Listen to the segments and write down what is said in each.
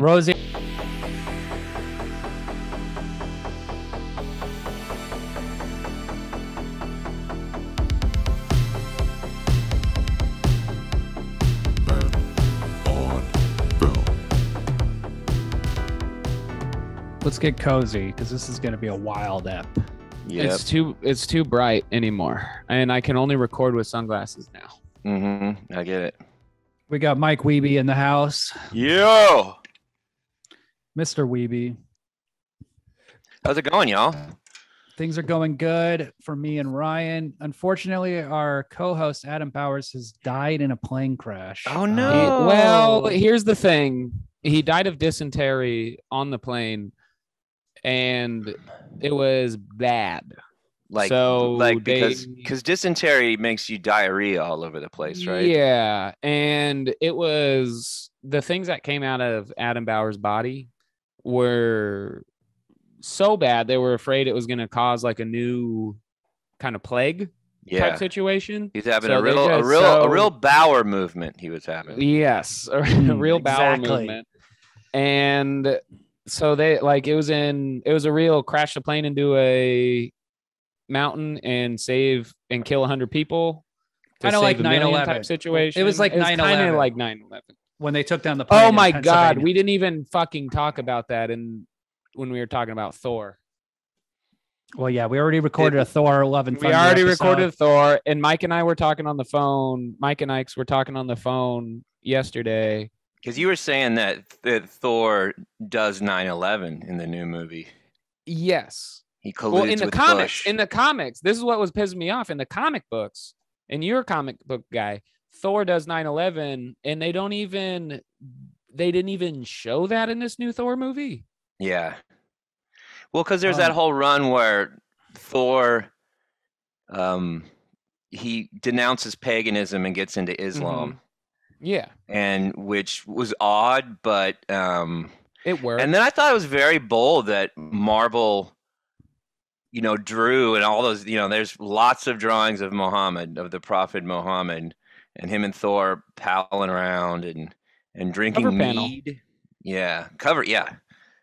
Rosie. Let's get cozy because this is going to be a wild ep. Yep. It's too it's too bright anymore, and I can only record with sunglasses now. Mm-hmm. I get it. We got Mike Wiebe in the house. Yo, Mr. Wiebe. how's it going, y'all? Things are going good for me and Ryan. Unfortunately, our co-host Adam Powers has died in a plane crash. Oh, Uh, He- no. well, here's the thing: he died of dysentery on the plane, and it was bad. Like, So like because because dysentery makes you diarrhea all over the place, right? Yeah, and it was the things that came out of Adam Bauer's body were so bad they were afraid it was going to cause like a new kind of plague Yeah. type situation. He's having So a they real, a just- real, a real Bauer movement. He was having. Yes, a real hmm, Bauer exactly. movement. And so they like it was in it was a real crash the plane into a mountain and save and kill 100 people. to Kinda like save 9/11. type situation. It was like Kinda like 9/11. When they took down the plane. Oh my god, we didn't even fucking talk about that and when we were talking about Thor. Well, yeah, we already recorded a Thor 11. We already episode. recorded Thor, and Mike and I were talking on the phone. Mike and Ike's were talking on the phone yesterday. Because you were saying that, that Thor does 9/11 in the new movie. Yes. He colludes Well, in the with comics, Bush. in the comics, this is what was pissing me off. In the comic books, and you're a comic book guy, Thor does 9/11, and they don't even they didn't even show that in this new Thor movie. Yeah. Well, because there's that Um, whole run where Thor, um, he denounces paganism and gets into Islam, Yeah, and which was odd, but um, it worked. and then I thought it was very bold that Marvel, you know, drew and all those, you know, there's lots of drawings of Muhammad, of the Prophet Muhammad, and him and Thor palling around and and drinking Cover panel. mead. Yeah, cover. Yeah,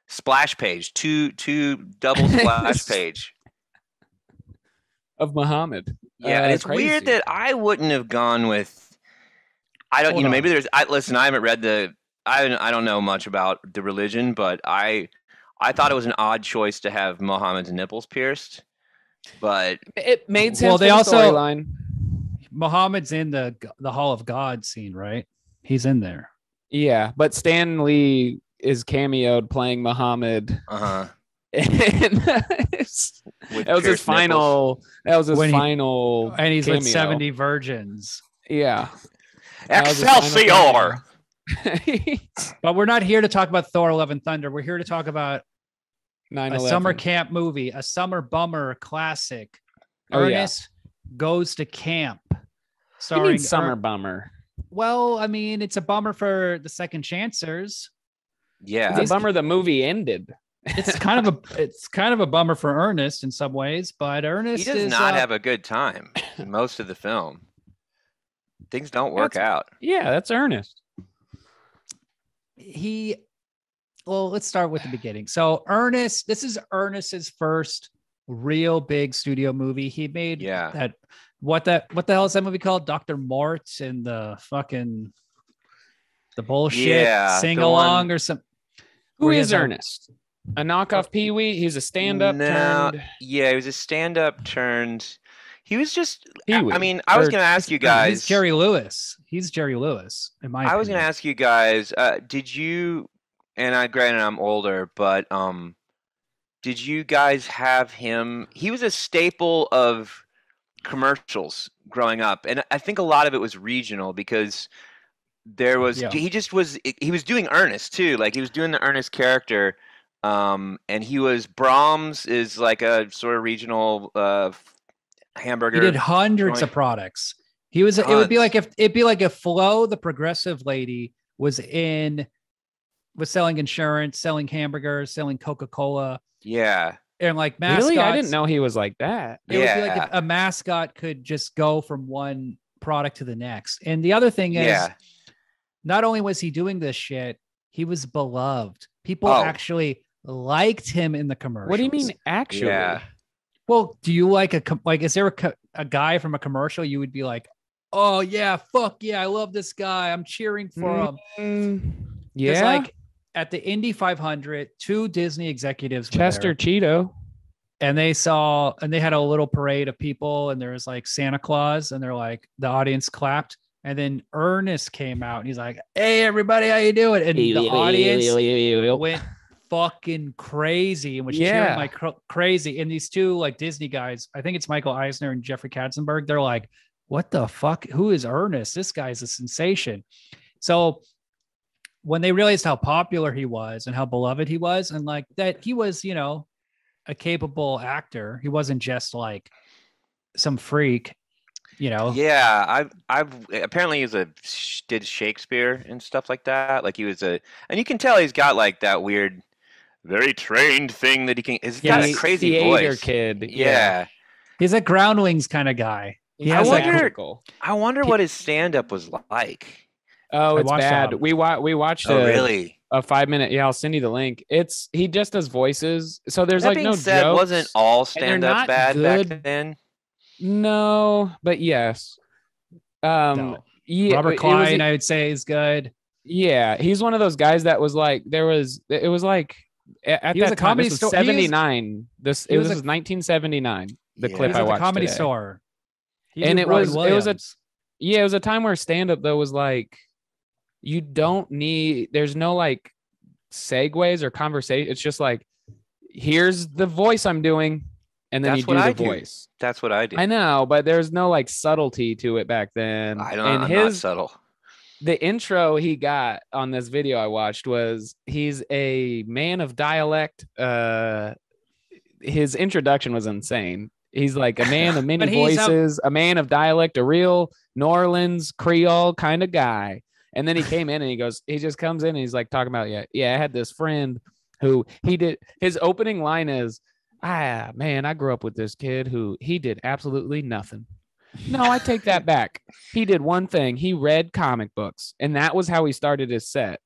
splash page, two two double splash page. of Muhammad. Yeah, Uh, and it's weird that I wouldn't have gone with. I don't, Hold you know, on. maybe there's. I listen. I haven't read the. I I don't know much about the religion, but I I thought it was an odd choice to have Muhammad's nipples pierced. But it made sense. Well, they the also- storyline. Muhammad's in the the Hall of God scene, right? He's in there. Yeah, but Stan Lee is cameoed playing Muhammad. uh huh. That was his final. That was his When he- final. And he's with 70 virgins. Yeah. That was his final Excelsior. But we're not here to talk about Thor 11 Thunder. We're here to talk about a 9/11. summer camp movie, a summer bummer classic. Oh, yeah. Ernest goes to camp. What do Starring summer Er- bummer. well, I mean, it's a bummer for the second chancers. Yeah. It's a bummer the movie ended. It's kind of a it's kind of a bummer for Ernest in some ways, but He Ernest does is not uh, have a good time in most of the film. Things don't work out. Yeah, that's Ernest. he well let's start with the beginning so ernest this is ernest's first real big studio movie he made Yeah. that what that what the hell is that movie called dr mort and the fucking the bullshit Yeah, sing along or some Who where he is has a- Ernest? A knockoff Pee Wee. He's a stand-up No, turned. Yeah, he was a stand-up turned. He was just. I- Pee-wee. I mean, I was going to ask you he's guys. jerry lewis he's jerry lewis in my I was going to ask you guys. Uh, did you? And I granted I'm older, but um, did you guys have him? He was a staple of commercials growing up, and I think a lot of it was regional because there was Yeah. he just was he was doing Ernest too, like he was doing the Ernest character. Um, and he was Braum's is like a sort of regional uh, hamburger. he did hundreds joint. of products he was it would be like if it'd be like if flo the progressive lady was in was selling insurance selling hamburgers selling coca-cola Yeah, and like mascots Really? I didn't know he was like that. it would be like Yeah. if a mascot could just go from one product to the next and the other thing is yeah, not only was he doing this shit he was beloved. People Oh. actually liked him in the commercials. What do you mean actually? Yeah. Well, do you like a com- like? Is there a, co- a guy from a commercial you would be like, oh yeah, fuck yeah, I love this guy. I'm cheering for him. Mm, 'Cause, yeah. like at the Indy 500, two Disney executives, were Chester there, Cheeto. and they saw and they had a little parade of people, and there was like Santa Claus, and they're like the audience clapped, and then Ernest came out, and he's like, "Hey everybody, how you doing?" And the audience went fucking crazy and was Yeah. cheering like cr- crazy. And these two like Disney guys, I think it's Michael Eisner and Jeffrey Katzenberg, they're like, what the fuck? Who is Ernest? This guy's a sensation. So when they realized how popular he was and how beloved he was, and like that he was, you know, a capable actor, he wasn't just like some freak, you know. Yeah, I've I've apparently he's a did Shakespeare and stuff like that. Like he was a, and you can tell he's got like that weird, very trained thing that he can. He's Yeah, got a crazy theater voice. kid. Yeah. He's a groundlings kind of guy. He I has that wonder- critical. I wonder what his stand up was like. Oh, I it's bad. some. We wa- we watched Oh, a, really? a five minute. Yeah, I'll send you the link. It's he just does voices. So there's that like being no said, jokes. wasn't all and stand up bad good. back then? No, but yes. Um, No. yeah, Robert it was- Klein, I would say, is good. yeah, he's one of those guys that was like there was it was like a- at He was that a time, comedy this was sto- he was- 79. This it was was, 1979. The Yeah. clip He was I watched comedy today. store. He And it Robin was- it was a- Yeah, it was a time where stand up though was like you don't need there's no like segues or conversation. It's just like here's the voice I'm doing and then That's you do what the I do. voice. That's what I do. I know, but there's no like subtlety to it back then. I don't. and I'm not his subtle. the intro he got on this video I watched was he's a man of dialect. Uh his introduction was insane. He's like a man of many he's a- voices, a man of dialect, a real New Orleans Creole kind of guy. And then he came in and he goes, he just comes in and he's like talking about, yeah, yeah, I had this friend who he did his opening line is, ah, man, I grew up with this kid who he did absolutely nothing. No, I take that back. He did one thing. He read comic books, and that was how he started his set.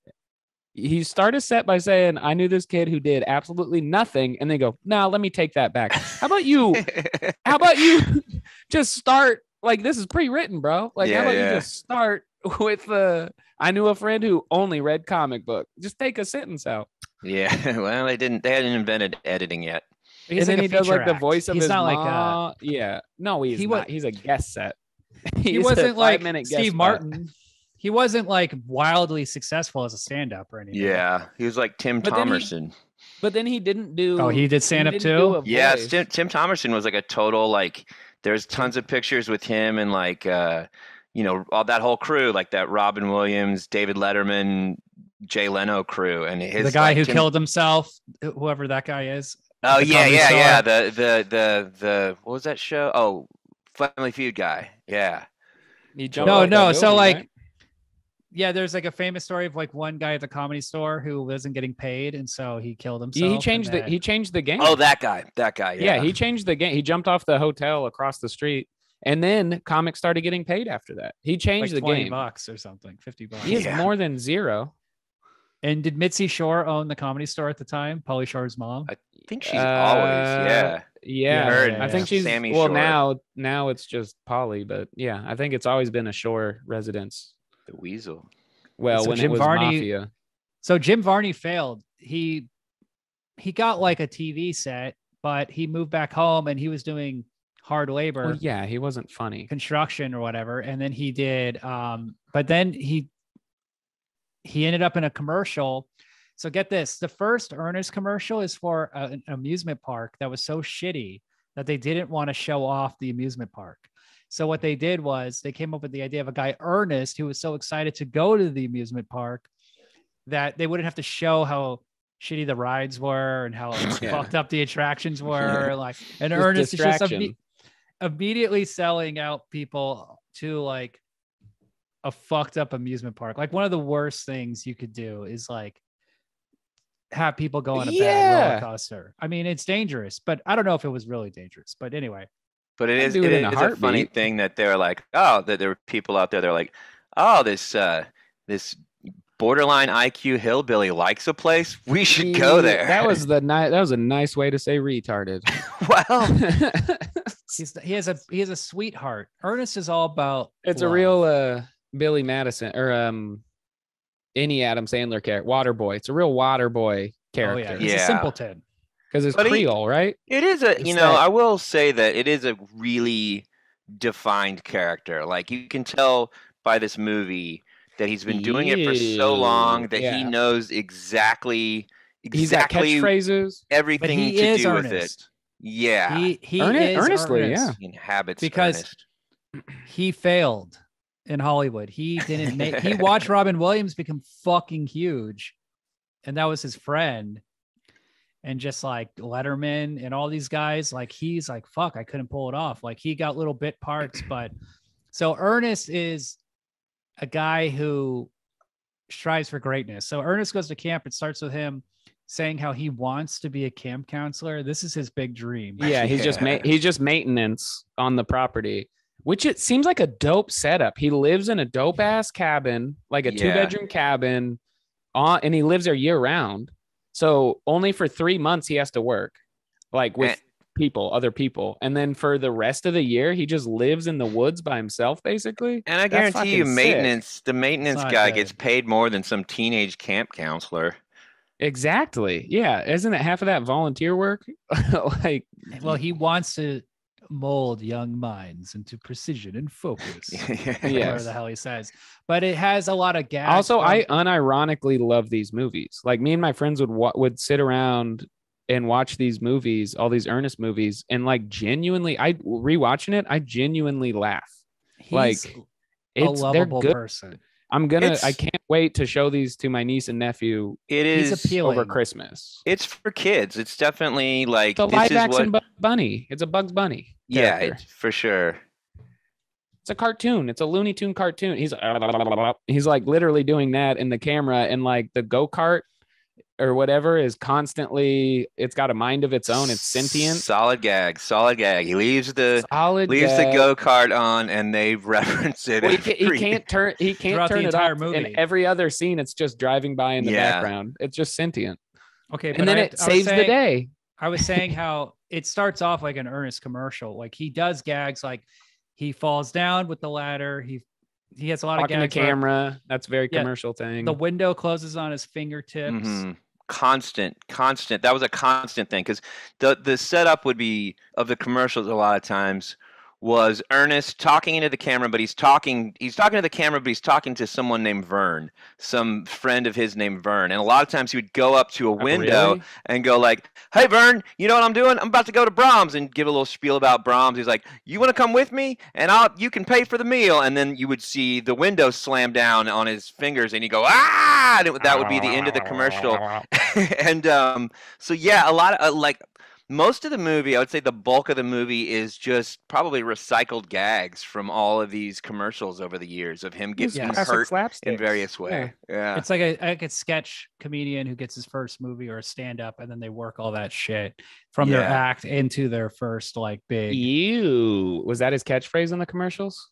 He started set by saying, "I knew this kid who did absolutely nothing," and they go, "No, let me take that back. How about you? How about you just start like this is pre-written, bro? Like, Yeah, how about yeah. you just start with uh, I knew a friend who only read comic book. Just take a sentence out." yeah. Well, they didn't. They hadn't invented editing yet. He's and then like he does like feature the voice of He's his not like uh, mom. yeah, no, he's he wa- not. He's a guest set. he He's a wasn't like five-minute Steve spot. Martin. He wasn't like wildly successful as a stand-up or anything. Yeah, he was like Tim But then he- Thomerson. But then he didn't do. Oh, he did stand-up didn't too? Yeah. Tim, Tim Thomerson was like a total like. There's tons of pictures with him and like, uh, you know, all that whole crew, like that Robin Williams, David Letterman, Jay Leno crew, and his the guy like, who Tim- killed himself, whoever that guy is. Oh yeah, yeah, Store. yeah. The the the the what was that show? Oh, Family Feud guy. Yeah. He jumped No, off no, so, building, like, right? Yeah, there's like a famous story of like one guy at the comedy store who wasn't getting paid, and so he killed himself. He and changed the he changed the game. Oh, that guy. That guy. yeah. Yeah. he changed the game. He jumped off the hotel across the street, and then comics started getting paid after that. He like changed the 20 game. bucks or something, 50 bucks. He has Yeah. more than zero. And did Mitzi Shore own the comedy store at the time? Pauly Shore's mom. I think she's always. Uh, Yeah. Yeah, heard, I think yeah. she's Sammy well Shore. now. Now it's just Pauly, but yeah, I think it's always been a Shore residence. The Weasel. Well, So when Jim it was Varney- Mafia. So Jim Varney failed. He he got like a TV set, but he moved back home and he was doing hard labor. Well, yeah, he wasn't funny. construction or whatever and then he did um but then he he ended up in a commercial so get this the first ernest commercial is for a- an amusement park that was so shitty that they didn't want to show off the amusement park so what they did was they came up with the idea of a guy ernest who was so excited to go to the amusement park that they wouldn't have to show how shitty the rides were and how Yeah. fucked up the attractions were like and Just ernest is just distraction. Imme- immediately selling out people to like a fucked up amusement park. Like one of the worst things you could do is like have people go on a bad roller coaster. I mean, it's dangerous, but I don't know if it was really dangerous. But anyway, But it I'd is, do it it in a is a funny thing that they're like, oh, that there were people out there. They're like, oh, this uh, this borderline IQ hillbilly likes a place, we should go there. That was the ni- that was a nice way to say retarded. well. He's he has a he has a sweetheart. Ernest is all about. it's a real uh Billy Madison or um any Adam Sandler character, Water Boy. It's a real Water Boy Oh character yeah, he's Yeah. a simpleton. because it's But he- Creole, right? It is a, It's you know, that- I will say that it is a really defined character. Like you can tell by this movie that he's been doing it for so long that he knows exactly He's exactly catchphrases. Everything he to is do with it. Yeah. He he Earne- is earnestly, Ernest. yeah. He inhabits Because- Ernest. He failed in Hollywood. He didn't make. he watched Robin Williams become fucking huge, and that was his friend. And just like Letterman and all these guys, like he's like, fuck, I couldn't pull it off. Like he got little bit parts, but so Ernest is a guy who strives for greatness. So Ernest goes to camp. It starts with him saying how he wants to be a camp counselor. This is his big dream. Yeah, he's just ma- he's just maintenance on the property, which it seems like a dope setup. He lives in a dope ass cabin, like a Yeah. two bedroom cabin, on and he lives there year round. So only for three months he has to work, like with And- people, other people, and then for the rest of the year he just lives in the woods by himself, basically. And I That's guarantee you, fucking sick. maintenance the maintenance guy good. gets paid more than some teenage camp counselor. Exactly. Yeah, isn't it half of that volunteer work? like Well, he wants to mold young minds into precision and focus. Yeah, whatever the hell he says. But it has a lot of gas. also from- i unironically love these movies like me and my friends would wa- would sit around and watch these movies all these earnest movies and like genuinely i rewatching it i genuinely laugh he's like a it's they're lovable good person. i'm gonna i can't wait to show these to my niece and nephew It is He's is appealing. over christmas it's for kids. It's definitely like it's a this live is action what bunny it's a bugs bunny yeah, character. it's for sure. it's a cartoon it's a looney tune cartoon he's he's like literally doing that in the camera and like the go-kart or whatever is constantly it's got a mind of its own it's sentient Solid gag, solid gag. He leaves the solid leaves gag. the go kart on, and they reference it. Well, he, ca- he can't turn he can't Throughout the turn it entire off movie. in every other scene it's just driving by in the Yeah. background it's just sentient Okay, but and then I- it I was saves the day I was saying how it starts off like an earnest commercial. Like he does gags like he falls down with the ladder. He he has a lot talking of gags. where camera that's a very Yeah, commercial thing The window closes on his fingertips. Mhm. Constant constant that was a constant thing because the the setup would be of the commercials a lot of times was Ernest talking into the camera, but he's talking he's talking to the camera, but he's talking to someone named Vern, some friend of his named Vern. And a lot of times he would go up to a Oh, window really? and go like, "Hey Vern, you know what I'm doing? I'm about to go to Braum's," and give a little spiel about Braum's. He's like, "You want to come with me? And I'll you can pay for the meal." And then you would see the window slam down on his fingers, and you go, "Ah!" And it- that would be the end of the commercial. and um, so yeah, a lot of uh, like most of the movie, I would say the bulk of the movie is just probably recycled gags from all of these commercials over the years of him It's getting classic hurt in various ways. Yeah. It's like a like a sketch comedian who gets his first movie or a stand up, and then they work all that shit from their act into their first like big. you was that his catchphrase in the commercials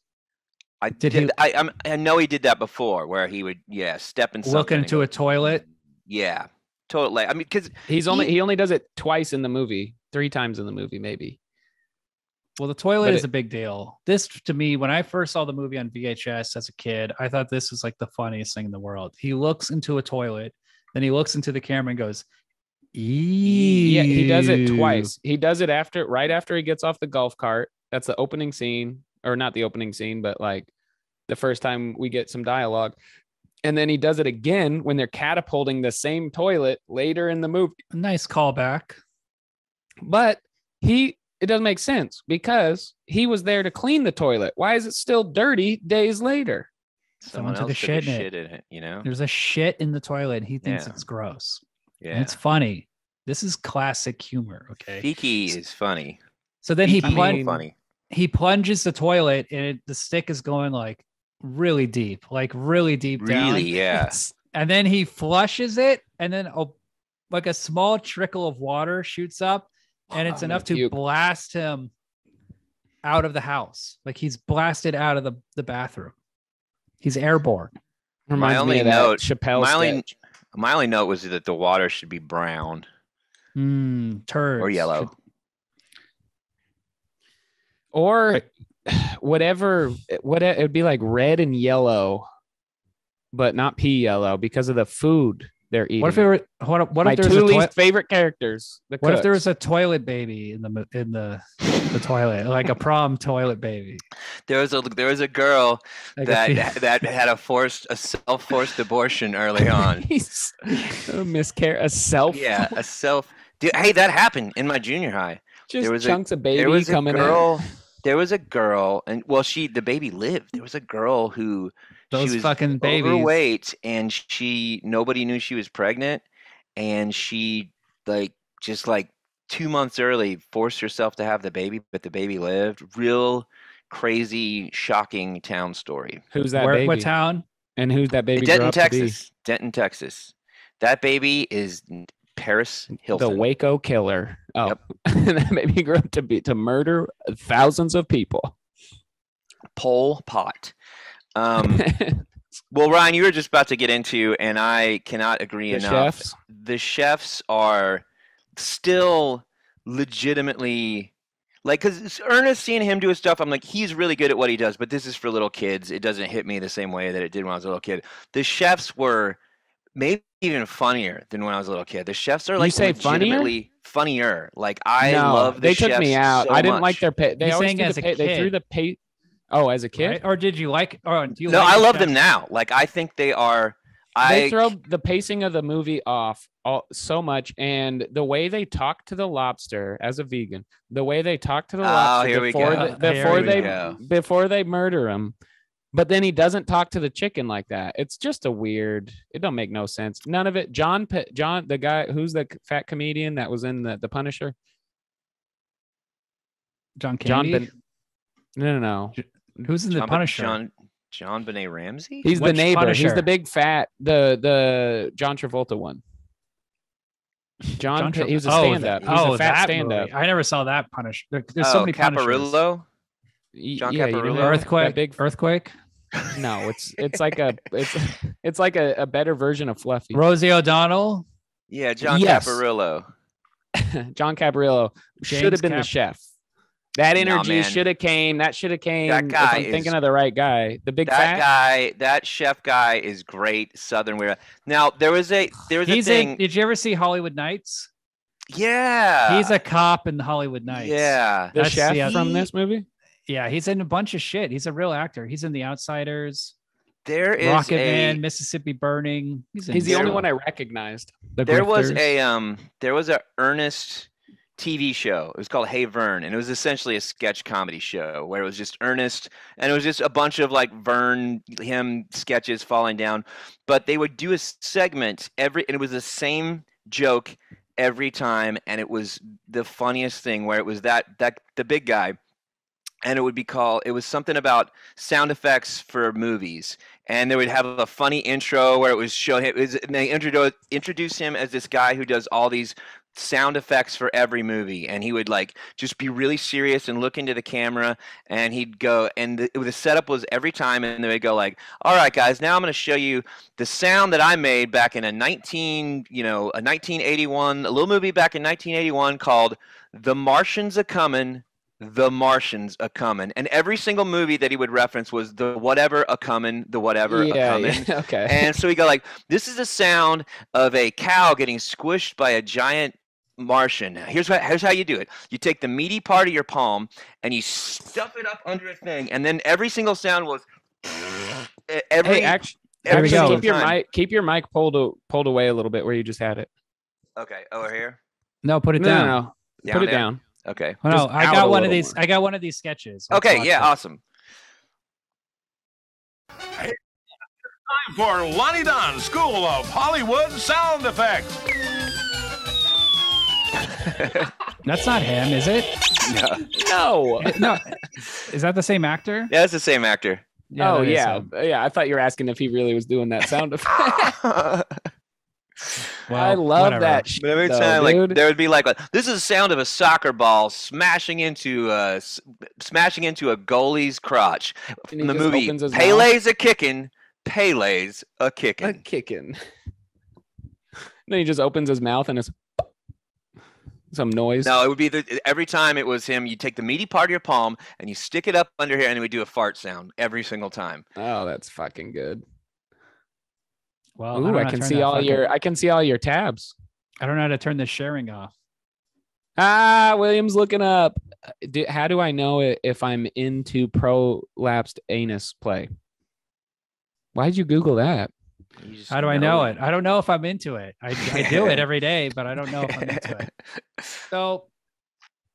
I Did did. he- I I'm, I know he did that before, where he would yeah step in something. Look and into go, a toilet. Yeah, totally. I mean, because he's only He- he only does it twice in the movie three times in the movie maybe Well, the toilet But is it- a big deal. This to me, when I first saw the movie on VHS as a kid, I thought this was like the funniest thing in the world. He looks into a toilet, then he looks into the camera and goes, Ew. yeah he does it twice he does it after right after he gets off the golf cart that's the opening scene or not the opening scene but like the first time we get some dialogue and then he does it again when they're catapulting the same toilet later in the movie Nice callback. but he it doesn't make sense because he was there to clean the toilet why is it still dirty days later someone, took a took a shit in it. shit in it. You know. There's a shit in the toilet. He thinks Yeah. it's gross. And Yeah. it's funny. This is classic humor. Okay. Fiki is funny. So then he I funny. he plunges the toilet and it, the stick is going like really deep, like really deep down. Really, yeah. And then he flushes it and then a, like a small trickle of water shoots up and it's I'm enough gonna to puke. blast him out of the house like he's blasted out of the, the bathroom he's airborne Reminds only me of that note- Chappelle my only- My only note was that the water should be brown Mm, turds. or yellow. or whatever what it would be like red and yellow but not pea yellow because of the food they're eating What if it were? What, what my if there was two a least toi- favorite characters the What if there was a toilet baby in the in the the toilet, like a prom toilet baby? There was a there was a girl Like that fe- that had a forced a self forced abortion early on. He's a miscarriage a self yeah, a self. Dude, hey, that happened in my junior high. just there was a- chunks of baby there was a coming girl. There was a girl, and well, she the baby lived. There was a girl who those she was fucking babies. overweight, and she nobody knew she was pregnant, and she like just like two months early forced herself to have the baby, but the baby lived. Real crazy, shocking town story. who's that Where, baby what town? and who's that baby Denton, grow up to be? Texas. Denton, Texas. That baby is n- Paris Hilton. the Waco killer. Oh, Yep. that baby grew up to be to murder thousands of people. Pol Pot. Um, well, Ryan, you were just about to get into, and I cannot agree the enough. chefs. The chefs are still legitimately like because Ernest seeing him do his stuff, I'm like, he's really good at what he does, but this is for little kids. It doesn't hit me the same way that it did when I was a little kid. The chefs were maybe even funnier than when I was a little kid. The chefs are like You like say funnier? legitimately funnier. Like I no, love the they took me out. so I didn't like their pay. They He's always saying threw as the a pay. They threw the pay. Oh, as a kid, Right? Or did you like? Or do you? No, like I the love them now. Like I think they are. they I throw the pacing of the movie off all, so much, and the way they talk to the lobster as a vegan, the way they talk to the Oh, lobster here we before go. they, oh, Here before we they go. before they murder him. But then he doesn't talk to the chicken like that. It's just a weird. It don't make no sense. None of it. John, John, the guy who's the fat comedian that was in the the Punisher. John John Ben. No, no, no. Who's in the Punisher? John John Benet Ramsey. He's the Which neighbor. He's the big fat, the the John Travolta one. John, Tra- he was a oh, stand up. that- He's oh, a fat stand up. movie. I never saw that Punisher. There- there's so oh, many Punishers. Caparulo. John yeah, you know Caparulo? Earthquake. big Earthquake. No, it's it's like a it's it's like a, a better version of Fluffy. Rosie O'Donnell. Yeah, John Yes. Caparulo. John Caparulo should have been the chef. That energy man. should have came. That should have came. if guy I'm thinking of the right guy, the big That fat. guy, that chef guy, is great. Southern weird. Now there was a there was He's a thing. in. Did you ever see Hollywood Knights? yeah, he's a cop in the Hollywood Knights. yeah. the that's- chef yeah. from He- this movie. Yeah, he's in a bunch of shit. He's a real actor. He's in The Outsiders, There is Rocket a Man, Mississippi Burning. He's, He's the only one I recognized. The there was a um there was a Ernest TV show. It was called Hey Vern, and it was essentially a sketch comedy show where it was just Ernest, and it was just a bunch of like Vern him sketches falling down. But they would do a segment every, and it was the same joke every time, and it was the funniest thing where it was that that the big guy. And it would be called. It was something about sound effects for movies, and they would have a funny intro where it was show him. Was, and they introduce introduce him as this guy who does all these sound effects for every movie and he would like just be really serious and look into the camera and he'd go and the, the setup was every time and they would go like all right guys now i'm going to show you the sound that i made back in a 19 you know a 1981 a little movie back in 1981 called the martians a comin' the martians a comin' and every single movie that he would reference was the whatever a comin' the whatever a yeah, comin' yeah, okay. and so he go like, this is the sound of a cow getting squished by a giant Martian. Here's what, here's how you do it. You take the meaty part of your palm and you stuff it up under a thing, and then every single sound was every hey, actually, There we every go. keep your time. mic keep your mic pulled pulled away a little bit where you just had it. Okay, over here. no, put it No, down. no, no. Down Put it there? down. Okay. Oh, no, I got one of these. more. I got one of these sketches. Let's Okay. Yeah. it. Awesome. for Lonnie Don School of Hollywood Sound Effects. That's not him, is it? Yeah. No. no. Is that the same actor? yeah, it's the same actor. Yeah, oh yeah, him. yeah. I thought you were asking if he really was doing that sound effect. But Well, I love whatever. that. Shit, every though, time, like dude. there would be like, a, this is the sound of a soccer ball smashing into a s- smashing into a goalie's crotch. In the movie opens his mouth. Pele's a kicking, Pele's a kicking, A kicking. kicking. then he just opens his mouth and it's some noise. No, it would be the every time it was him. You take the meaty part of your palm and you stick it up under here, and we do a fart sound every single time. Oh, that's fucking good. Well, Ooh, don't I can see all fucking- your I can see all your tabs. I don't know how to turn the sharing off. Ah, William's looking up. Uh, Do, how do I know i- if I'm into prolapsed anus play? Why'd you Google that? You How do I know it? I don't know if I'm into it. I, I do it every day, but I don't know if I'm into it. So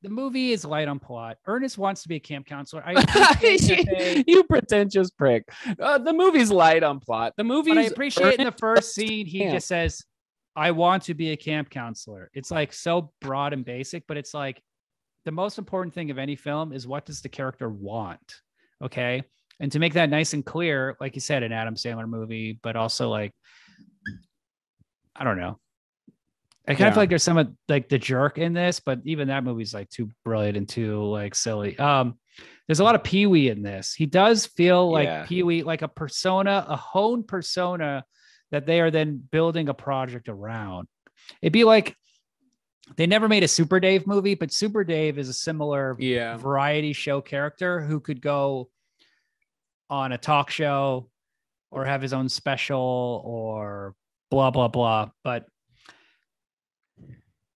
the movie is light on plot. Ernest wants to be a camp counselor. They- you pretentious prick. Uh, the movie's light on plot. The movie's but I appreciate in the first scene he camp. just says, "I want to be a camp counselor." It's like so broad and basic, but it's like the most important thing of any film is what does the character want? Okay, and to make that nice and clear, like you said, an Adam Sandler movie, but also like I don't know. I kind of feel like there's some of like the jerk in this, but even that movie's like too brilliant and too like silly. Um, there's a lot of Pee Wee in this. He does feel like Yeah. Pee Wee, like a persona, a honed persona that they are then building a project around. It'd be like they never made a Super Dave movie, but Super Dave is a similar yeah. variety show character who could go on a talk show or have his own special or blah blah blah. But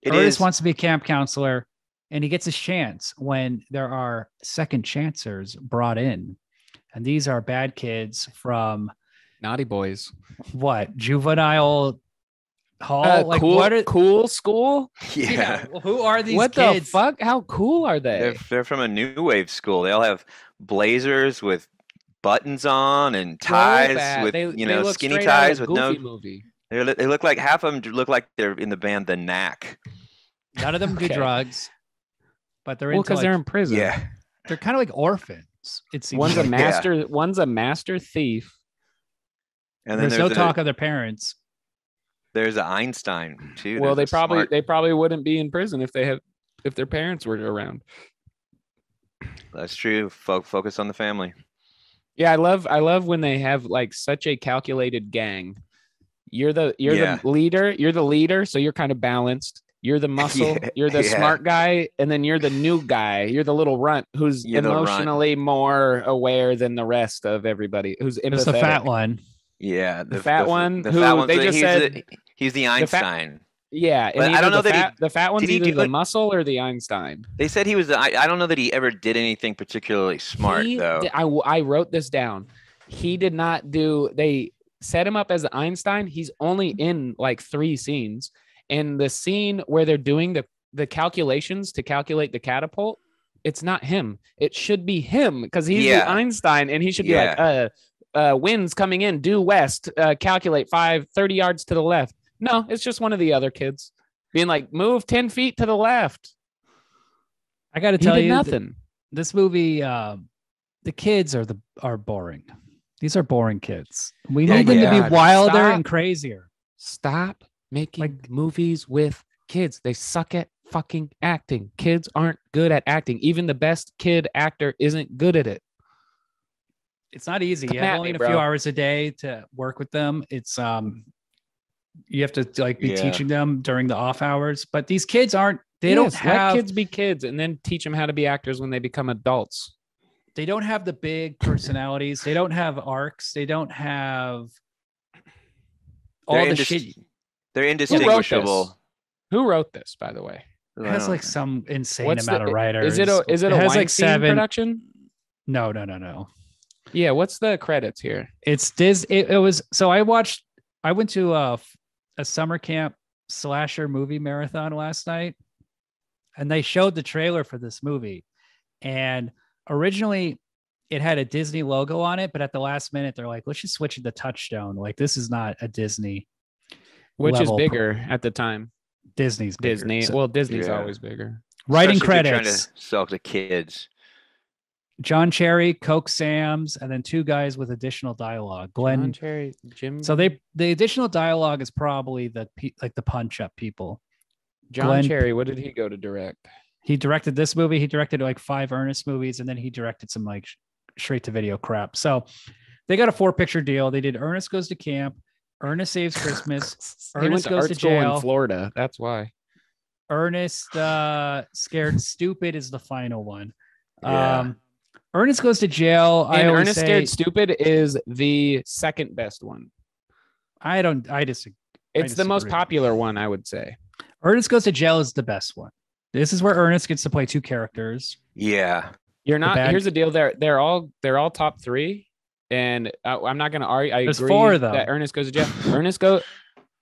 It Ernest is. wants to be a camp counselor, and he gets his chance when there are second chancers brought in, and these are bad kids from Naughty boys. what juvenile hall? Uh, like cool, what? Are, cool school. yeah. who are these what kids? the fuck? How cool are They're, they? they're from a new wave school. They all have blazers with buttons on and ties with They- you know skinny straight out of ties with no. Movie. They look, they look like half of them look like they're in the band The Knack. None of them do drugs, but they're Well, into because like, they're in prison. Yeah. they're kind of like orphans. It seems One's a like. master. One's a master thief. And then There's, there's, no a, talk of their parents. there's an Einstein too. well, they There's a probably smart- they probably wouldn't be in prison if they had if their parents were around. that's true. Fo- focus on the family. Yeah, I love I love when they have like such a calculated gang. You're the you're Yeah. the leader, you're the leader, so you're kind of balanced. You're the muscle, Yeah, you're the yeah. smart guy, and then you're the new guy. You're the little runt who's You're the runt. emotionally more aware than the rest of everybody. Who's It's the fat one. Yeah, The fat one The who fat one's they just he's said- the, he's the fat- Einstein. Yeah, and But I don't know the that he- fat, the fat one's did either do the it- muscle or the Einstein. They said he was. The, I, I don't know that he ever did anything particularly smart He though. I I, w- I wrote this down. He did not do. They set him up as the Einstein. He's only in like three scenes, and the scene where they're doing the the calculations to calculate the catapult, it's not him. It should be him because he's the Yeah. Einstein, and he should be like, uh, uh, winds coming in due west. Uh, calculate five, 30 yards to the left. No, it's just one of the other kids being like, move ten feet to the left. I got to tell did you, th- nothing. this movie, um, the kids are the are boring. These are boring kids. We need them to be wilder Stop. and crazier. Stop making Like- movies with kids. They suck at fucking acting. Kids aren't good at acting. Even the best kid actor isn't good at it. It's not easy. Come You have only me, a few hours a day to work with them. It's um, you have to like be Yeah. teaching them during the off hours. But these kids aren't. They Yes, don't have. kids be kids and then teach them how to be actors when they become adults. They don't have the big personalities. they don't have arcs. They don't have all They're the indis- shit. They're Who wrote this? indistinguishable. Who wrote this, by the way? It has like some insane What's amount the- of writers. Is it a is it, a has like Weinstein seven? production? No, no, no, no. Yeah, what's the credits here? it's Dis. It, it was so I watched. I went to a a summer camp slasher movie marathon last night, and they showed the trailer for this movie, and originally it had a Disney logo on it, but at the last minute they're like, let's just switch it to Touchstone. Like this is not a Disney. Which level is pro- bigger at the time? Disney's bigger. Disney. So, well, Disney's Yeah. always bigger. writing Especially credits: Trying to sell to kids. John Cherry, Coke Sams, and then two guys with additional dialogue. Glenn John Cherry, Jim. So they the additional dialogue is probably the like the punch up people. John Glenn- Cherry. What did he go to direct? He directed this movie. He directed like five Ernest movies, and then he directed some like sh- straight to video crap. So they got a four picture deal. They did Ernest Goes to Camp, Ernest Saves Christmas, Ernest to Goes to Jail. in Florida. That's why. Ernest uh, Scared Stupid is the final one. Yeah. Um, Ernest Goes to Jail. I And Ernest say, Scared Stupid is the second best one. I don't. I disagree. I It's the most popular one, I would say. Ernest Goes to Jail is the best one. This is where Ernest gets to play two characters. Yeah. You're not. bad- Here's the deal. They're they're all they're all top three, and I, I'm not going to argue. I There's agree four, though. that Ernest goes to jail. Ernest go,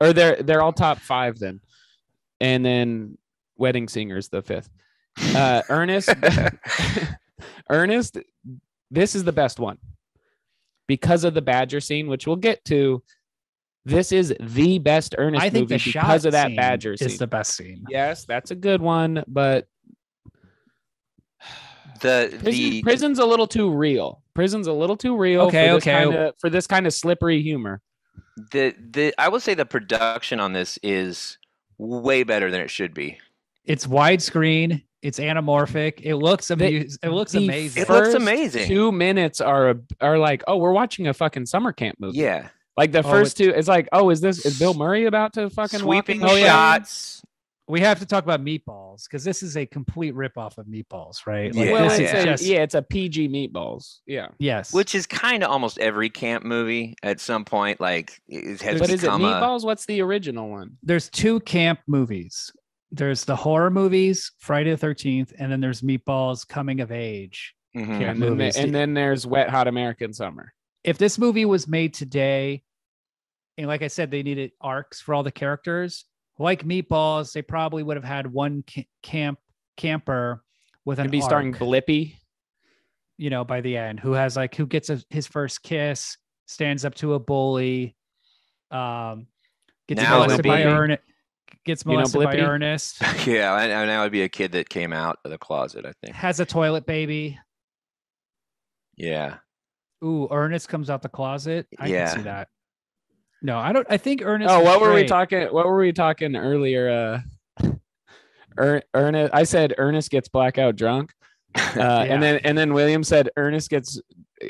or they're they're all top five then, and then Wedding Singers the fifth. Uh, Ernest, Ernest, this is the best one because of the Badger scene, which we'll get to. This is the best Ernest I think movie the shot because of that scene Badger scene. is the best scene. yes, that's a good one, but The Prison, the prison's a little too real. Prison's a little too real. Okay, for this okay. Kinda, for this kind of slippery humor. the the I will say the production on this is way better than it should be. It's widescreen. It's anamorphic. It looks The- amazing. It looks amazing. It looks amazing. Two minutes are are like, oh, we're watching a fucking summer camp movie. Yeah. Like the Oh, first two, it's like, oh, is this is Bill Murray about to fucking walk Sweeping in the- Oh, yeah. shots. we have to talk about Meatballs because this is a complete ripoff of Meatballs, right? Yeah. Well, this it's is a, just yeah, it's a PG meatballs. Yeah, yes. Which is kind of almost every camp movie at some point. Like it has but is it become a- meatballs? What's the original one? there's two camp movies. There's the horror movies, Friday the Thirteenth, and then there's Meatballs Coming of Age. Mhm. Camp And then, and then there's Wet Hot American Summer. if this movie was made today, and like I said, they needed arcs for all the characters. Like Meatballs, they probably would have had one camp camper with an And be starring arc, Blippy. you know, by the end, who has like who gets a, his first kiss, stands up to a bully, um, gets Now molested it'd by Ernest, gets You know by? Ernest, yeah, I, I now would be a kid that came out of the closet. I think. has a toilet baby. Yeah. Ooh, Ernest comes out the closet. I Yeah. can see that. No, I don't. I think Ernest. Oh, what were we talking? What were we talking earlier? Uh, er, Ernest. I said Ernest gets blackout drunk, uh, Yeah. and then and then William said Ernest gets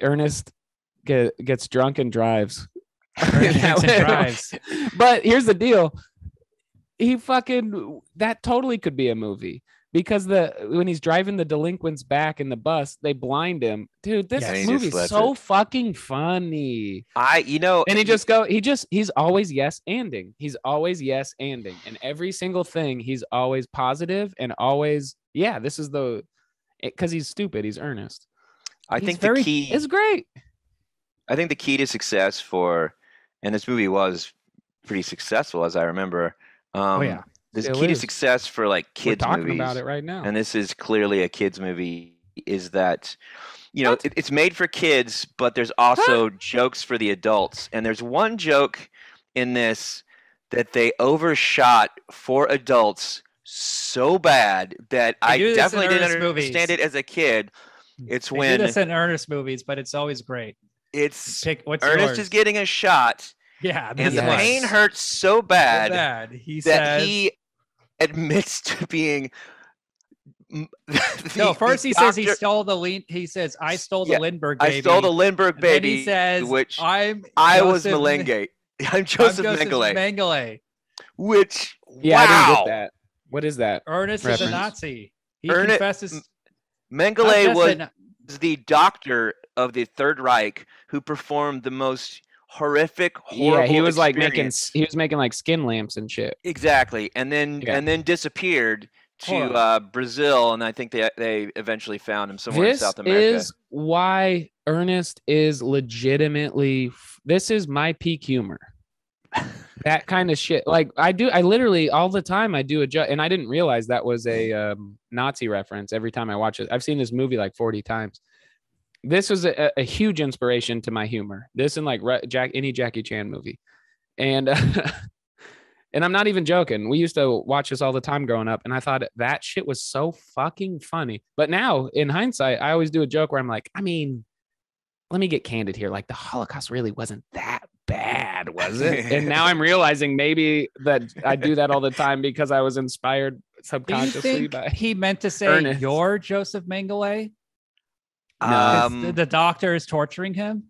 Ernest get, gets drunk and drives. Ernest That drinks and drives. But here's the deal: he fucking that totally could be a movie because the when he's driving the delinquents back in the bus, they blind him. Dude, this Yeah, movie's so it. fucking funny. I you know and he just go he just he's always yes anding he's always yes anding and every single thing he's always positive and always yeah this is the because he's stupid he's earnest I he's think very- the key it's great I think the key to success for and this movie was pretty successful as I remember. Um Oh yeah. The key to success for like we're kids talking movies about it right now and this is clearly a kids movie is that you know it, it's made for kids but there's also jokes for the adults and there's one joke in this that they overshot for adults so bad that i do this in definitely didn't understand movies. it as a kid it's They when do this in Ernest movies, but it's always great. it's Pick what's ernest yours? is getting a shot yeah, and this the pain hurts so so bad bad. He that says he admits to being m- no. First, the he says he stole the lean. He says I stole the Yeah, Lindbergh I stole the Lindbergh And then baby, he says which I'm I was Joseph Men- Melenge. I'm I'm Joseph, Joseph Mengele, Mengele. which yeah i didn't wow, get that what is that Ernest is a Nazi. He Erne- confesses. Mengele just was a the doctor of the Third Reich who performed the most horrific, horrible. yeah he was like making he was making like skin lamps and shit exactly, and then Yeah. and then disappeared to uh, Brazil, and I think they they eventually found him somewhere in South America. is why ernest is legitimately this is my peak humor that kind of shit like i do i literally all the time i do a joke and i didn't realize that was a um, nazi reference every time i watch it i've seen this movie like 40 times this was a, a huge inspiration to my humor. This and like jack any jackie chan movie. And and i'm not even joking. We used to watch this all the time growing up and i thought that shit was so fucking funny. But now in hindsight i always do a joke where i'm like i mean let me get candid here. Like the holocaust really wasn't that bad was it? And now i'm realizing maybe that i do that all the time because i was inspired Do you subconsciously think by he meant to say Ernest. you're Joseph Mengele? No. 'Cause Um, the, the doctor is torturing him.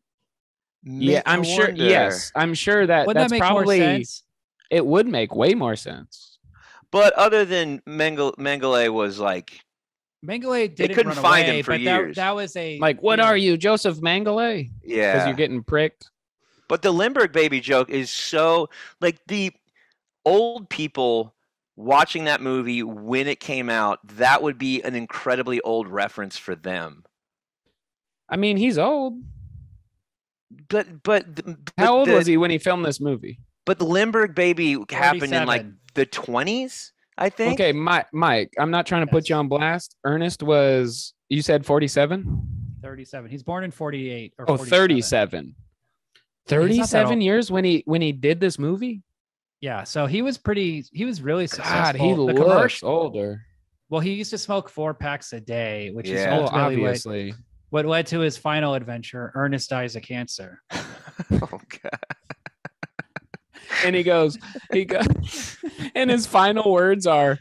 Yeah, I I'm sure. wonder. Yes, I'm sure that Wouldn't that's that make probably more sense? it would make way more sense. But other than Mengele, Mengele was like, Mengele didn't couldn't run find him away, for but years. That, that was a Like, what know, are you, Joseph Mengele? Yeah. Because yeah. you're getting pricked. But the Lindbergh baby joke is so like the old people watching that movie when it came out. That would be an incredibly old reference for them. I mean, he's old. But but, th- but How old the, was he when he filmed this movie? But the Lindbergh baby happened in like the twenties, I think. Okay, Mike. Mike, I'm not trying to put you on blast. Ernest was you said 47? 37. He's born in 48 or Oh, 47. 37. 37 years when he when he did this movie? Yeah, so he was pretty. He was really successful. God, he the looks commercial. older. Well, he used to smoke four packs a day, which is Yeah. Oh, ultimately what, obviously. what led to his final adventure. Ernest dies of cancer. oh god. And he goes, he goes, and his final words are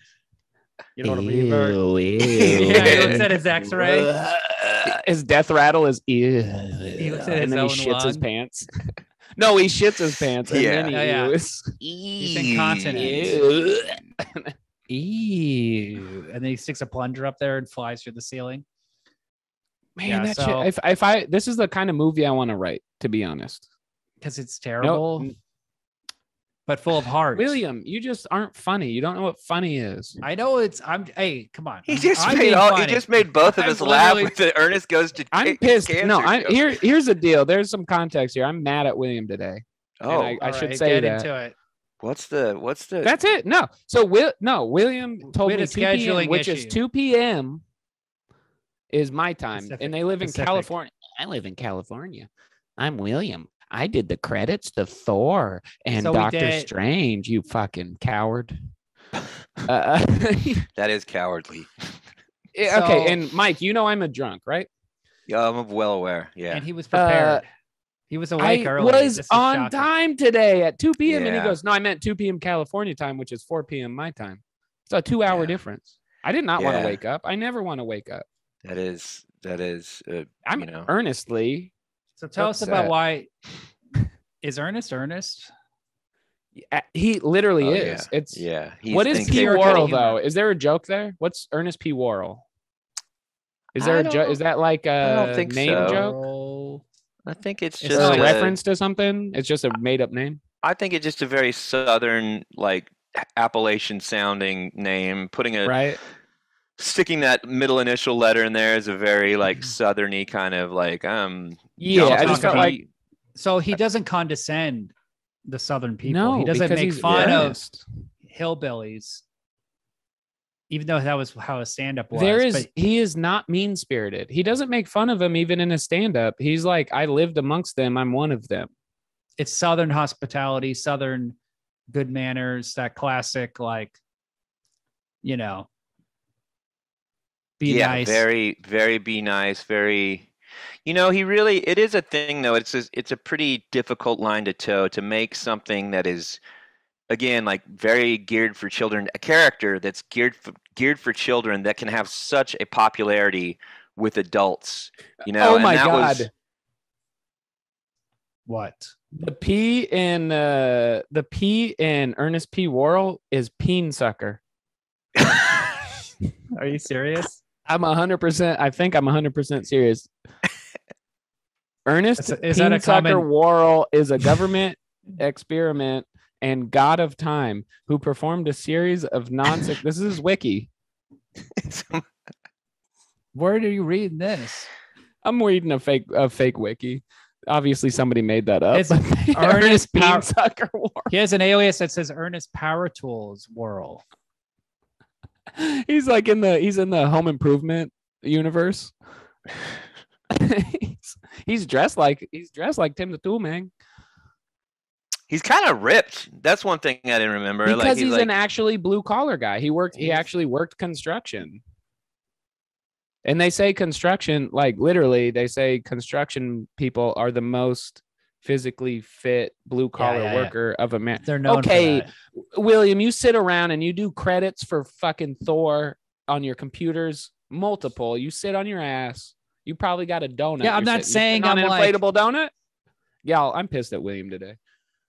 You know what I mean? Bert? Yeah, he looks at his X-ray. his death rattle is ew. He looks at and his then he own shits his pants. No, he shits his pants and then he oh, Yeah. Yeah, yeah. He's incontinent. Ew. Ew. And then he sticks a plunger up there and flies through the ceiling. Man, Yeah, that so- shit. If, if I this is the kind of movie I want to write, to be honest. Because it's terrible, n- but full of heart. William, you just aren't funny. You don't know what funny is. I know it's. I'm. Hey, come on. He just I'm made being all, he just made both of I'm us laugh with the Ernest goes to I'm ca- pissed. No, I joke. here here's the deal. There's some context here. I'm mad at William today. Oh, I- All should right, say get that. into it. what's the what's the That's it. No. So Will no, William told We me had a 2 p.m., scheduling which is 2 p.m. is my time. Pacific, And they live in Pacific. California. I live in California. I'm William. I did the credits to Thor and So Doctor did- Strange, you fucking coward. uh, that is cowardly. yeah, okay, and Mike, you know I'm a drunk, right? Yeah, I'm well aware. Yeah. And he was prepared. he was awake I early. was on shocking. time today at 2 p.m. And he goes, No, I meant 2 p.m. California time, which is 4 p.m. my time. It's a two hour Yeah. difference. I did not want to wake up. I never want to wake up. That is that is uh, I'm you know earnestly. So tell us about upset. why. Is Ernest Ernest? He literally Oh, is. yeah. It's yeah. He's what is P. Pure Worrell though? Is there a joke there? What's Ernest P. Worrell? Is there I a joke? Is that like I don't a think name so. joke? I think it's It's just Or a a- reference to something? It's just a made up name. I think it's just a very southern like Appalachian sounding name. Putting a Right? Sticking that middle initial letter in there is a very like Mm-hmm. southerny kind of like um Yeah, No, I just felt like So he doesn't condescend the Southern people. no, he doesn't make he's fun of hillbillies, even though that was how his stand-up was. There is but he is not mean spirited. He doesn't make fun of them even in his stand up. He's like, I lived amongst them. I'm one of them. it's Southern hospitality, Southern good manners, that classic like, you know, be yeah nice. very very be nice very you know he really it is a thing though it's a, it's a pretty difficult line to toe to make something that is again like very geared for children a character that's geared for, geared for children that can have such a popularity with adults you know oh and my that god. was- what? The P in uh the P in Ernest P. Worrell is peen sucker. Are you serious? I'm hundred percent. I think I'm hundred percent serious. Ernest Is- is that a Sucker common- Worrell is a government experiment and god of time who performed a series of non. this is wiki. Where are you reading this? I'm reading a fake a fake wiki. Obviously, somebody made that up. It's Ernest Ernest Power- Sucker Worrell. He has an alias that says Ernest Power Tools Whirl. He's like in the he's in the Home Improvement universe. he's, he's dressed like he's dressed like Tim the Tool Man he's kind of ripped that's one thing i didn't remember because like he's, like, an actually blue collar guy. He worked. He actually worked construction. And they say construction, like literally, they say construction people are the most physically fit blue collar yeah, yeah. worker of America. They're known Okay. William, you sit around and you do credits for fucking Thor on your computers, multiple. You sit on your ass. You probably got a donut. Yeah, I'm You're not sitting- you sitting saying on I'm an like- inflatable donut. Yeah, I'll- I'm pissed at William today.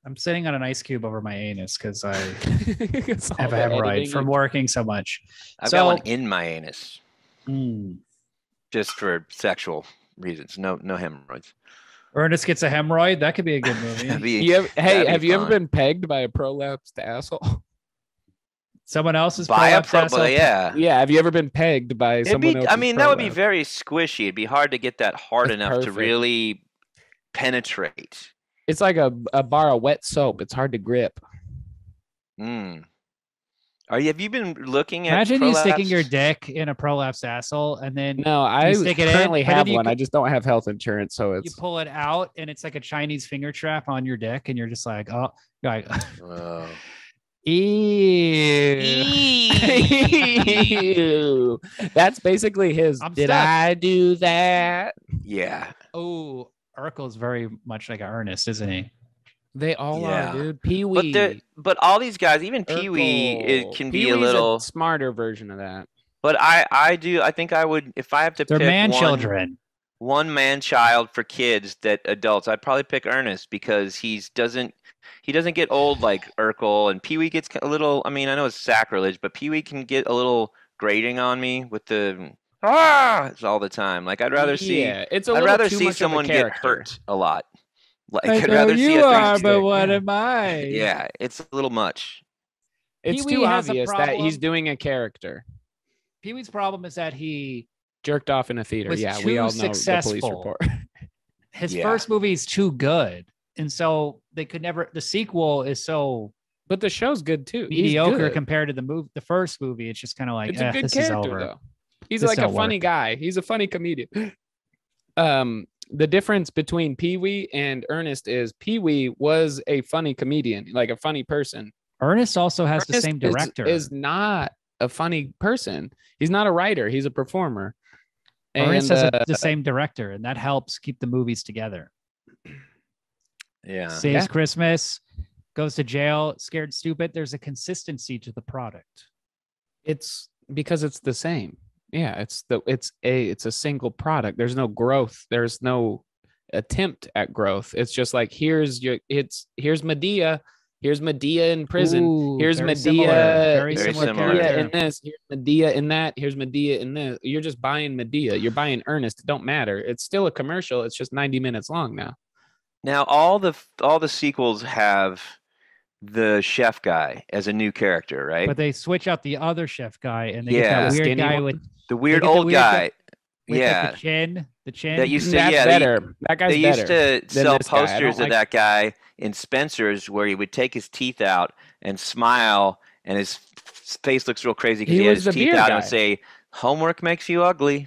I'm sitting on an ice cube over my anus because I have a hemorrhoid from working so much. I've So- got one in my anus Mm. just for sexual reasons. No, no hemorrhoids. Ernest gets a hemorrhoid. That could be a good movie. be- You ever, hey, that'd have you ever been pegged by a prolapsed asshole? Someone else's By a prolapsed pro, asshole? yeah. yeah, have you ever been pegged by It'd someone be, else? I mean, that would be very squishy. It'd be hard to get that hard That's enough to really penetrate. It's like a, a bar of wet soap. It's hard to grip. Mm. Are you? Have you been looking at? Imagine you sticking your dick in a prolapsed asshole and then No, I stick it in, currently but then have you one. c- I just don't have health insurance, so it's you pull it out and it's like a Chinese finger trap on your dick and you're just like, oh, you're like, Whoa. ew. Ew. That's basically his. I'm Did stuck. I do that? Yeah. Oh, Urkel's very much like an Ernest, isn't he? They all Yeah. are, dude. Pee But Wee. the but all these guys, even Pee Wee, it can be a little. smarter version of that. But I I do I think I would if I have to They're pick man one, children. one man child for kids that adults, I'd probably pick Ernest because he's doesn't he doesn't get old like Urkel and Pee Wee gets a little. I mean I know it's sacrilege, but Pee Wee can get a little grating on me with the ah all the time. Like I'd rather see Yeah, it's a I'd rather see much of a someone get hurt a lot. Like I I'd know rather see you a are, but stick. what Yeah. am I? Yeah, it's a little much. It's Pee-wee too has a obvious that he's doing a character. Pee Wee's problem is that he Jerked off in a theater. Was Yeah, we too all know the police report. his Yeah. first movie is too good, and so they could never. The sequel is so But the show's good too. Mediocre good. compared to the movie. The first movie, it's just kind of like it's eh, a good this is character over. though. He's This like a funny work. guy. He's a funny comedian. Um, the difference between Pee Wee and Ernest is Pee Wee was a funny comedian, like a funny person. Ernest also has the same director. Is, not a funny person. He's not a writer. He's a performer. Ernest And, has a- uh, the same director, and that helps keep the movies together. Yeah. Saves Yeah. Christmas, goes to jail, scared stupid. There's a consistency to the product. it's because it's the same. Yeah, it's the it's a it's a single product. There's no growth. There's no attempt at growth. It's just like here's your it's here's Madea. Here's Madea in prison. Ooh, Here's very Madea. similar, Very, Very similar, similar. Madea in this. Here's Madea in that. Here's Madea in this. You're just buying Madea. You're buying Ernest. It don't matter. It's still a commercial. It's just 90 minutes long now. Now all the all the sequels have the chef guy as a new character, right? But they switch out the other chef guy, and they Yeah. get that The weird skinny guy one? with, the weird old weird guy- guy. with like, yeah. the chin. The chin. That used to That's yeah, they- that guy's they used better. to sell this guy. I don't posters of like- that guy in Spencer's where he would take his teeth out and smile, and his face looks real crazy because He he, had his teeth beer out and would say, "Homework makes you ugly."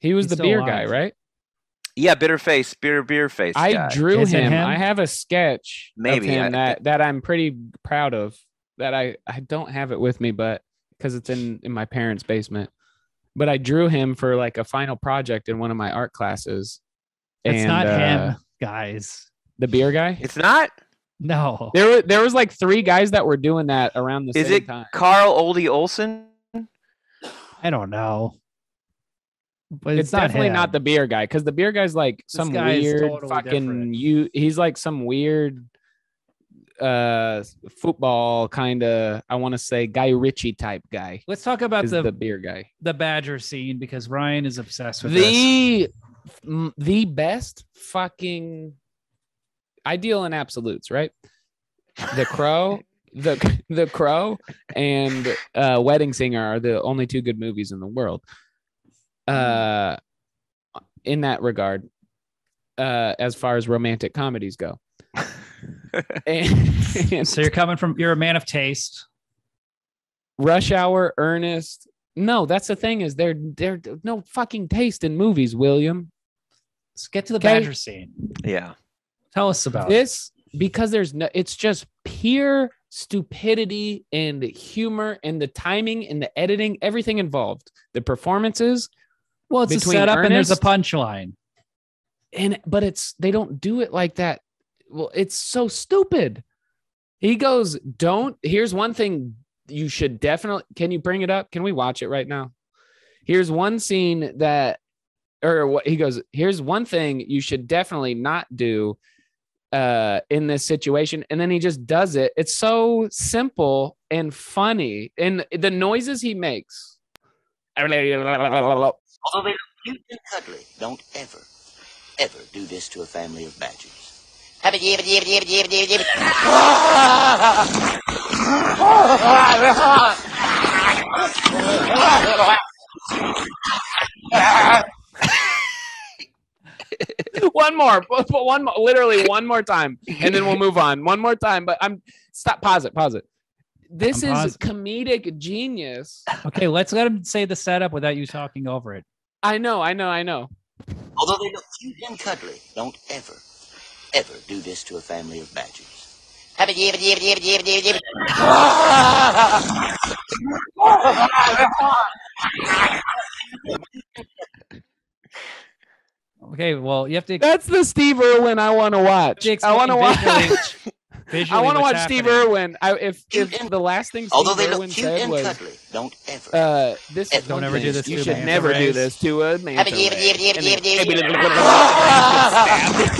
He was He's the still beer alive. guy, right? Yeah, bitter face, beer, beer face. I guy. drew him. him? I have a sketch Maybe, of him I- that that I'm pretty proud of. That I I don't have it with me, but because it's in in my parents' basement. But I drew him for like a final project in one of my art classes. It's and, not uh, him, guys. The beer guy. It's not. No. There were there was like three guys that were doing that around the Is same it time. Carl Oldie Olson? I don't know. But It's, it's, not definitely not the beer guy because the beer guy's like some guy weird totally fucking different. you. He's like some weird uh football kind of I want to say Guy Ritchie type guy. Let's talk about the, the the beer guy. The Badger scene because Ryan is obsessed with. The m- the best fucking ideal and absolutes, right? The Crow, the the Crow, and uh, Wedding Singer are the only two good movies in the world. Uh, in that regard, uh, as far as romantic comedies go. and, and So you're coming from you're a man of taste. Rush Hour, Ernest. No, that's the thing is there there no fucking taste in movies, William. Let's get to the Okay. Badger scene. Yeah. Tell us about it. this because there's no it's just pure stupidity and humor and the timing and the editing everything involved the performances Well, it's a setup and there's a punchline. and but it's they don't do it like that. Well it's so stupid. He goes don't here's one thing you should definitely can you bring it up? Can we watch it right now? Here's one scene that or what he goes here's one thing you should definitely not do uh in this situation and then he just does it. It's so simple and funny and the noises he makes Although they look cute. And cuddly, don't ever, ever do this to a family of badgers. One more but but one more. Literally one more time. And then we'll move on. One more time. But i'm stop. Pause it. Pause it. This I'm is comedic genius. Okay, let's let him say the setup without you talking over it. I know i know i know. Although they look cute and cuddly, don't ever, ever do this to a family of badgers. Okay, well, you have to that's the steve irwin i want to watch i want to watch. visually- i want to what's watch steve irwin I, if if and- the last thing Although steve they irwin look cute said and was cuddly, don't ever. uh this is Don't ever do this you should manta never do this to a Habba manta ray. yibba And yibba then- yibba yibba.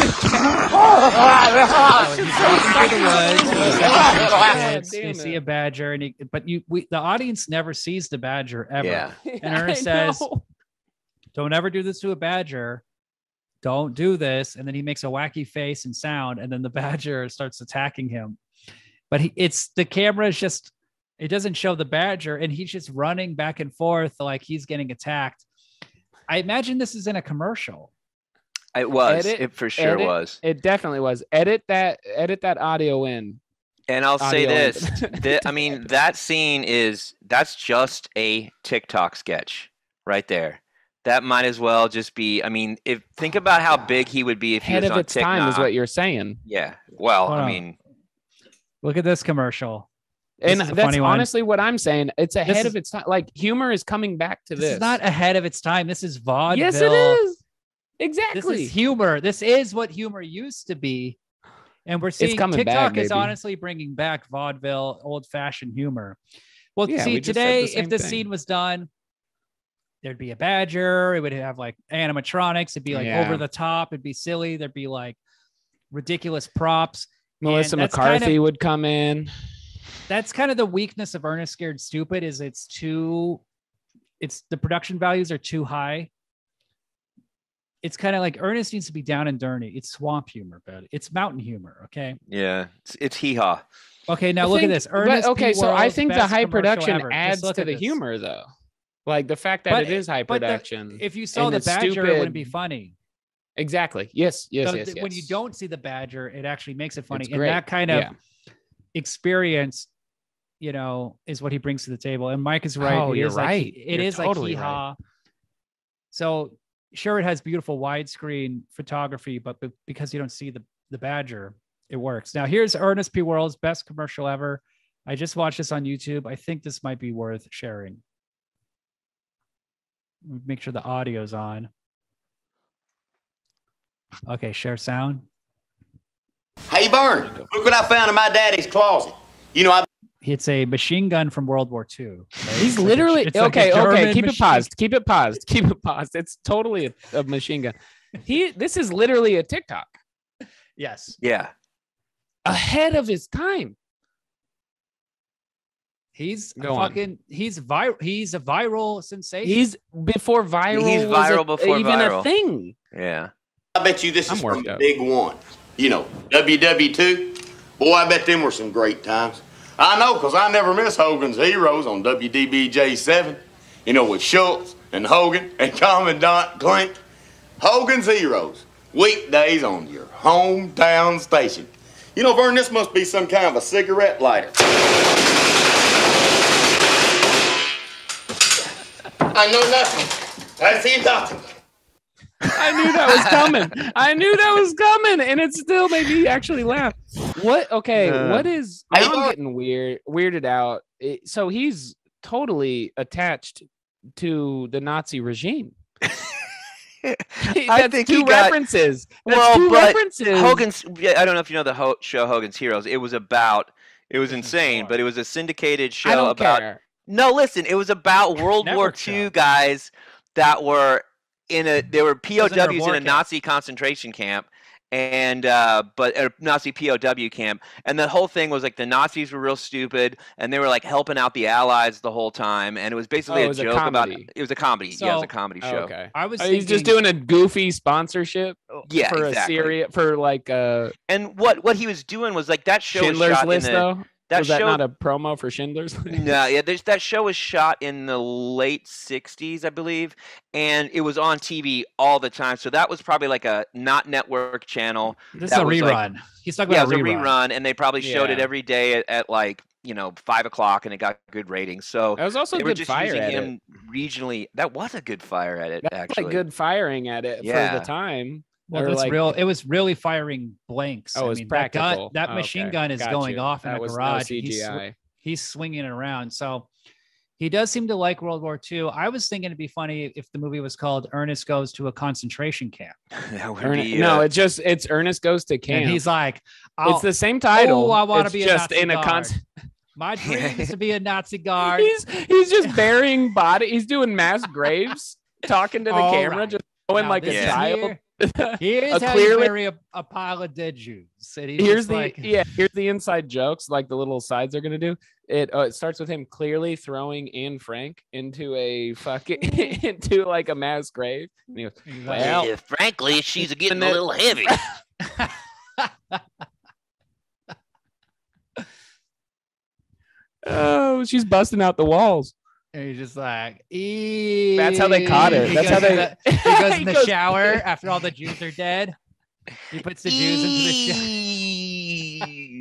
So he's walking through the woods. and he's looking for God kids, damn You see a badger, and he, but you, we, the audience never sees the badger ever. Yeah. And Ernest says- Don't ever do this to a badger. Don't do this. And then he makes a wacky face and sound, and then the badger starts attacking him. But he, it's the camera is just, it doesn't show the badger, and he's just running back and forth like he's getting attacked. I imagine this is in a commercial. It was. Edit- it for sure edit- was. It definitely was. Edit that. Edit that audio in. And I'll say this: in. that, I mean, that scene is that's just a TikTok sketch right there. That might as well just be. I mean, if think about how oh, big he would be if he Ahead was of on its TikTok. time is what you're saying, yeah. Well, Hold I on. mean, Look at this commercial. This and that's funny one. honestly what I'm saying. It's ahead is- of its time. Like humor is coming back to This, this. is not ahead of its time. This is vaudeville. Yes, it is. Exactly. This is humor. This is what humor used to be. And we're seeing coming TikTok back, is baby. honestly bringing back vaudeville, old fashioned humor. Well, Yeah, see, we today, the if the thing. scene was done, there'd be a badger. It would have like animatronics. It'd be like Yeah. over the top. It'd be silly. There'd be like ridiculous props. Melissa and that's kind McCarthy of- would come in. That's kind of the weakness of Ernest Scared Stupid is it's too, it's the production values are too high. It's kind of like Ernest needs to be down and dirty. It's swamp humor, but it's mountain humor. Okay. yeah, it's, it's hee haw. Okay. Now I look think- at this. but- Ernest okay, P. so I think the high production adds to the this. humor, though. Like the fact that But it is high but the- production. If you saw the badger, it wouldn't be funny. exactly. Yes. Yes. So yes, th- When you don't see the badger, it actually makes it funny. And that kind of Yeah. experience, you know, is what he brings to the table. And Mike is right. Oh, It you're is like- right. it You're is totally like right. hee haw. So sure, it has beautiful widescreen photography, but be- because you don't see the the badger, it works. Now here's Ernest P. World's best commercial ever. I just watched this on YouTube. I think this might be worth sharing. Make sure the audio's on. Okay, share sound. Hey, Vern, look what I found in my daddy's closet. You know, I It's a machine gun from World War II. right? He's It's like a- literally it's like a okay. okay, German keep it paused. Keep it paused. Keep it paused. It's totally a, a machine gun. He. This is literally a TikTok Yes. Yeah, ahead of his time. He's a Go on. fucking he's viral he's a viral sensation. He's before viral. He's was viral a- before even viral. a thing. yeah. I bet you this I'm is from worked up. Big One. You know, WW2. Boy, I bet them were some great times. I know, because I never miss Hogan's Heroes on WDBJ7. You know, with Schultz and Hogan and Commandant Klink. Hogan's Heroes. Weekdays on your hometown station. You know, Vern, this must be some kind of a cigarette lighter. I know nothing. I see nothing. I knew that was coming. I knew that was coming, and it still made me actually laugh. What? Okay, Uh, what is? I Now I'm getting weird, weirded out. It- so he's totally attached to the Nazi regime. That's think two he got- references. That's Well, two but references. Hogan's. I don't know if you know the ho- show Hogan's Heroes. It was about. It was insane, but it was a syndicated show about. care. No, listen, it was about World War Network II show. guys that were in a. They were was under a POWs in a camp. Nazi concentration camp, and uh, but a Nazi POW camp, and the whole thing was like the Nazis were real stupid, and they were like helping out the Allies the whole time, and it was basically Oh, it a was a joke about it was a comedy. yeah, it was a comedy Oh, show. okay. I was Oh, he's just doing a goofy sponsorship Yeah, for exactly. a series for like uh And what what he was doing was like that show was Schindler's shot List in the, though. That was that show not a promo for Schindler's no, yeah, that show was shot in the late '60s, I believe, and it was on TV all the time. So that was probably like a not network channel. This that is a was like- rerun. He's talking Yeah, it about was a rerun. rerun, and they probably showed it every day at, at like you know five o'clock, and it got good ratings. So That was also good just fire using at it. him regionally. That was a good fire at it, That's actually. like good firing at it for the time. Well, Or that's like- real. It was really firing blanks. Oh, I it's mean, that gun- practical. That, Oh, machine okay. gun is Got going you. off in That the was no garage. He's, sw- CGI. he's swinging it around. So he does seem to like World War II. I was thinking it'd be funny if the movie was called Ernest Goes to a Concentration Camp. that would Ern- be, no, uh, it's just it's Ernest goes to camp. And he's like, "I'll- it's the same title. Oh, I wanna be just Nazi in a con- my dream is to be a Nazi guard. He's he's just burying body. He's doing mass graves, talking to the All camera, right. just going Now, like a child. here- Here's A how clearly- you bury a, a pile of dead Jews. And here's the like, yeah here's the inside jokes like the little sides they're gonna do it uh, it starts with him clearly throwing Anne Frank into a fucking into like a mass grave and he goes he's Well- yeah, frankly, she's getting a little heavy. oh she's busting out the walls And he's just like, That's how they caught it. He That's how they- the- he goes in the goes- shower after all the Jews are dead. He puts the Jews into the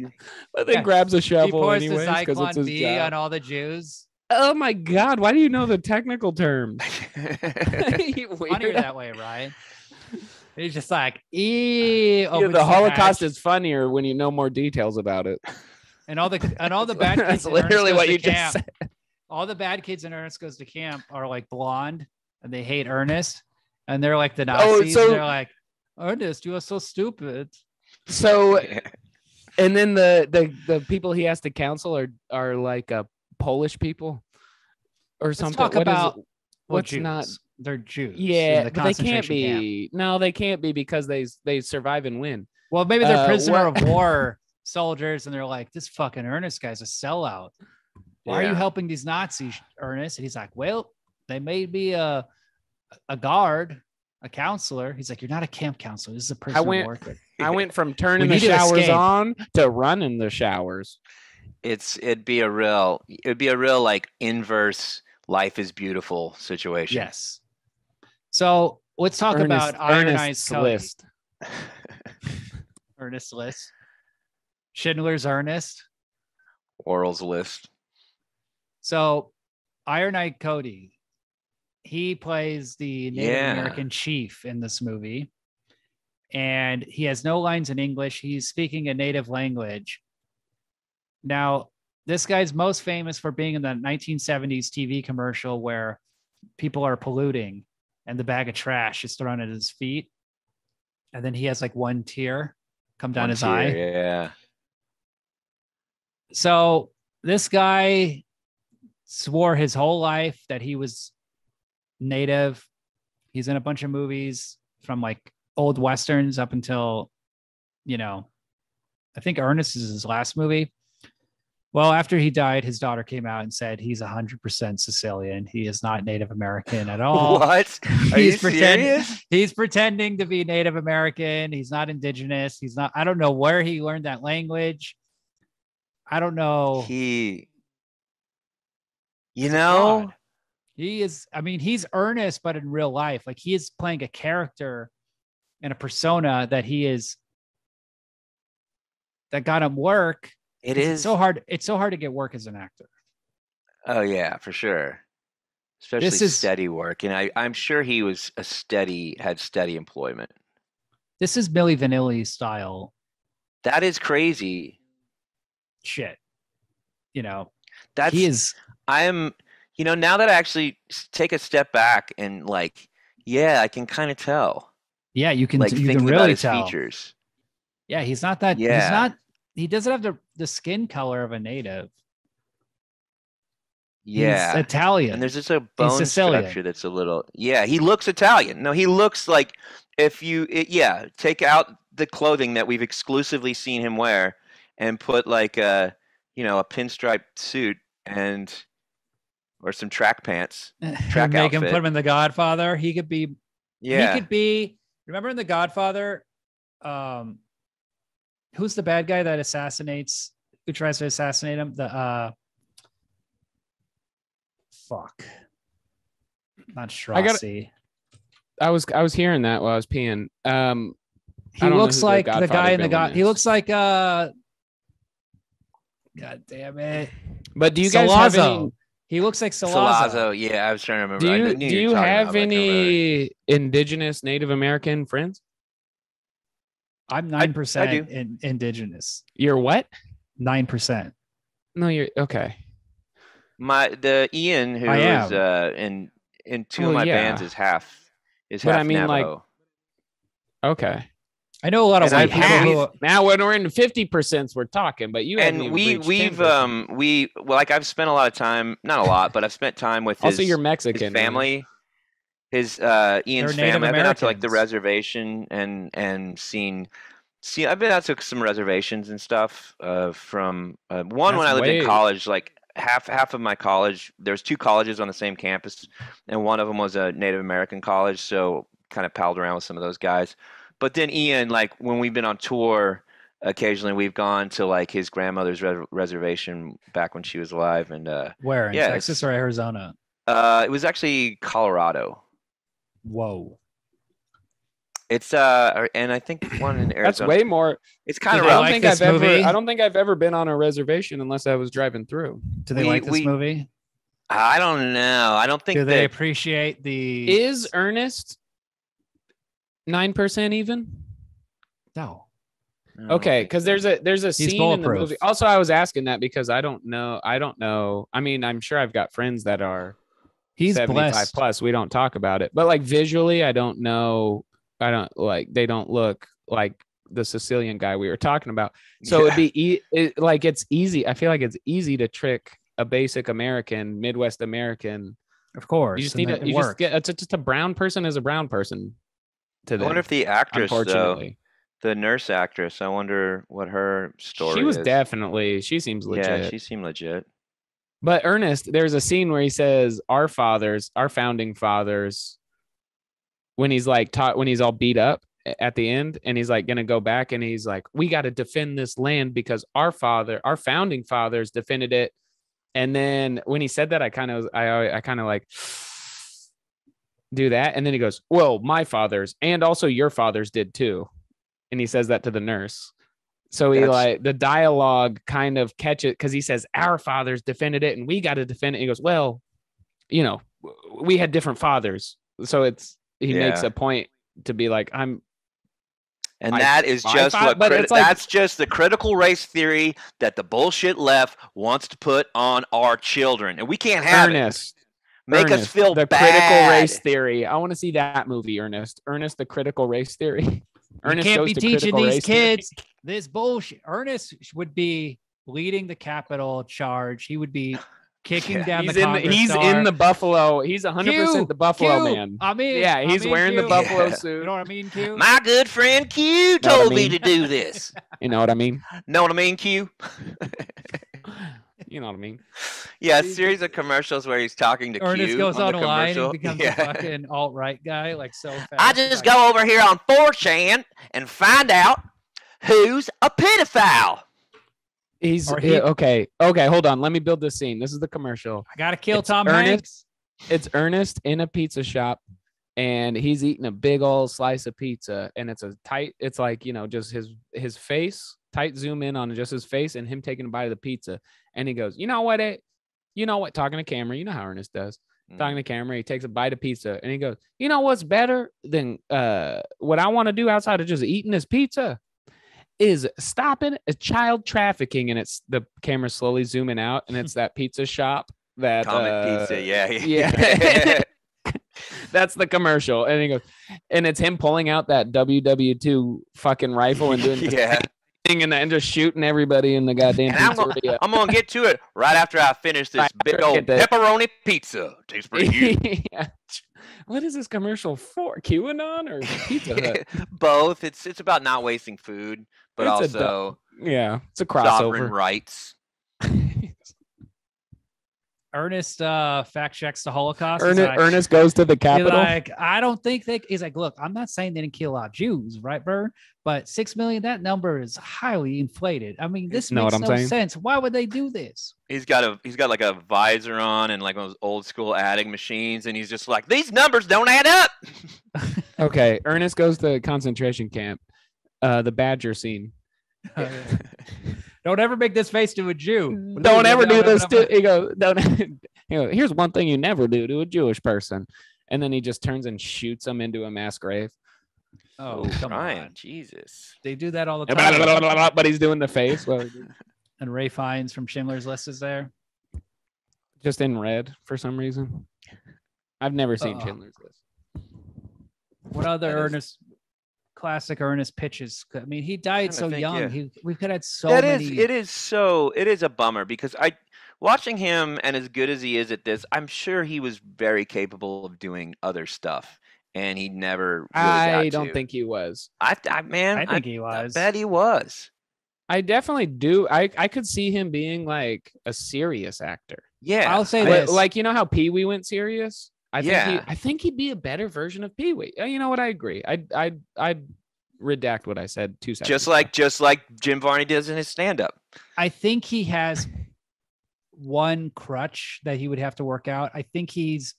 shower. but then Yeah. grabs a shovel anyways because it's his B job. on all the Jews. oh my god why do you know the technical terms Funnier that way, right? He's just like, ee. Yeah, the Holocaust hatch, is funnier when you know more details about it. and all the and all the bad kids. That's literally what you camp, just said. All the bad kids in Ernest Goes to Camp are like blonde, and they hate Ernest, and they're like the Oh, Nazis. so- and they're like, Ernest, you are so stupid. So and then the the the people he has to counsel are are like uh Polish people or Let's something. talk What is it? about well, what's Jews. not- They're Jews. Yeah, the but they can't concentration camp. be. No, they can't be because they they survive and win. Well, maybe they're Uh, prisoner what- of war soldiers, and they're like, "This fucking Ernest guy's a sellout. Why are you helping these Nazis, Ernest?" And he's like, "Well, they made me a a guard, a counselor." He's like, "You're not a camp counselor. This is a person of went- war. I went from turning the need to showers on to running the showers. it's it'd be a real it'd be a real like inverse life is beautiful situation. Yes. So let's talk about Ironized list. Ernest List. Schindler's Ernest. Oral's list. So, Iron Eyes Cody, he plays the Native Yeah. American chief in this movie, and he has no lines in English. He's speaking a native language. Now, this guy's most famous for being in the 1970s TV commercial where people are polluting and the bag of trash is thrown at his feet. And then he has like one tear come down One his eye. Yeah. So this guy swore his whole life that he was native. He's in a bunch of movies from like old westerns up until, you know, I think Ernest is his last movie. Well, after he died, his daughter came out and said he's 100% Sicilian. He is not Native American at all. what? Are you He's pretending- serious? He's pretending to be Native American. He's not indigenous. He's not, I don't know where he learned that language. I don't know. He You know? God. He is, I mean, he's earnest, but in real life, like he is playing a character and a persona that he is that got him work. It is so hard. It's so hard to get work as an actor. Oh yeah, for sure. Especially This is- steady work. And I, I'm sure he was a steady had steady employment. This is Milli Vanilli style That is crazy. shit. You know, That's he is I am you know, now that I actually take a step back and like, yeah, I can kind of tell. yeah, you can Like you thinking can about really his tell. features. Yeah, he's not that Yeah. he's not he doesn't have the the skin color of a native. Yeah. He's Italian. and there's just a bone structure that's a little yeah he looks italian no he looks like if you it, yeah take out the clothing that we've exclusively seen him wear and put like a you know a pinstripe suit and or some track pants. Track Make him outfit. put him in the Godfather. He could be. Yeah. He could be. Remember in the Godfather, um, who's the bad guy that assassinates? Who tries to assassinate him? The uh, fuck. Not I gotta- Strassi. I was I was hearing that while I was peeing. Um, He looks who the like the, guy in the villain God. He looks like uh. God damn it! but do you guys have any? Sollozzo. He looks like Sollozzo. Sollozzo. Yeah, I was trying to remember. Do you knew do you have about, but I can't remember. any indigenous Native American friends? I'm nine percent do. in, indigenous. You're what? Nine percent. No, you're okay. My the Ian who I is am. uh in in two Well, of my yeah. bands is half is But half I mean, like, Navajo. Okay. I know a lot of And white I've people. Now when we're in fifty percent, we're talking. But you and we reached we've 10%. um we well like I've spent a lot of time not a lot but I've spent time with his, also you're his Mexican right? family his uh Ian's Native family I've been out to like the reservation and and seen see I've been out to some reservations and stuff uh from uh, one when I lived way- in college like half half of my college there's two colleges on the same campus and one of them was a Native American college so kind of palled around with some of those guys but then Ian like when we've been on tour occasionally we've gone to like his grandmother's re- reservation back when she was alive and uh Where in Yeah, Texas or Arizona? uh it was actually Colorado Whoa. it's uh and I think one in That's Arizona way more. it's kind of I don't like think I've ever. I don't think I've ever been on a reservation unless I was driving through. Do they We- like this we- movie? I don't know I don't think Do they that appreciate the? Is Ernest nine percent even? no. I Okay, because there's a there's a scene in the movie. Also, I was asking that because I don't know. I don't know. I mean, I'm sure I've got friends that are He's 75 blessed. plus. We don't talk about it, but like visually, I don't know. I don't like. They don't look like the Sicilian guy we were talking about. So Yeah. it'd be e- it, like it's easy. I feel like it's easy to trick a basic American, Midwest American. Of course. You just need it to. You just get. It's just a brown person is a brown person. To I wonder if the actress though the nurse actress I wonder what her story she was is. definitely. She seems legit. yeah she seemed legit But Ernest, there's a scene where he says, "Our fathers, our founding fathers," when he's like taught when he's all beat up at the end, and he's like gonna go back, and he's like, "We got to defend this land because our father, our founding fathers, defended it." And then when he said that, I kind of, I, I kind of like do that, and then he goes, "Well, my fathers and also your fathers did too," and he says that to the nurse. So he That's- like the dialogue kind of catch it because he says our fathers defended it and we got to defend it. He goes, well, you know, we had different fathers, so it's he makes a point to be like, I'm And I- that is just thought- what criti- like- that's just the critical race theory that the bullshit left wants to put on our children, and we can't have Ernest. It. Make us Ernest, feel the bad. critical race theory. I want to see that movie, Ernest. Ernest, the critical race theory. Ernest You Ernest can't goes be to teaching these race theory. kids this bullshit. Ernest would be leading the capital charge. He would be kicking Yeah. down He's the in the, he's star. in the Buffalo. He's 100% Q, the Buffalo Q, man. I mean, in. Yeah, I'm he's in, wearing the buffalo Yeah. suit. You know what I mean, Q? My good friend Q Know what I told me to do this. You know what I mean? know what I mean, Q? You know what I mean? yeah, a series of commercials where he's talking to Ernest Q goes on online commercial. and becomes Yeah. a fucking alt right guy, like so fast. I just Like, go over here on 4chan and find out who's a pedophile. He's Or he- yeah, okay. Okay, hold on. Let me build this scene. This is the commercial. I gotta kill It's Tom Ernest. Hanks. It's Ernest in a pizza shop, and he's eating a big old slice of pizza, and it's a tight. It's like you know, just his his face. Tight zoom in on just his face and him taking a bite of the pizza, and he goes, "You know what? It, you know what? Talking to camera. You know how Ernest does. Mm. Talking to camera. He takes a bite of pizza, and he goes, "You know what's better than uh what I want to do outside of just eating this pizza." is stopping a child trafficking and it's the camera slowly zooming out and it's that pizza shop that Comic uh, pizza, yeah. yeah. that's the commercial and he goes and it's him pulling out that ww2 fucking rifle and doing yeah. And, and just shooting everybody in the goddamn And I'm gonna. I'm gonna get to it right after I finish this Right big old pepperoni pizza. Tastes pretty good. Yeah. What is this commercial for? QAnon or Pizza Hut? Both. It's it's about not wasting food, but It's a also Yeah, it's a sovereign crossover. rights. Ernest uh, fact checks the Holocaust. Ernest, like- Ernest goes to the he's Capitol. like, I don't think they. He's like, look, I'm not saying they didn't kill a lot of Jews, right, Bird? But six million, that number is highly inflated. I mean, this Know makes what I'm no saying? sense. Why would they do this? He's got a he's got like a visor on and like one of those old school adding machines, and he's just like, these numbers don't add up. okay, Ernest goes to concentration camp. Uh, the Badger scene. don't ever make this face to a Jew. Mm. Don't ever do this to. He goes, don't. he goes, Here's one thing you never do to a Jewish person, and then he just turns and shoots him into a mass grave. Oh, come Ryan, on. Jesus. They do that all the time. but he's doing the face, and Ralph Fiennes from Schindler's List is there. just in red for some reason. I've never seen Uh-uh. Schindler's List. What other That is- Ernest classic Ernest pitches? I mean, he died so think, young. yeah. He we could have had so That is many. it is so it is a bummer because I watching him and as good as he is at this, I'm sure he was very capable of doing other stuff. And he never really I don't to. think he was. I, I man, I think he was. I bet he was. I definitely do. I I could see him being like a serious actor. Yeah. I'll say I- this. like you know how Pee Wee went serious. I think Yeah. he, I think he'd be a better version of Pee Wee. Uh, You know what? I agree. I I I redact what I said two seconds. just ago. like just like Jim Varney does in his stand up. I think he has one crutch that he would have to work out. I think he's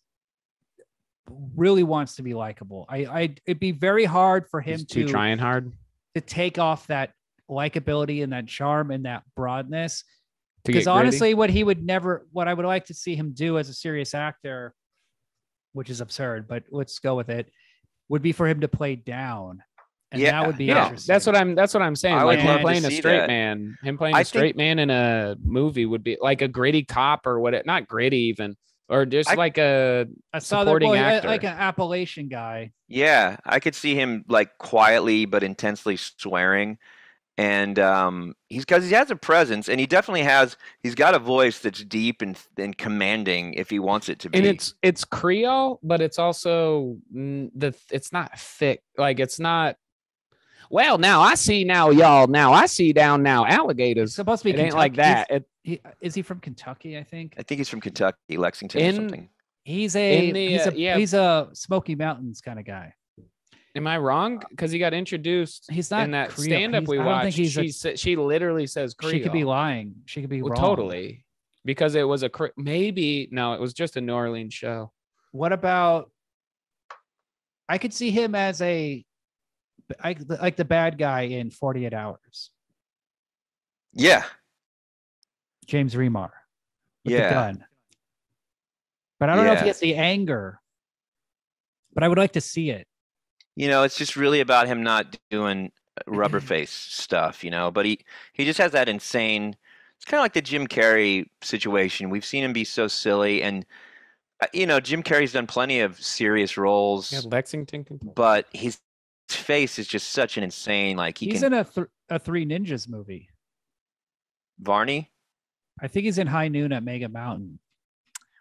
really wants to be likable. I, I it'd be very hard for him he's too to trying hard to take off that likability and that charm and that broadness. Because honestly, what he would never, what I would like to see him do as a serious actor, which is absurd, but let's go with it, would be for him to play down, and Yeah, that would be yeah, interesting. that's what I'm. That's what I'm saying. I like him playing a straight that. man, him playing I a straight think- man in a movie would be like a gritty cop or what? Not gritty even, or just I- like a I saw that supporting well, eh, actor. like an Appalachian guy. Yeah, I could see him like quietly but intensely swearing, and um, he's because he has a presence, and he definitely has. He's got a voice that's deep and and commanding if he wants it to be. and it's it's Creole, but it's also mm, the it's not thick. Like it's not. Well, now I see now, y'all. Now I see down now It's alligators. supposed to be It ain't like Kentucky. that. It, He, is he from Kentucky? I think I think he's from Kentucky, Lexington or something. he's a the, he's uh, a yeah. he's a Smoky Mountains kind of guy. Am I wrong? Uh, because he got introduced He's not in that Creole. stand up He's- we I don't watched. think he's a- she sa- she literally says Creole. She could be lying. She could be Well, wrong. totally because it was a maybe no, it was just a New Orleans show. What about? I could see him as a, I, like the bad guy in Forty Eight Hours, Yeah, James Remar, with the yeah. gun. But I don't know if he Yeah. has the anger. But I would like to see it. You know, it's just really about him not doing rubber face stuff. You know, but he he just has that insane. It's kind of like the Jim Carrey situation. We've seen him be so silly, and uh, you know, Jim Carrey's done plenty of serious roles. Yeah, Lexington. Kentucky. but his face is just such an insane like he he's can in a th- a Three Ninjas movie. Varney. I think he's in High Noon at Mega Mountain.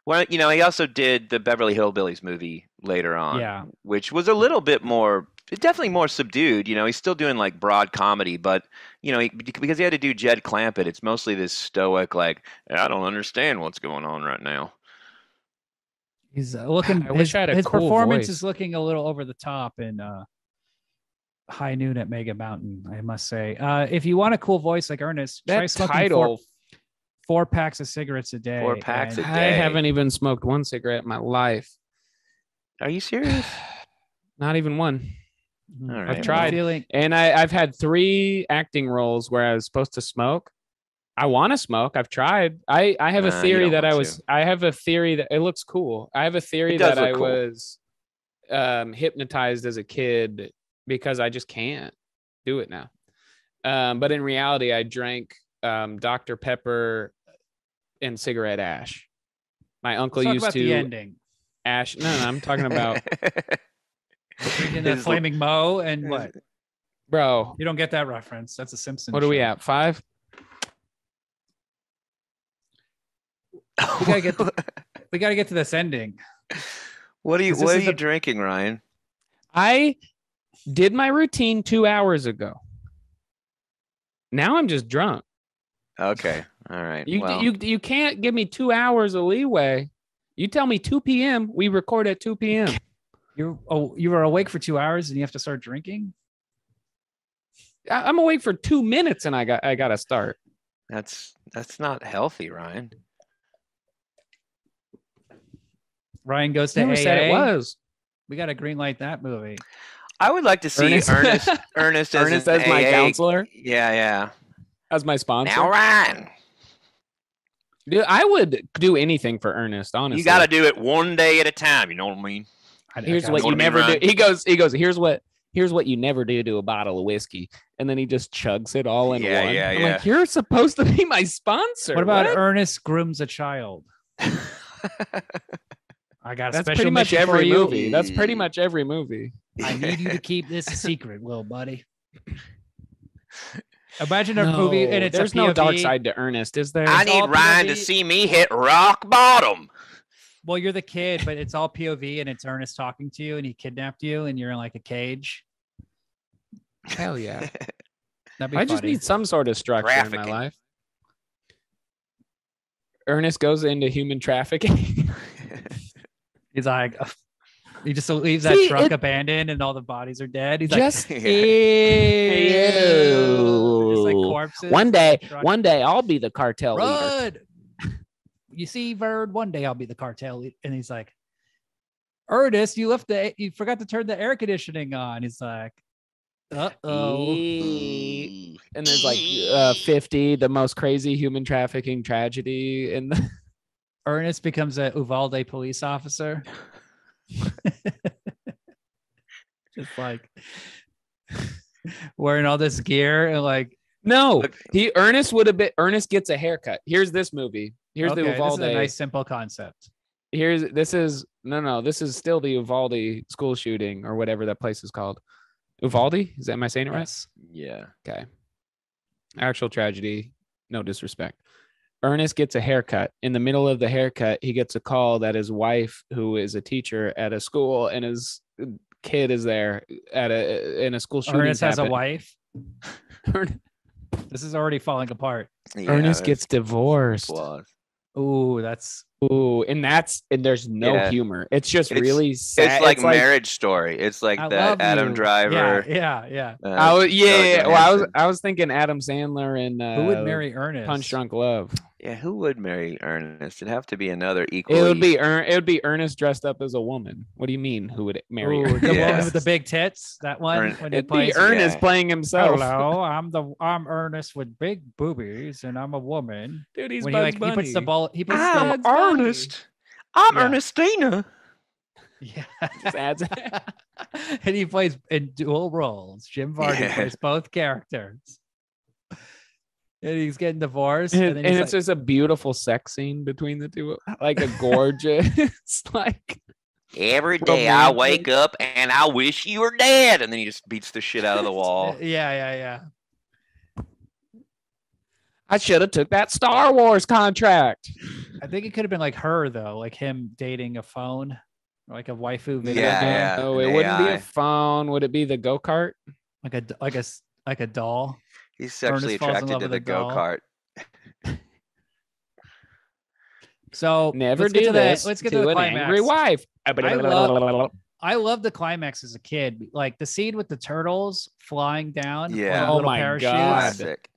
Well, you know, he also did the Beverly Hillbillies movie later on, Yeah. which was a little bit more, definitely more subdued. You know, he's still doing like broad comedy, but you know, he, because he had to do Jed Clampett, it's mostly this stoic, like I don't understand what's going on right now. He's uh, looking. I wish his, I had a his cool performance voice. is looking a little over the top in uh, High Noon at Mega Mountain. I must say. Uh, if you want a cool voice like Ernest, try That smoking title. Four, four packs of cigarettes a day. Four packs and- a I day. haven't even smoked one cigarette in my life. Are you serious? Not even one. All I've right, well. tried. And I, I've had three acting roles where I was supposed to smoke. I want to smoke. I've tried. I, I have Nah, a theory that I was. to. I have a theory that it looks cool. I have a theory that I cool. was um, hypnotized as a kid because I just can't do it now. Um, but in reality, I drank um, Dr Pepper and cigarette ash. My uncle let's talk used about to the ending. ash. No, no, I'm talking about Drinking the flaming Moe and what? bro. You don't get that reference. That's a Simpsons. What are we at? Five? We gotta get. To, we gotta get to this ending. what are you 'Cause this What are you the- drinking, Ryan? I did my routine two hours ago. Now I'm just drunk. Okay, all right. You well, you you can't give me two hours of leeway. You tell me 2 p.m. We record at 2 p.m. You oh, you were awake for two hours and you have to start drinking. I- I'm awake for two minutes and I got I got to start. that's that's not healthy, Ryan. Ryan goes to Who AA. said it was? We got to green light that movie. I would like to see Ernest- Ernest Ernest, as, Ernest as my AA counselor, Yeah, yeah. As my sponsor. Now, Ryan, Dude, I would do anything for Ernest. Honestly, you got to do it one day at a time. You know what I mean? Here's I what Know you what I mean, never do. He goes, he goes. Here's what. Here's what you never do to a bottle of whiskey, and then he just chugs it all in Yeah, one. yeah, I'm yeah. like, you're supposed to be my sponsor. What about Ernest grooms a child? I got a That's special pretty much mission for every you. movie. That's pretty much every movie. I need you to keep this a secret, little buddy. Imagine a movie and it's there's a no dark side to Ernest, is there? I It's need Ryan to see me hit rock bottom. Well, you're the kid, but it's all POV and it's Ernest talking to you and he kidnapped you and you're in like a cage. Hell yeah! That'd be I just need some sort of structure in my life. Ernest goes into human trafficking. He's like, he just leaves that See, truck it- abandoned and all the bodies are dead. He's Just like, Yeah. ew. Just like corpses. one day, one day, I'll be the cartel leader. Run. You see, Verd, one day I'll be the cartel. lead-" And he's like, Ernest, you left the, you forgot to turn the air conditioning on. He's like, uh oh. E- And there's like uh, 50, the most crazy human trafficking tragedy in the Ernest becomes a Uvalde police officer. Just like wearing all this gear and like, No, he Ernest would have been Ernest gets a haircut. Here's this movie. Here's okay, the this is Uvalde. a nice simple concept. Here's this is no no this is still the Uvalde school shooting or whatever that place is called. Uvalde? Is that am I saying it right? Yeah. Okay. Actual tragedy. No disrespect. Ernest gets a haircut. In the middle of the haircut, he gets a call that his wife, who is a teacher at a school, and his kid is there at a in a school shooting. Ernest has a wife. Ern- This is already falling apart. Yeah, Ernest gets divorced. applause. Ooh, that's Ooh, and that's and there's no Yeah. humor. It's just It's- really sad. It's like marriage story. It's like I that Adam you. Driver. Yeah, yeah, yeah. uh, I was, yeah, yeah, well, I was I was thinking Adam Sandler and uh, Who would marry Ernest? Punch Drunk Love. Yeah, who would marry Ernest? It'd have to be another equal. It would be Ern- it would be Ernest dressed up as a woman. What do you mean? Who would marry? Ooh, Ernest? the Yeah. woman with the big tits. That one. Ern- when he It'd plays. be Ernest Yeah. playing himself. Hello, I'm the I'm Ernest with big boobies, and I'm a woman. Dude, he's when he Bugs like he puts the ball, he puts I'm Bugs Bunny. Ernest. I'm Yeah. Ernestina. yeah, Just adds- and he plays in dual roles. Jim Varney Yeah. plays both characters, and he's getting divorced, and, and, then and it's like, just a beautiful sex scene between the two, like a gorgeous, like Every day I wake up and I wish you were dead, and then he just beats the shit out of the wall. yeah, yeah, yeah. I should have took that Star Wars contract. I think it could have been like her though, like him dating a phone, like a waifu video Yeah, game, yeah. oh, an it wouldn't be a phone. Would it be the go kart? like a d- like a s- like a doll. He's sexually Ernest falls in attracted love to with the go kart. So Never let's do get to this the, let's get to, to the an climax. angry wife. I love- I love the climax as a kid, like the scene with the turtles flying down. on Yeah. Oh my parachutes. God. Classic.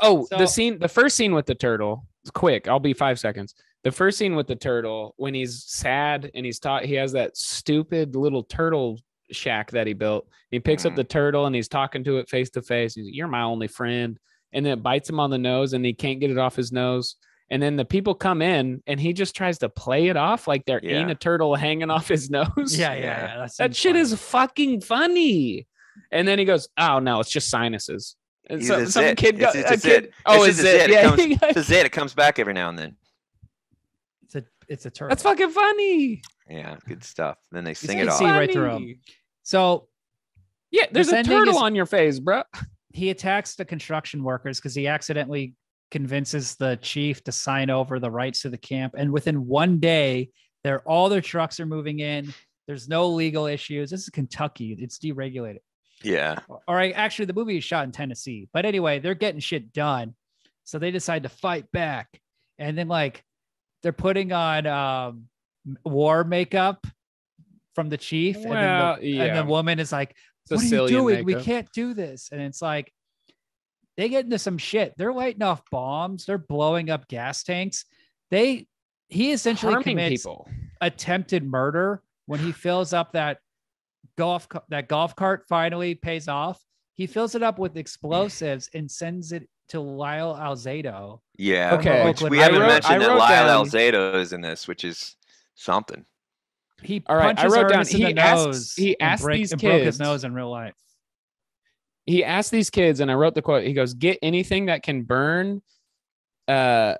Oh, So- the scene, the first scene with the turtle. It's quick. I'll be five seconds. The first scene with the turtle when he's sad and he's taught he has that stupid little turtle shack that he built. He picks up Mhm. the turtle and he's talking to it face to face. He's like, "You're my only friend," and then it bites him on the nose and he can't get it off his nose. And then the people come in and he just tries to play it off like there ain't a turtle hanging off his nose. Yeah, yeah, Yeah. yeah. That, that shit funny. is fucking funny. And then he goes, "Oh no, it's just sinuses." And He's so, some zit. kid, go, It's- a it's a kid. zit. Oh, It's is a it? zit. It Yeah, comes- It's a zit. It comes back every now and then. It's a it's a turtle. that's fucking funny. Yeah, good stuff. Then they sing can it see off. right through 'em. Funny. So Yeah, there's a turtle is- on your face, bro. he attacks the construction workers because he accidentally convinces the chief to sign over the rights to the camp. And within one day, they're all their trucks are moving in. There's no legal issues. This is Kentucky. It's deregulated. Yeah. All right, actually, the movie is shot in Tennessee. But anyway, they're getting shit done. So they decide to fight back. And then like they're putting on um war makeup from the chief. and, then Well, the, and the woman is like, what are you Sicilian doing? We can't do this. And it's like they get into some shit. They're lighting off bombs. They're blowing up gas tanks. They he essentially harming commits people. attempted murder when he fills up that golf that golf cart finally pays off. He fills it up with explosives and sends it to Lyle Alzado. Yeah. Okay. Which we haven't Raiders. mentioned that Lyle down- Alzado is in this, which is something. He All right, I punches wrote down- in he the asks- nose. he and asked break- these and broke his kids- nose in real life. he asked these kids, and I wrote the quote. He goes, "Get anything that can burn." Uh,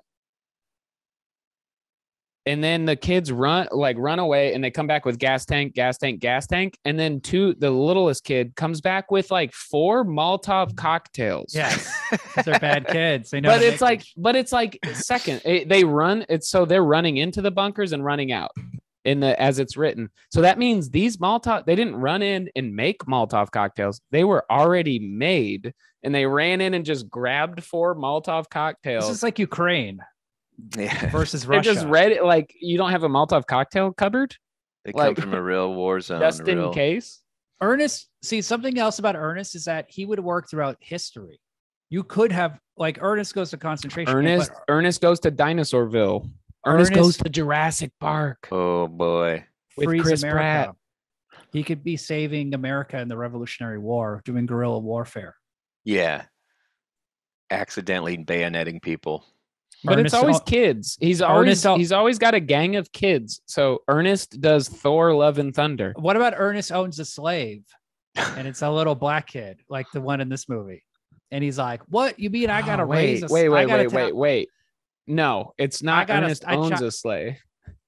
and then the kids run like run away, and they come back with gas tank, gas tank, gas tank, and then two. The littlest kid comes back with like four Molotov cocktails. yes they're bad kids. They know. but it's like, but it's like second. it- they run. It's so they're running into the bunkers and running out in the as it's written. So that means these Molotov. They didn't run in and make Molotov cocktails. They were already made, and they ran in and just grabbed four Molotov this cocktails. is like Ukraine Yeah. versus they Russia. just read it like you don't have a Molotov cocktail cupboard They like- come from a real war zone. just a real- in case. Ernest, see something else about Ernest is that he would work throughout history. You could have like Ernest goes to concentration. camp, Ernest but Ernest goes to Dinosaurville. Ernest, goes to Jurassic Park. Oh boy. with frees Chris America. Pratt. He could be saving America in the Revolutionary War, doing guerrilla warfare. Yeah. Accidentally bayoneting people. But Ernest it's always al- kids. He's always Ernest he's always got a gang of kids. So Ernest does Thor, Love and Thunder. What about Ernest owns a slave, and it's a little black kid like the one in this movie, and he's like, "What you mean? I ah, gotta Oh, raise wait, a wait, wait, wait, ta- wait, wait. No, it's not gotta- Ernest I owns cho- a slave.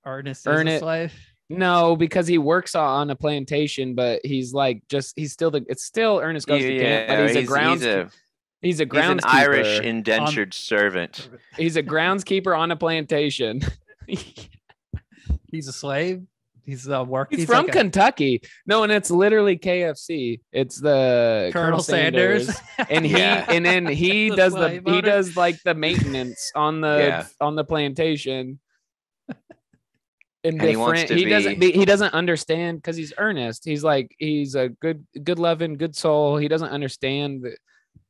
Ernest is Earn a slave." No, because he works on a plantation, but he's like just he's still the it's still Ernest goes to camp, but he's, a grounds he's a, he's a he's an. Irish indentured servant. he's a groundskeeper on a plantation. He's a slave. He's a work. He's, from like a- Kentucky. No, and it's literally KFC. It's the Colonel Sanders. and he Yeah. and then he The does the slave he does like the maintenance on the Yeah. on the plantation. And, And he wants befriend- to he doesn't be- be- he doesn't understand because he's earnest. He's like he's a good good loving good soul. He doesn't understand the,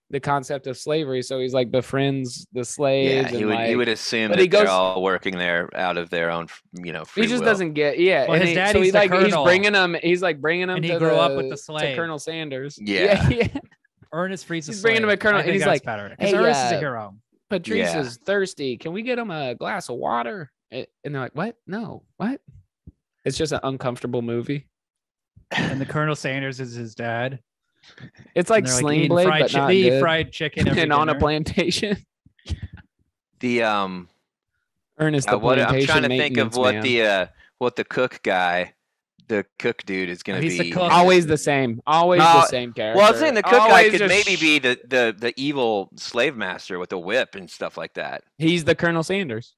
the concept of slavery, so he's like befriends the slaves. Yeah, he and would like, he would assume but that he goes- they're all working there out of their own, you know, free he just will. doesn't get yeah. Well, and his he, so daddy's he's the like he's bringing them. He's like bringing them. And he to grew up with the- the to slave. Colonel Sanders. Yeah. yeah. Ernest frees a He's bringing him a colonel, and he's like, better "Hey, Ernest is a uh, hero. Patrice Yeah. is thirsty. Can we get him a glass of water? And they're like, what? No, what? It's just an uncomfortable movie. And the Colonel Sanders is his dad. It's like And they're Sling eating Blade, fried but chi- not good. fried chicken every and on a plantation. the um Ernest, uh, the what I'm trying to think of what man. the uh what the cook guy, the cook dude is going to He's the be. always the same, always No, the same character. Well, I was saying the cook guy could maybe sh- be the, the the evil slave master with the whip and stuff like that. He's the Colonel Sanders,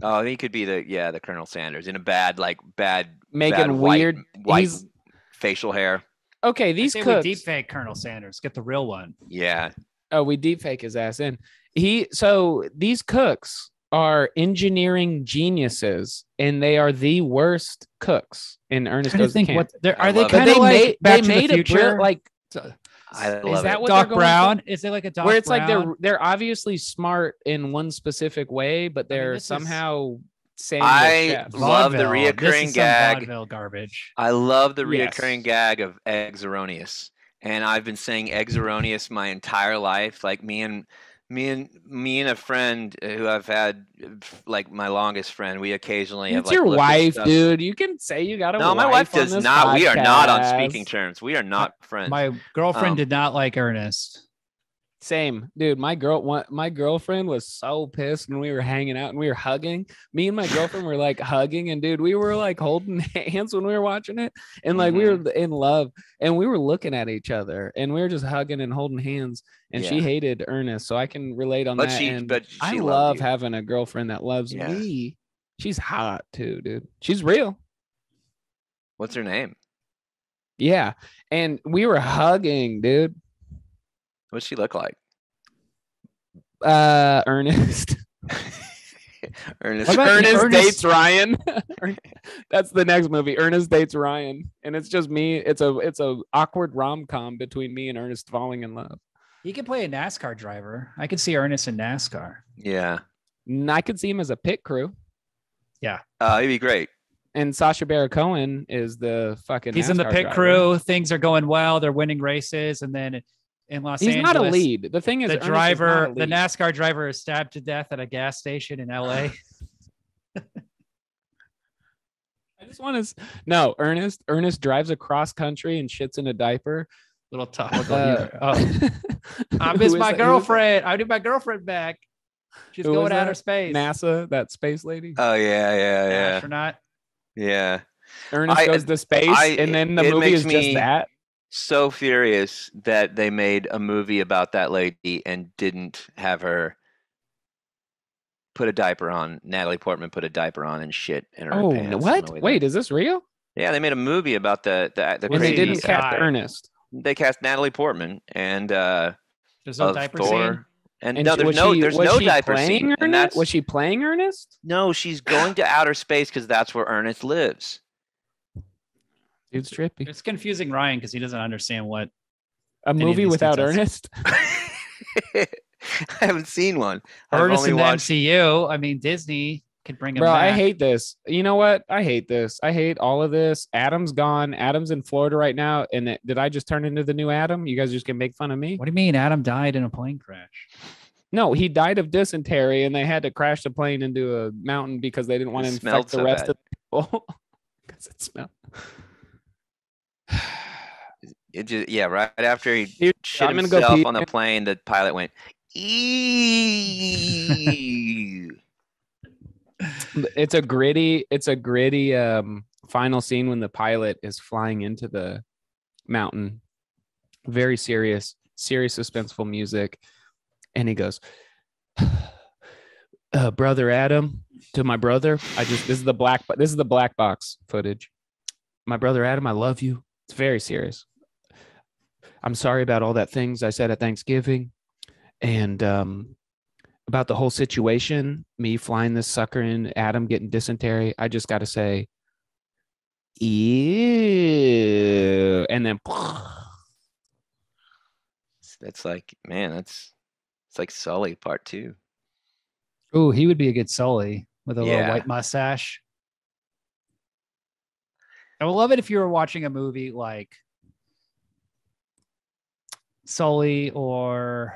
Oh, he could be the yeah the Colonel Sanders in a bad like bad making bad weird. white he's facial hair. Okay. These say we cooks. deep fake Colonel Sanders. Get the real one. Yeah, Oh, we deep fake his ass in. He so these cooks are engineering geniuses, and they are the worst cooks in Ernest trying to Goes to Camp. what they're, I they love it. But kind of like made Back they to made the a future? bri- like I Is that it. what they're Doc going Brown? for? Is it like a Doc where it's like they're they're obviously smart in one specific way, but they're this is- somehow saying I they're chefs. love the Vaudeville. This reoccurring is gag. vaudeville garbage. I love the Yes. reoccurring gag of eggs erroneous, and I've been saying eggs erroneous my entire life. Like me and me and me and a friend who I've had, like my longest friend, we occasionally have It's like your looked wife, dude. You can say you got a No, my wife on does this not. We are not on speaking terms. We are not friends. My girlfriend Um, did not like Ernest. Same, dude. My girl, my girlfriend was so pissed when we were hanging out and we were hugging. Me and my girlfriend were like hugging, and dude, we were like holding hands when we were watching it, and like we Mm-hmm. were in love, and we were looking at each other, and we were just hugging and holding hands. And she hated Ernest, so I can relate on But that. she- but I she loved love you. having a girlfriend that loves Yeah. me. She's hot too, dude. She's real. What's her name? Yeah, and we were hugging, dude. What's she look like? Uh, Ernest. Ernest. Ernest, Ernest- dates Ryan. That's the next movie. Ernest dates Ryan, and it's just me. It's a it's a awkward rom com between me and Ernest falling in love. He could play a NASCAR driver. I could see Ernest in NASCAR. Yeah. And I could see him as a pit crew. Yeah, uh, it'd be great. And Sacha Baron Cohen is the fucking. He's in the pit driver. crew. Things are going well. They're winning races, and then in Los He's Angeles, not a lead. The thing is, the Ernest driver, a the. NASCAR driver, is stabbed to death at a gas station in LA. I just want to. No, Ernest. Ernest drives across country and shits in a diaper. Little tough. Uh, oh, I miss my that- who is that? girlfriend. I need my girlfriend back. She's Who going was to outer space. NASA, that space lady. Oh yeah, yeah, yeah, Astronaut. yeah. Ernest I- goes to space, I- and then the movie is me- just that. So furious that they made a movie about that lady and didn't have her put a diaper on. Natalie Portman put a diaper on and shit in her Oh, pants. on what? Wait, there. is this real? yeah, they made a movie about the the, the And they didn't cast guy. Ernest. they cast Natalie Portman and uh, There's no of diaper Thor. scene. And, And no, there's no she- there's was no diaper playing scene. And Ernest? that's Was she playing Ernest? no, she's going to outer space because that's where Ernest lives. Dude's trippy. It's confusing Ryan because he doesn't understand what. A movie without. Ernest. I haven't seen one. I've Ernest only in the watched. MCU. I mean, Disney could bring him Bro, back. I hate this. You know what? I hate this. I hate all of this. Adam's gone. Adam's in Florida right now. And it- did I just turn into the new Adam? You guys just can make fun of me? What do you mean? Adam died in a plane crash. No, he died of dysentery, and they had to crash the plane into a mountain because they didn't want It to smelled infect the so rest bad. of the people. Because it smelled. It just, yeah, right after he Dude, shit I'm gonna go himself pee. on the plane, the pilot went, It's a gritty. It's a gritty um, final scene when the pilot is flying into the mountain. Very serious, serious, suspenseful music, and he goes, uh, "Brother Adam, to my brother, I just this is the black. This is the black box footage. My brother Adam, I love you. It's very serious. I'm sorry about all that things I said at Thanksgiving, and um, about the whole situation, me flying this sucker in, Adam getting dysentery. I just got to say, ew, and then That's like, man, that's it's like Sully part two. Ooh, he would be a good Sully with a little white mustache. I would love it if you were watching a movie like Sully or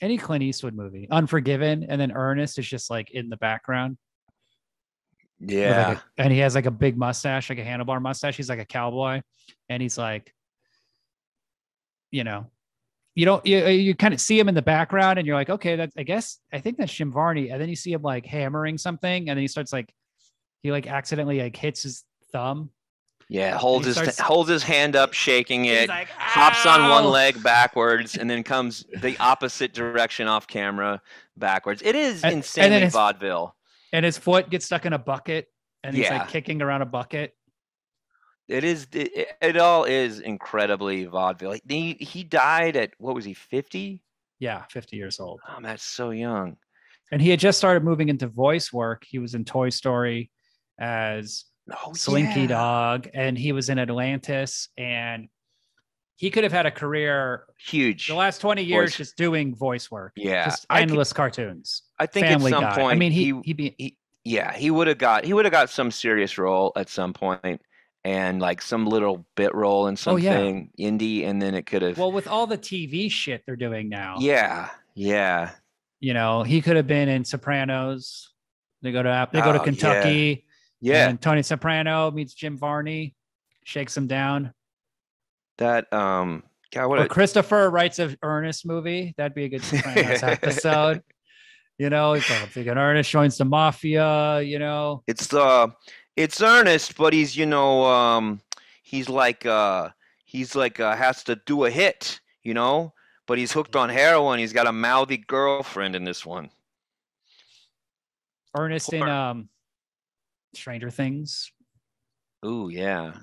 any Clint Eastwood movie, Unforgiven, and then Ernest is just like in the background. with, like, Yeah, a- and he has like a big mustache, like a handlebar mustache. He's like a cowboy, and he's like, you know, you don't you you kind of see him in the background, and you're like, okay, that's I guess I think that's Jim Varney, and then you see him like hammering something, and then he starts like he like accidentally like hits his thumb. Yeah. Holds his starts- holds his hand up, shaking it. like, hops on one leg backwards and then comes the opposite direction off camera backwards. It is And- and then vaudeville. and his foot gets stuck in a bucket, and he's Yeah. like kicking around a bucket. It is. It, it- all is incredibly vaudeville. He he died at what was he fifty? Yeah, 50 years old. Oh, that's so young. And he had just started moving into voice work. He was in Toy Story as Oh, Slinky yeah. Dog, and he was in Atlantis, and he could have had a career Huge. the last 20 years Voice- just doing voice work. Yeah, Just I could- endless cartoons. I think Family at some Guy. point. I mean, he he he be yeah he would have got he would have got some serious role at some point and like some little bit role in Oh, yeah. something indie and then it could have well with all the TV shit they're doing now. yeah yeah You know, he could have been in Sopranos. They go to they go to Oh. Kentucky. yeah And Tony Soprano meets Jim Varney, shakes him down. that um God, what Or a Christopher writes a Ernest movie. That'd be a good episode. You know, he's like, thinking Ernest joins the mafia. You know, it's uh it's Ernest, but he's you know um he's like uh he's like uh, has to do a hit, you know, but he's hooked on heroin. He's got a mouthy girlfriend in this one. Ernest in Poor- um, Stranger Things. Ooh, yeah.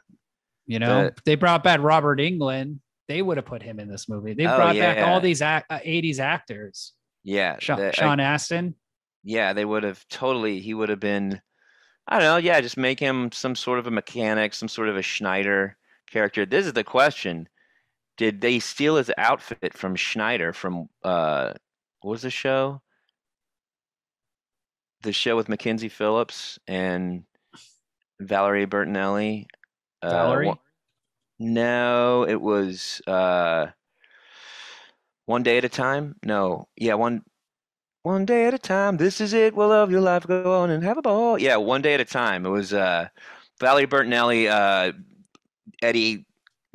You know, The- they brought back Robert Englund. They would have put him in this movie. They Oh, brought back yeah. all these ac- uh, 80s actors. Yeah. Sean, the- I- Astin. yeah, they would have totally he would have been I don't know, yeah, just make him some sort of a mechanic, some sort of a Schneider character. This is the question. Did they steal his outfit from Schneider from uh what was the show? The show with Mackenzie Phillips and Valerie Bertinelli. Uh, Valerie? one- no, it was uh one day at a time. No, yeah, one one day at a time. This is it. We'll love your life. Go on and have a ball. Yeah, one day at a time. It was uh, Valerie Bertinelli, uh, Eddie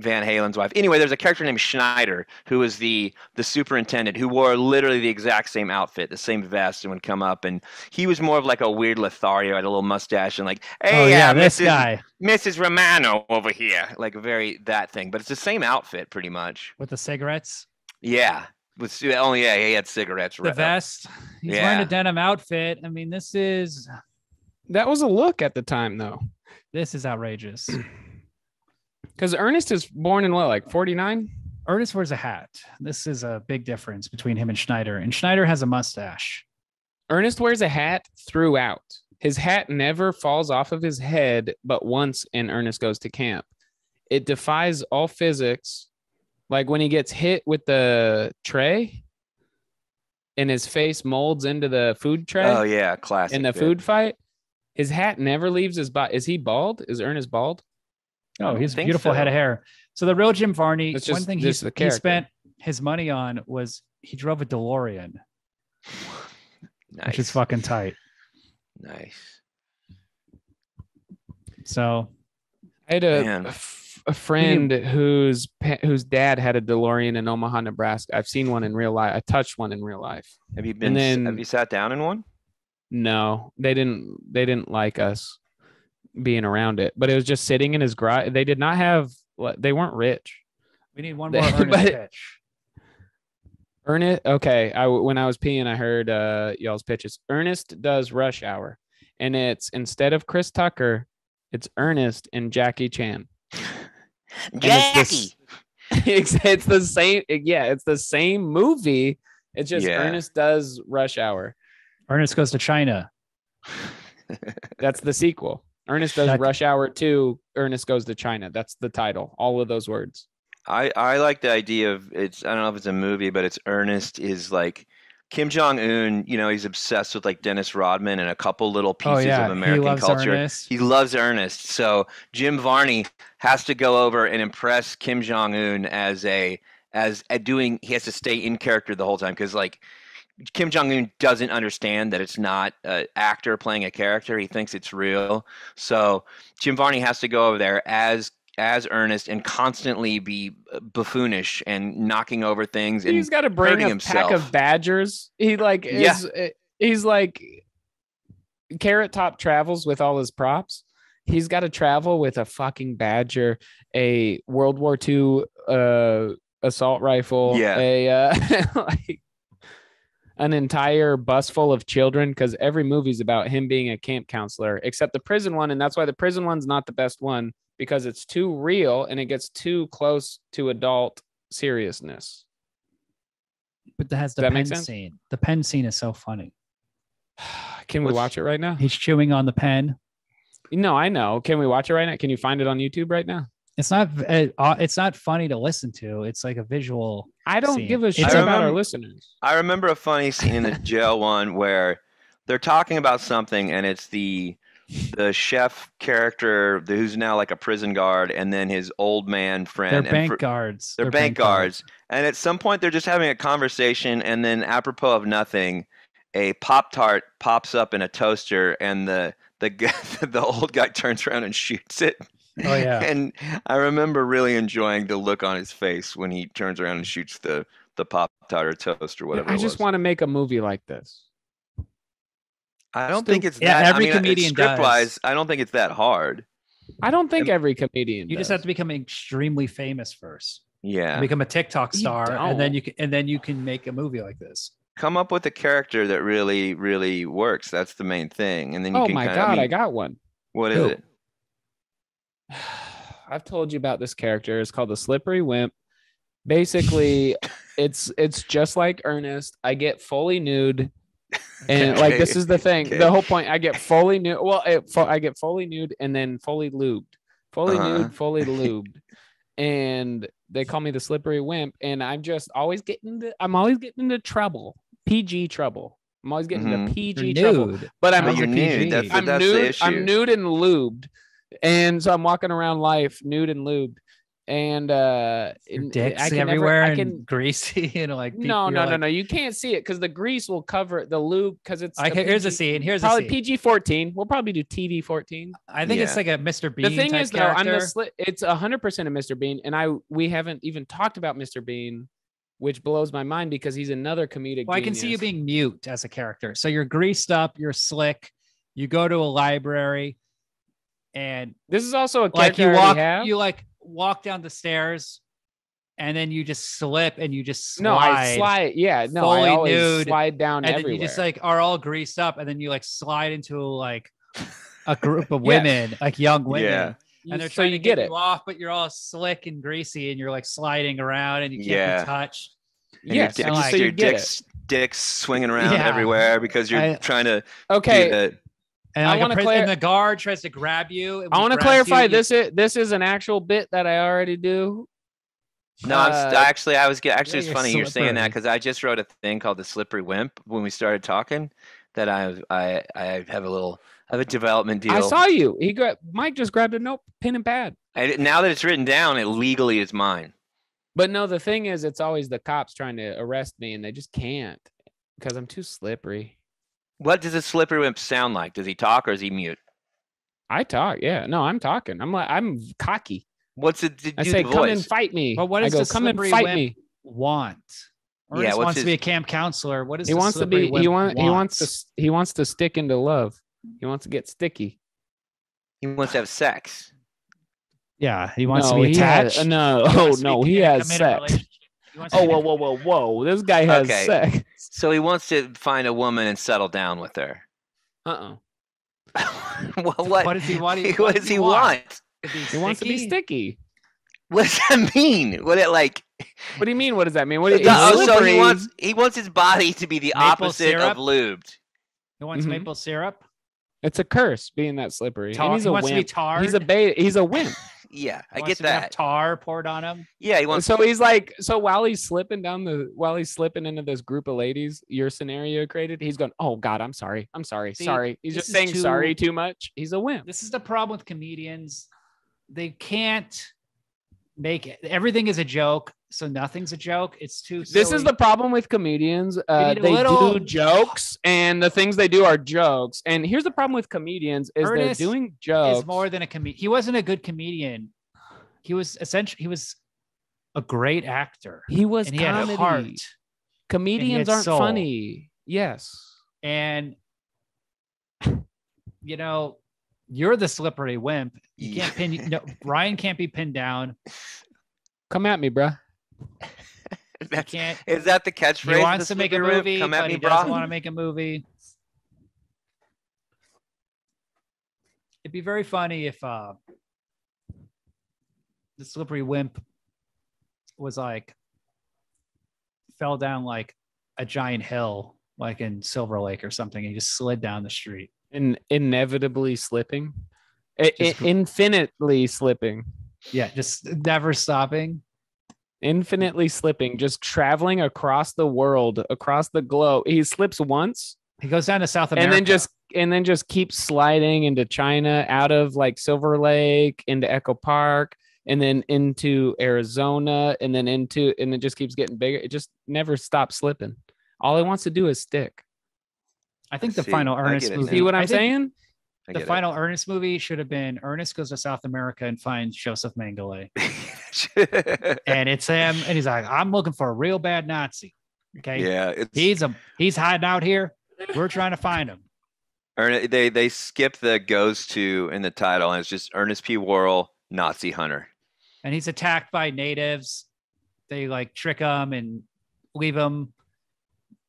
Van Halen's wife. Anyway, there's a character named Schneider who was the the superintendent who wore literally the exact same outfit, the same vest, and would come up. And he was more of like a weird Lothario, had a little mustache and like, hey, oh yeah, uh, this Mrs. guy Mrs. Romano over here, like very that thing. But it's the same outfit, pretty much. with the cigarettes, Yeah. With oh yeah, he had cigarettes. the right up. vest. He's wearing a denim outfit. I mean, this is That was a look at the time, though, this is outrageous. because Ernest is born in what, like 49? Ernest wears a hat. This is a big difference between him and Schneider. And Schneider has a mustache. Ernest wears a hat throughout. His hat never falls off of his head, but once in Ernest goes to camp. It defies all physics. Like when he gets hit with the tray and his face molds into the food tray Oh yeah, classic. in the bit. food fight, his hat never leaves his body. Is he bald? Is Ernest bald? Oh, he's a think beautiful head of hair. So the real Jim Varney, It's one thing he, the he spent his money on was he drove a DeLorean, Nice. which is fucking tight. nice. So I had a, Man. a f- a friend whose pa- whose dad had a DeLorean in Omaha, Nebraska. I've seen one in real life. I touched one in real life. Have you been? s- then- have you sat down in one? No, they didn't. They didn't like us being around it. But it was just sitting in his garage. They did not have. What they weren't rich. we need one They- more Ernest but- pitch. Ernest. Okay, I when I was peeing, I heard uh, y'all's pitches. Ernest does Rush Hour, and it's instead of Chris Tucker, it's Ernest and Jackie Chan. Jackie. it's this- it's, it's the same. Yeah, it's the same movie. It's just Yeah. Ernest does Rush Hour. Ernest goes to China. That's the sequel. Ernest does That- Rush Hour 2. Ernest goes to China. That's the title. All of those words. I I like the idea of it's. I don't know if it's a movie, but it's Ernest is like Kim Jong Un. You know, he's obsessed with like Dennis Rodman and a couple little Oh pieces yeah, of American he loves culture. Ernest. He loves Ernest. So Jim Varney has to go over and impress Kim Jong Un as a as at doing. He has to stay in character the whole time because like Kim Jong Un doesn't understand that it's not an actor playing a character. He thinks it's real. So Jim Varney has to go over there as as earnest and constantly be uh, buffoonish and knocking over things and he's got to bring a pack of badgers. He like Yeah. is uh, he's like Carrot Top travels with all his props. He's got to travel with a fucking badger, a World War II uh, assault rifle, Yeah. a uh, like an entire bus full of children because every movie's about him being a camp counselor, except the prison one, and that's why the prison one's not the best one because it's too real and it gets too close to adult seriousness. But that has the Does that pen make sense? scene. The pen scene is so funny. Can we watch it right now? He's chewing on the pen. No, I know. Can we watch it right now? Can you find it on YouTube right now? It's not. It, uh, it's not funny to listen to. It's like a visual. I don't scene. give a It's shit I about our listeners. I remember a funny scene in the jail one where they're talking about something and it's the the chef character who's now like a prison guard and then his old man friend They're and bank for- guards. they're bank guards and at some point they're just having a conversation and then apropos of nothing a pop tart pops up in a toaster and the the the old guy turns around and shoots it Oh, yeah. And I remember really enjoying the look on his face when he turns around and shoots the the pop tart or toast or whatever. I it just was. want to make a movie like this. I don't think it's Yeah, that. every I mean, uh, comedian script does. wise, I don't think it's that hard. I don't think every comedian. You just have to become extremely famous first. Yeah. Become a TikTok star, and then you can and then you can make a movie like this. Come up with a character that really, really works. That's the main thing. And then you Oh can my kind god, of, I got one. What is Who? it? I've told you about this character. It's called the Slippery Wimp. Basically, it's it's just like Ernest. I get fully nude, and like this is the thing. okay. The whole point. I get fully nude. Well, it, fu- I get fully nude and then fully lubed, fully Uh-huh. nude, fully lubed, and they call me the Slippery Wimp. And I'm just always getting. The, I'm always getting into trouble. PG trouble. I'm always getting Mhm. into PG You're trouble. nude. But I'm How But you're you're nude. PG. That's, I'm that's nude. the issue. I'm nude and lubed, and so I'm walking around life nude and lubed, and uh, and dicks I can never- everywhere I and can. greasy and like No, no, no, no. You can't see it because the grease will cover the lube because it's. I, a here's a scene. Here's a Probably. PG fourteen. We'll probably do TV fourteen. I think it's like a Mr. Bean. The thing type is, though, I'm the sli- it's hundred percent of Mr. Bean, and I we haven't even talked about Mr. Bean, which blows my mind because he's another comedic. Well, I can see you being mute as a character. So you're greased up, you're slick. You go to a library, and This is also a like you walk, have. you like walk down the stairs, and then you just slip and you just slide. no, I slide. Yeah, no, I fully always nude, slide down and everywhere. then you just like are all greased up, and then you like slide into like a group of Yeah. women, like young women. Yeah. And they're so trying you to get, get it. you off, but you're all slick and greasy, and you're like sliding around, and you can't Yeah. be touched. And Yes, your dick's, so you your dick's, dick's swinging around Yeah. everywhere because you're I- trying to Okay, do that. And, I like a wanna pris- clar- and the guard tries to grab you. I want to clarify you, you- this is this is an actual bit that I already do. No, I'm st- Uh, actually, I was ge- actually it's you're funny you're saying that because I just wrote a thing called the slippery wimp when we started talking. That I I I have a little I have a development deal. I saw you. He got Mike just grabbed a note, pen and pad. I, now that it's written down, it legally is mine. But no, the thing is, it's always the cops trying to arrest me, and they just can't because I'm too slippery. What does a slippery wimp sound like? Does he talk or is he mute? I talk, yeah. No, I'm talking. I'm like, I'm cocky. What's it? Do I the say, voice? come and fight me. But what I is go, the come and slippery fight wimp me. want? Yeah, Ernest what's wants to be a camp counselor. What is He wants to be. He wimp want. He wants to. He wants to stick into love. He wants to get sticky. He wants to have sex. Yeah, he wants no, to be he has- attached. Uh, no, oh to be no, he in has sex. Relationship. He wants to Oh whoa, whoa, whoa, whoa! This guy has Okay. sex. So he wants to find a woman and settle down with her. Uh oh. well, what? What does he want? what does he want? He wants to be sticky. What does that mean? What it like? What do you mean? What does that mean? What? Oh, He's so slippery. he wants he wants his body to be the Maple opposite syrup? of lubed. He wants Mhm. maple syrup. It's a curse being that slippery. Tar- and he's he a wants to be wimp. tarred. He's a bait. He's a wimp. Yeah, I get wants to have that. tar poured on him. Yeah, he wants. so he's like, so while he's slipping down the, while he's slipping into this group of ladies, your scenario created, he's going, oh God, I'm sorry, I'm sorry, See, sorry. He's just is saying sorry too- too much. He's a wimp. This is the problem with comedians. They can't make it. Everything is a joke, so nothing's a joke. It's too. This is the problem with comedians. Uh, they little- do jokes, and the things they do are jokes. And here's the problem with comedians: is Ernest they're doing jokes. is more than a comedian. He wasn't a good comedian. He was essentially he was a great actor, he was and he had comedy. a heart. Comedians had aren't soul. funny. Yes. And you know, you're the slippery wimp. You can't pin. You, no, Ryan can't be pinned down. Come at me, bruh. You That's, can't. is that the catchphrase? He wants to make a movie, Come at but me, he bro. doesn't want to make a movie. It'd be very funny if uh, the slippery wimp was like fell down like a giant hill, like in Silver Lake or something, and he just slid down the street. In inevitably slipping, I- I- infinitely slipping, Yeah, just never stopping. infinitely slipping, just traveling across the world, across the globe. He slips once, He goes down to South America and then just and then just keeps sliding into China, out of like Silver Lake, into Echo Park, and then into Arizona, and then into and it just keeps getting bigger. It just never stops slipping. All he wants to do is stick. I think I the see. final Ernest movie. now. See what I I'm saying? The get final Ernest movie should have been Ernest goes to South America and finds Joseph Mengele. and it's him, and he's like, I'm looking for a real bad Nazi. Okay. yeah, it's He's a he's hiding out here. We're trying to find him. Ernest, they they skip the goes to in the title, and it's just Ernest P. Worrell, Nazi hunter. And he's attacked by natives. They like trick him and leave him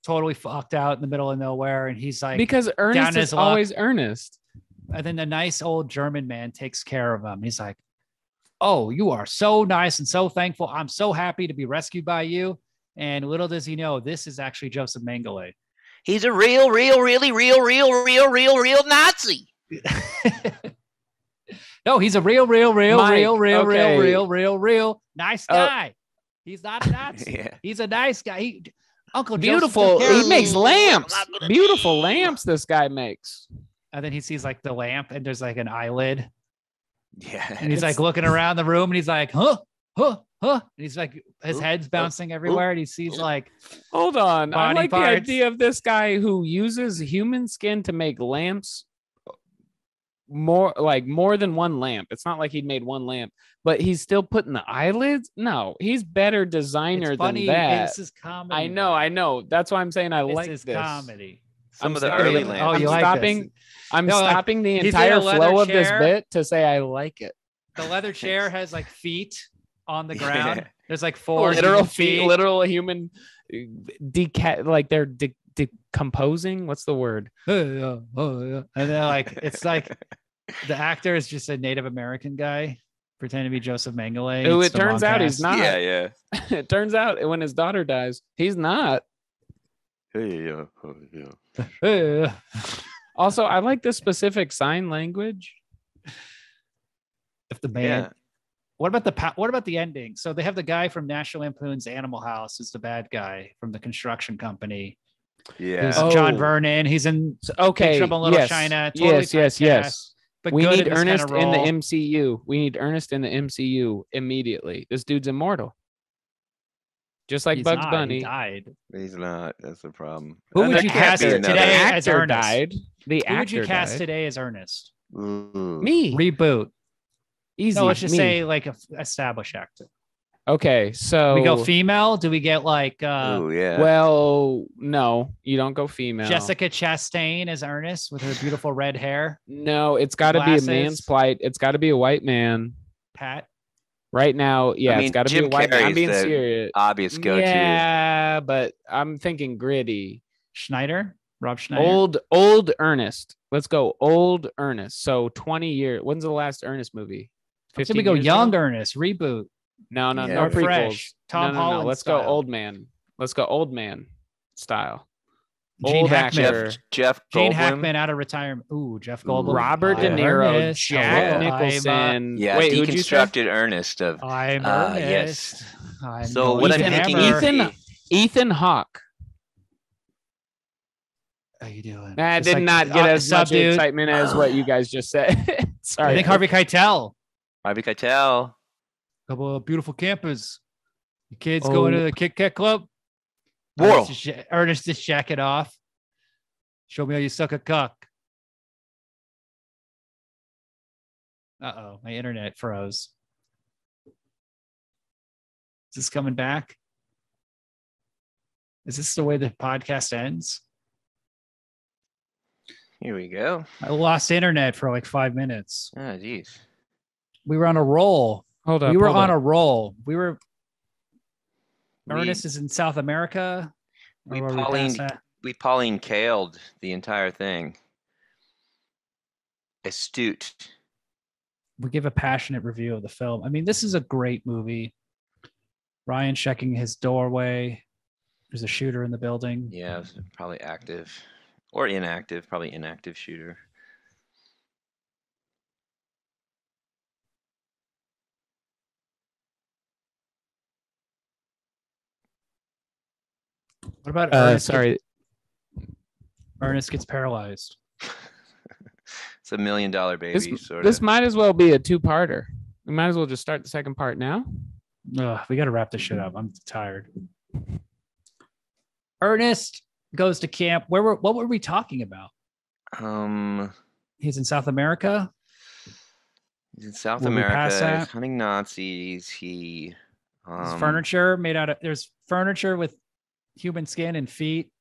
totally fucked out in the middle of nowhere. And he's like, because Ernest his is luck. always Ernest. and then the nice old German man takes care of him. He's like, Oh, you are so nice and so thankful. I'm so happy to be rescued by you. And little does he know, this is actually Joseph Mengele. He's a real, real, really, real, real, real, real, real Nazi. no, he's a real, real, real, Mike, real, real, okay. real, real, real, real nice Uh, guy. he's not a Nazi. Yeah. He's a nice guy. He, Uncle Joseph Beautiful. took care He makes lamps. I'm not gonna Beautiful be- lamps this guy makes. And then he sees like the lamp, and there's like an eyelid, Yeah. and he's like looking around the room, and he's like, "Huh, huh, huh." And he's like, his head's bouncing everywhere, and he sees like, Hold on. I Body like the idea of this guy who uses human skin to make lamps more like more than one lamp. It's not like he'd made one lamp, but he's still putting the eyelids. No, he's better designer it's funny. than that. This is comedy. I know, I know. That's why I'm saying I This like is this. comedy. Some I'm of the sorry. early Oh, lamps. you I'm like stopping. this. I'm No, like, stopping the he's in a entire leather flow of this bit to say I like it. The leather chair has like feet on the ground. There's like four literal human feet, literal human uh, deca- like they're de- decomposing. What's the word? Oh, yeah, oh, yeah. And then like it's like the actor is just a Native American guy pretending to be Joseph Mengele. Oh, it turns wrong out he's not. yeah, yeah. it turns out when his daughter dies, he's not. Hey, yeah, yeah. Uh, Also, I like the specific sign language. if the man. Yeah. What about the pa- what about the ending? So they have the guy from National Lampoon's Animal House is the bad guy from the construction company. Yeah. Oh. John Vernon. He's in okay. Trouble in Little yes, China, totally yes, yes, typecast, yes. But We good need in this kinda Ernest in the. MCU. We need Ernest in the MCU immediately. This dude's immortal. Just like He's Bugs not, he Bunny. died. He's not. That's the problem. Who And would you cast be The another- today as Ernest? died. The Who would you cast died. today as Ernest? Ooh. Me. Reboot. Easy. No, let's just me. say like a f- established actor. Okay, so we go female. Do we get like uh, Ooh, yeah. Well, no, you don't go female. Jessica Chastain as Ernest with her beautiful red hair? No, it's got to be a man's plight. It's got to be a white man. Pat. Right now, yeah, mean, it's got to be a Jim white man. I'm being the serious. Obvious go-to. Yeah, but I'm thinking gritty. Schneider, Rob Schneider. Old, old Ernest. Let's go, old Ernest. So 20 years. When's the last Ernest movie? Let's say we go young ago? Ernest reboot. No, no, Yeah, no right. prequels. Fresh, Tom no, no, no. Let's go old man. Let's go old man style. Gene Old Hackman. actor. Jeff, Jeff Jane Goldblum. Hackman out of retirement. Ooh, Jeff Goldblum. Robert De I'm Niro, Ernest. Jack Hello, I'm, uh, Nicholson. Yeah, Wait, who'd you say? deconstructed Ernest of. I'm Ah, Ernest. yes. I'm So going what to I'm Ethan- thinking hammer. is Ethan- Ethan Hawke. How you doing? I did like, not uh, get as much subdued. excitement as what you guys just said. Sorry. I think Harvey Keitel. Harvey Keitel. Couple of beautiful campers. The kids going Oh. to the Kit Kat Club. Ernest ja- Ernest jack it off. Show me how you suck a cock. Uh oh, my internet froze. Is this coming back? Is this the way the podcast ends? Here we go. I lost internet for like five minutes. Oh, jeez. We were on a roll. Hold up. we were on up. a roll. We were. We- Ernest is in South America. We were we Pauline- past? We Pauline Kaled the entire thing. Astute. we give a passionate review of the film. I mean, this is a great movie. Ryan checking his doorway. There's a shooter in the building. Yeah, it was probably active or inactive. Probably inactive shooter. What about Uh, Ernest? sorry. Ernest gets paralyzed. It's a million dollar baby, This, sort this of. might as well be a two-parter. We might as well just start the second part now. Ugh, we got to wrap this shit up. I'm tired. Ernest goes to camp. Where were what were we talking about? Um, He's in South America. He's in South Will America. He's hunting Nazis. He um, furniture made out of. There's furniture with human skin and feet.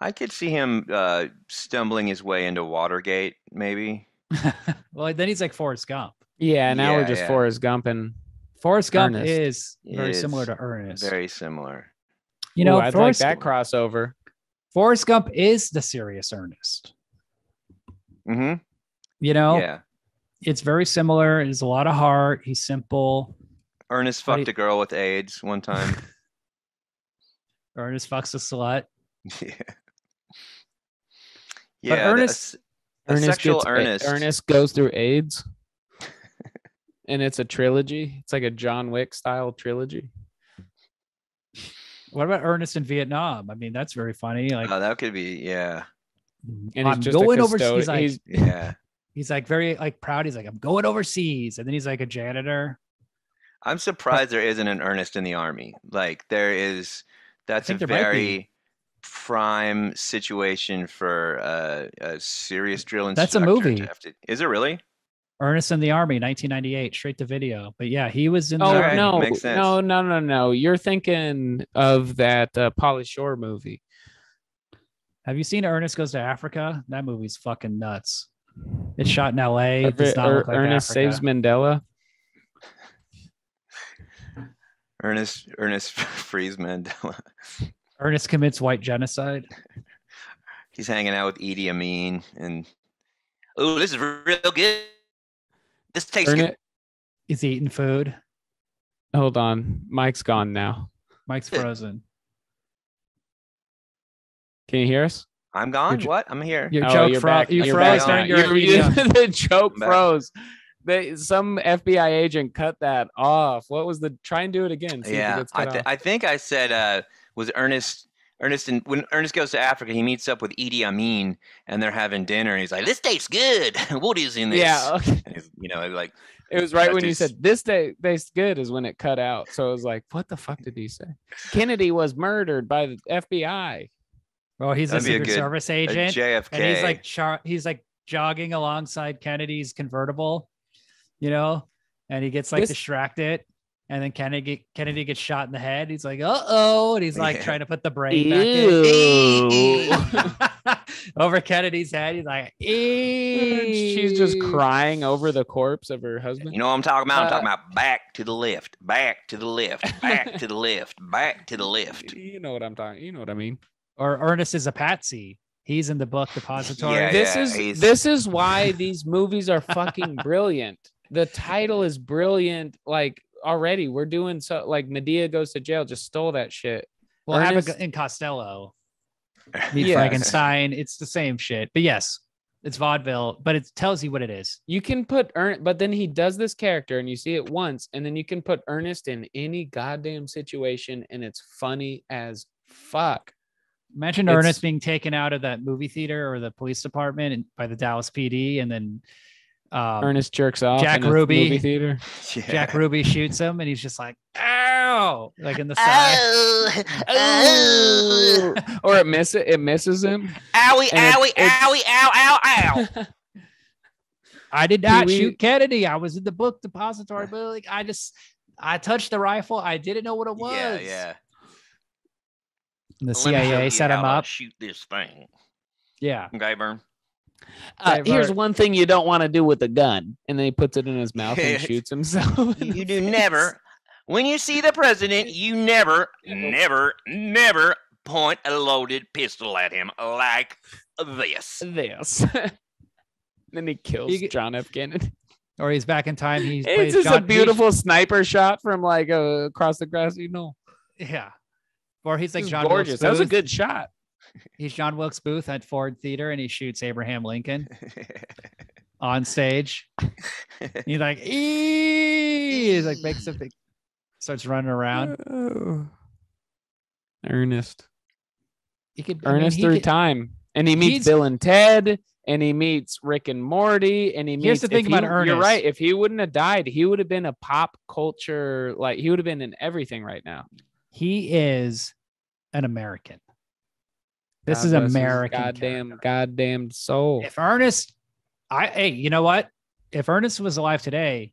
I could see him uh, stumbling his way into Watergate, maybe. well, then he's like Forrest Gump. Yeah, now we're just yeah. Forrest Gump and Forrest Gump Ernest. is very similar to Ernest. Very similar. you know, Ooh, I'd Forrest, like that crossover. Forrest Gump is the serious Ernest. Mm-hmm. You know, Yeah. it's very similar. There's a lot of heart. He's simple. Ernest But fucked he- a girl with AIDS one time. Ernest fucks a slut. yeah. Yeah. the- Ernest- a s- a Ernest sexual gets, Ernest. Ernest goes through AIDS, and it's a trilogy. It's like a John Wick style trilogy. What about Ernest in Vietnam? I mean, that's very funny. Like, Oh, that could be. Yeah. And I'm he's just going a overseas. He's like, he's- Yeah. he's like very like proud. He's like, I'm going overseas, and then he's like a janitor. I'm surprised there isn't an Ernest in the army. Like there is. That's a think there might be. very prime situation for uh, a serious drill instructor. That's a instructor to movie. have to- Is it really? Ernest in the Army, 1998, straight to video. But yeah, he was in. Oh the, Alright, no, makes sense. no, no, no, no! You're thinking of that uh, Pauly Shore movie. Have you seen Ernest Goes to Africa? That movie's fucking nuts. It's shot in L.A. It does Er- not Er- look like Ernest Africa. saves Mandela. Ernest Ernest frees Mandela. Ernest commits white genocide. He's hanging out with Idi Amin and. Oh, this is real good. This tastes good. Ernest, He's eating food. hold on, Mike's gone now. Mike's frozen. Can you hear us? I'm gone. jo- what? I'm here. Your Oh, joke you're fro- back- you you're froze back during on. your You're- eating. the joke Back. froze. They, some FBI agent cut that off. What was the? Try and do it again. see if it yeah, gets I, th- off. I think I said uh, was Ernest. Ernest and when Ernest goes to Africa, he meets up with Idi Amin, and they're having dinner. And he's like, "This tastes good. what is in this?" yeah, okay. And he's, you know, like it was right That when you said this day tastes good is when it cut out. So it was like, what the fuck did he say? Kennedy was murdered by the FBI. Well, he's a That'd a Secret good- Service a agent, JFK. and he's like char- he's like jogging alongside Kennedy's convertible, you know, and he gets like This- distracted, and then Kennedy Kennedy gets shot in the head. He's like, uh oh, and he's like Yeah. trying to put the brain Ew. back in over Kennedy's head. He's like, She's just crying over the corpse of her husband. You know what I'm talking about? I'm Uh, talking about back to the left, back to the left, back to the left, back to the left. You know what I'm talking. You know what I mean. Or Ernest is a patsy. He's in the book depository. Yeah, this yeah, is he's- this is why these movies are fucking brilliant. The title is brilliant. Like already, we're doing so. Like Madea goes to jail. Just stole that shit. Well, Ernest- Abbott and Costello. Meet Yes. Frankenstein. It's the same shit. But yes, it's vaudeville, but it tells you what it is. You can put Ernest, but then he does this character, and you see it once, and then you can put Ernest in any goddamn situation, and it's funny as fuck. Imagine It's- Ernest being taken out of that movie theater or the police department and by the Dallas PD, and then um, Ernest jerks off. Jack in Ruby. movie theater. Yeah. Jack Ruby shoots him, and he's just like, "Ow!" like in the side. Oh, oh. or it misses it misses him. Owie, owie, it's- it's- owie, ow, ow, ow. I did not Pee-wee- shoot Kennedy. I was in the book depository, but like I just I touched the rifle. I didn't know what it was. Yeah, yeah. And the Let CIA set him how to up. Shoot this thing. Yeah. Okay, Burn. Uh, here's right. one thing you don't want to do with a gun, and then he puts it in his mouth and shoots himself. You do face. never, when you see the president, you never, never, never point a loaded pistol at him like this. this. then he kills You John F. Kennedy. Or he's back in time. He's It's plays just a John, he- beautiful sniper shot from like uh, across the grassy knoll. yeah. Or he's like It's John gorgeous. That was a good shot. He's John Wilkes Booth at Ford Theater, and he shoots Abraham Lincoln on stage. He's like, "Ee!" He's like makes a big, starts running around. Oh. Ernest. He could I mean, Ernest he through could- time. And he meets He's- Bill and Ted, and he meets Rick and Morty, and he meets. Here's the thing if about he- You're Ernest. right. If he wouldn't have died, he would have been a pop culture. Like he would have been in everything right now. He is an American. This God is bless American. Goddamn, character. goddamn soul. If Ernest I hey, you know what? If Ernest was alive today,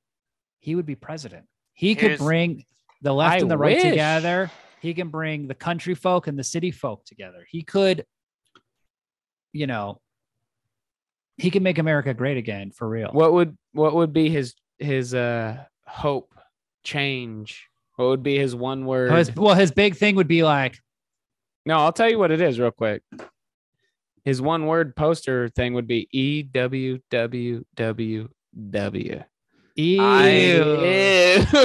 he would be president. He could bring the left I and the right wish. together. He can bring the country folk and the city folk together. He could, you know, he can make America great again for real. What would what would be his his uh hope change? What would be his one word? His- well, his big thing would be like, No, I'll tell you what it is real quick. His one word poster thing would be E W W W W. ew.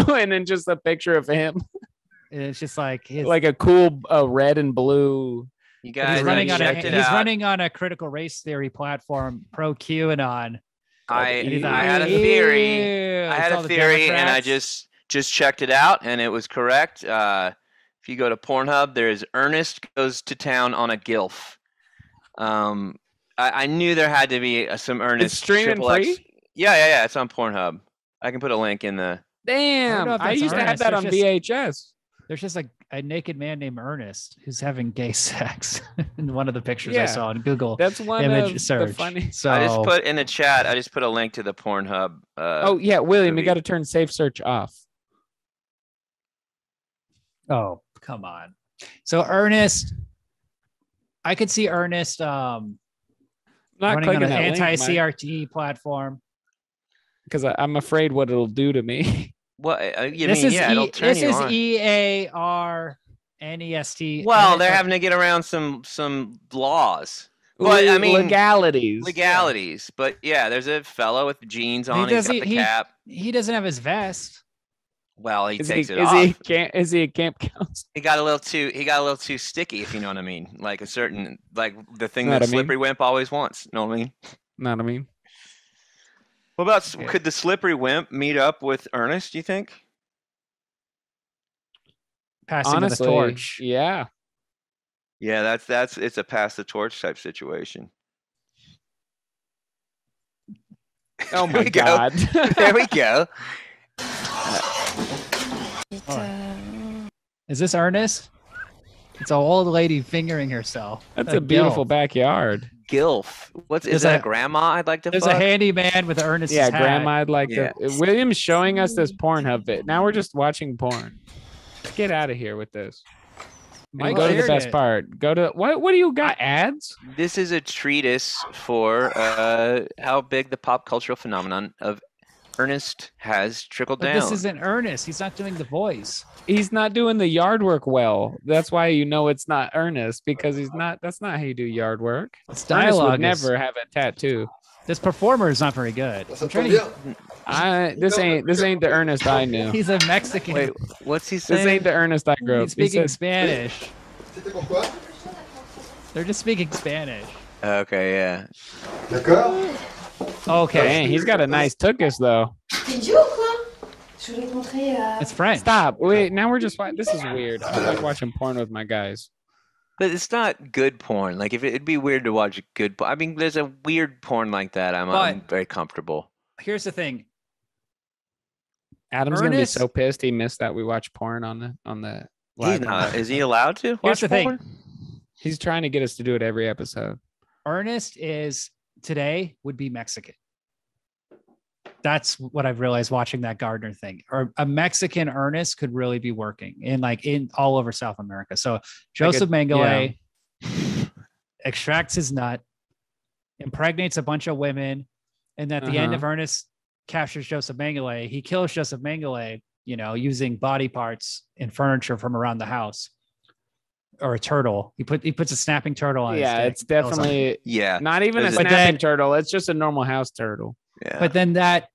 and then just a picture of him, And it's just like his, like a cool uh, red and blue. You he's running on a it he's out. running on a critical race theory platform, pro QAnon. I, And he's I like, had a theory. "Ew." I It's had all a the theory, and I just just checked it out, and it was correct. Uh, if you go to Pornhub, there is Ernest goes to town on a gilf. Um, I, I knew there had to be uh, some Ernest. streaming triple X- free? Yeah, yeah, yeah. It's on Pornhub. I can put a link in the. Damn, know if I, that's used to have that on There's VHS. there's just like a naked man named Ernest who's having gay sex in one of the pictures I saw on Google That's one image of search. the funny. So I just put in the chat. I just put a link to the Pornhub. Uh, Oh yeah, William, you got to turn safe search off. oh come on. So Ernest, I could see Ernest um not running on clicking an that link, Mike, anti-CRT platform. because I'm afraid what it'll do to me. what uh, you this mean? is yeah, e- it'll turn this you is. E A R N E S T. well, they're having to get around some some laws. But, I mean, legalities. legalities. But yeah, there's a fellow with jeans on. He's does- got he- the he- cap. like- he doesn't have his vest. Well, he Is he, takes it is off. he He, camp? Is he a camp counselor? He got a little too. He got a little too sticky, if you know what I mean. Like a certain, like the thing Know what that I mean? slippery wimp always wants. Know what I mean? Know what I mean? What about Yeah. could the slippery wimp meet up with Ernest? Do you think? Passing Honestly, the torch. yeah. Yeah, that's that's it's a pass the torch type situation. Oh There my we go. god. there we go. Is this Ernest? It's an old lady fingering herself. That's a beautiful gilf. backyard. Gilf. What's is There's that? a- grandma? I'd like to. There's fuck? a handyman with Ernest's Yeah, hat. grandma, I'd like Yeah. to. William's showing us this Pornhub bit. Now we're just watching porn. Get out of here with this. And Mike go to the best it. part. Go to what? What do you got? Ads? This is a treatise for uh, how big the pop cultural phenomenon of Ernest has trickled But down. this isn't Ernest. He's not doing the voice. He's not doing the yard work well. That's why you know it's not Ernest because he's not. That's not how you do yard work. It's Ernest dialogue. would is- never have a tattoo. This performer is not very good. I'm trying to, I this ain't this ain't the Ernest I knew. he's a Mexican. Wait, what's he saying? This ain't the Ernest I grew up. he's He speaking said- Spanish. They're just speaking Spanish. Okay, yeah. Okay, Dang, he's got a nice tuchus though. T'es dur quoi Je voulais te montrer. euh, it's French. Stop. Wait, now we're just wa- this is weird. I like watching porn with my guys. But it's not good porn. Like if it, it'd be weird to watch good. po- I mean, there's a weird porn like that. I'm, I'm very comfortable. Here's the thing. Adam's gonna be Ernest- so pissed he missed that we watch porn on the on the He's live. not. Is he allowed to? Here's watch the thing. porn? He's trying to get us to do it every episode. Ernest is today would be Mexican. That's what I've realized watching that Gardner thing. Or a Mexican Ernest could really be working in like in all over South America. So Joseph Mengele extracts his nut, impregnates a bunch of women, and at the end Uh-huh. of Ernest captures Joseph Mengele. He kills Joseph Mengele, you know, using body parts and furniture from around the house. Or a turtle. He put he puts a snapping turtle on. his Yeah, dick, it's kills him. definitely Yeah, not even a There's a- snapping then- turtle. It's just a normal house turtle. yeah. But then that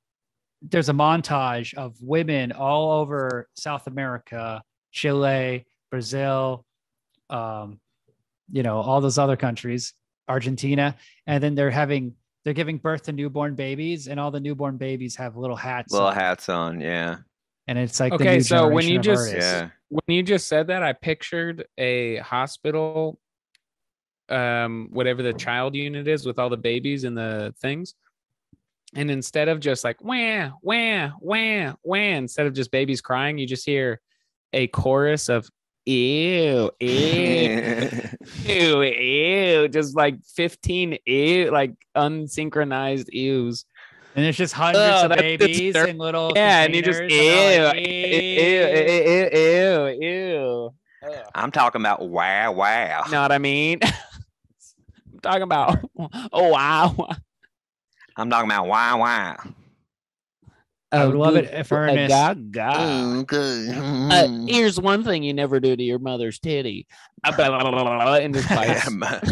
there's a montage of women all over South America, Chile, Brazil, um, you know, all those other countries, Argentina, and then they're having they're giving birth to newborn babies, and all the newborn babies have little hats, little on, hats on. Yeah, and it's like Okay, new so when you just- yeah. When you just said that, I pictured a hospital, um, whatever the child unit is with all the babies and the things. And instead of just like wah, wah, wah, wah, instead of just babies crying, you just hear a chorus of ew, ew, ew, ew, just like 15 ew, like unsynchronized ews. And there's just hundreds Ugh, of babies disturbing. in little Yeah, and you just ew, containers, ew, and ew, ew, ew, ew. I'm talking about wow, wow. You Know what I mean? I'm talking about oh wow. I'm talking about wow, wow. I would love it good- if a Ernest- gaga. Uh, here's one thing you never do to your mother's titty. Blah, blah, blah, blah, blah, in his bites. Motorboats.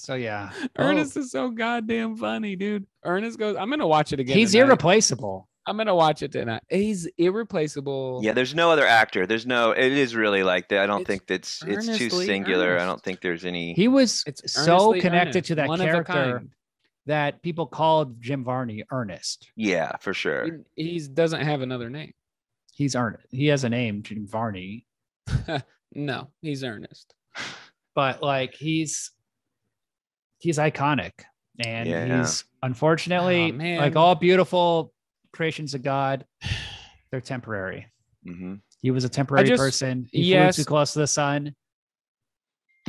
So yeah, Ernest oh. is so goddamn funny, dude. Ernest goes, I'm gonna watch it again. he's tonight. irreplaceable. I'm gonna watch it tonight. He's irreplaceable. Yeah, there's no other actor. There's no. It is really like that. I don't It's think that's. It's too earnestly singular. I don't think there's any. He was It's so connected Ernest, to that one character that people called Jim Varney Ernest. yeah, for sure. He he's, doesn't have another name. He's Ernest. He has a name, Jim Varney, No, he's Ernest. but like he's he's iconic, and Yeah. he's unfortunately Aw, man. like all beautiful creations of God. They're temporary. hmm He was a temporary just- person. He yes. flew too close to the sun.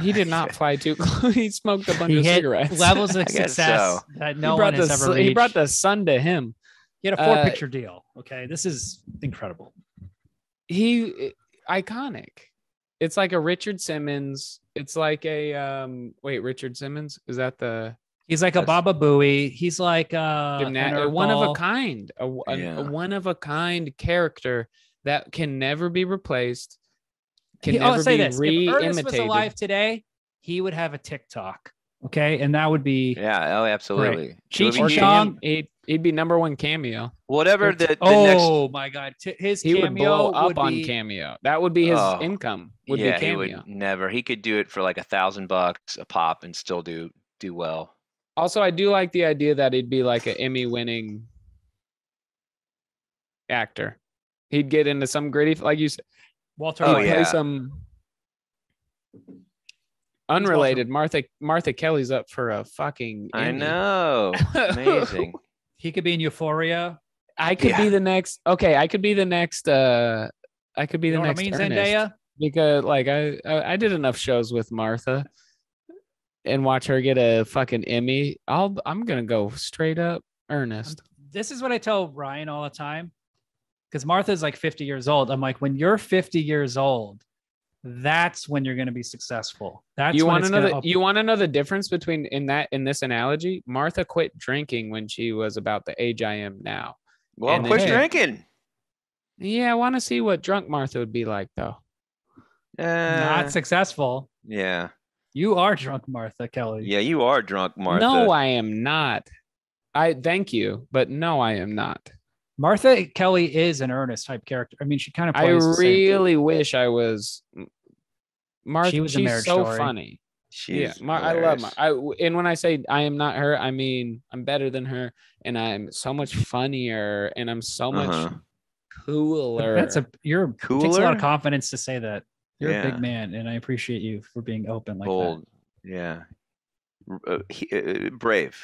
He did not fly too close. he smoked a bunch He of hit cigarettes. levels of I success so. that he no brought one has the ever su- reached. he brought the sun to him. He had a four uh, picture deal. Okay, this is incredible. he iconic. It's like a Richard Simmons. It's like a um wait, Richard Simmons? Is that the He's like a Baba Booey. He's like uh, gymna- a one of a kind, a, a- a one of a kind character that can never be replaced, can He- I'll never say be this: if Ernest was alive today, he would have a TikTok. Okay, and that would be Yeah. Oh, absolutely. It Cheech and. Chong. He'd, be number one cameo. Whatever the, the oh next. oh my god, T- his He would blow up would on be- cameo. That would be his Oh, income. Would yeah, be he cameo. would never. He could do it for like a thousand bucks a pop and still do do well. Also, I do like the idea that he'd be like an Emmy winning actor. He'd get into some gritty, like you said, Walter. Oh, yeah. some unrelated. Martha Martha Kelly's up for a fucking. I know. Amazing. He could be in Euphoria. I could be the next. Okay, I could be the next. uh I could be You the know what I next mean, Ernest. Zendaya? because like I, I I did enough shows with Martha and watch her get a fucking Emmy. I'll I'm gonna go straight up Ernest. This is what I tell Ryan all the time. Because Martha's like 50 years old. I'm like, when you're 50 years old, that's when you're going to be successful. That's you want it's to know the, you want to know the difference between in that in this analogy? Martha quit drinking when she was about the age I am now. Well, And quit she- drinking. Yeah, I want to see what drunk Martha would be like though. Uh, not successful. yeah. You are drunk, Martha Kelly. Yeah, you are drunk, Martha. No, I am not. I thank you, but no, I am not. Martha Kelly is an earnest type character. I mean, she kind of I plays. the same- really wish I was. Martha, She was she's Marriage so Story. funny. She's yeah, Mar- I love Mar- I and when I say I am not her, I mean I'm better than her, and I'm so much funnier, and I'm so much Uh-huh. cooler. That's a you're it takes a lot of confidence to say that. You're a big man, and I appreciate you for being open like bold. Yeah. Uh, he, uh, brave.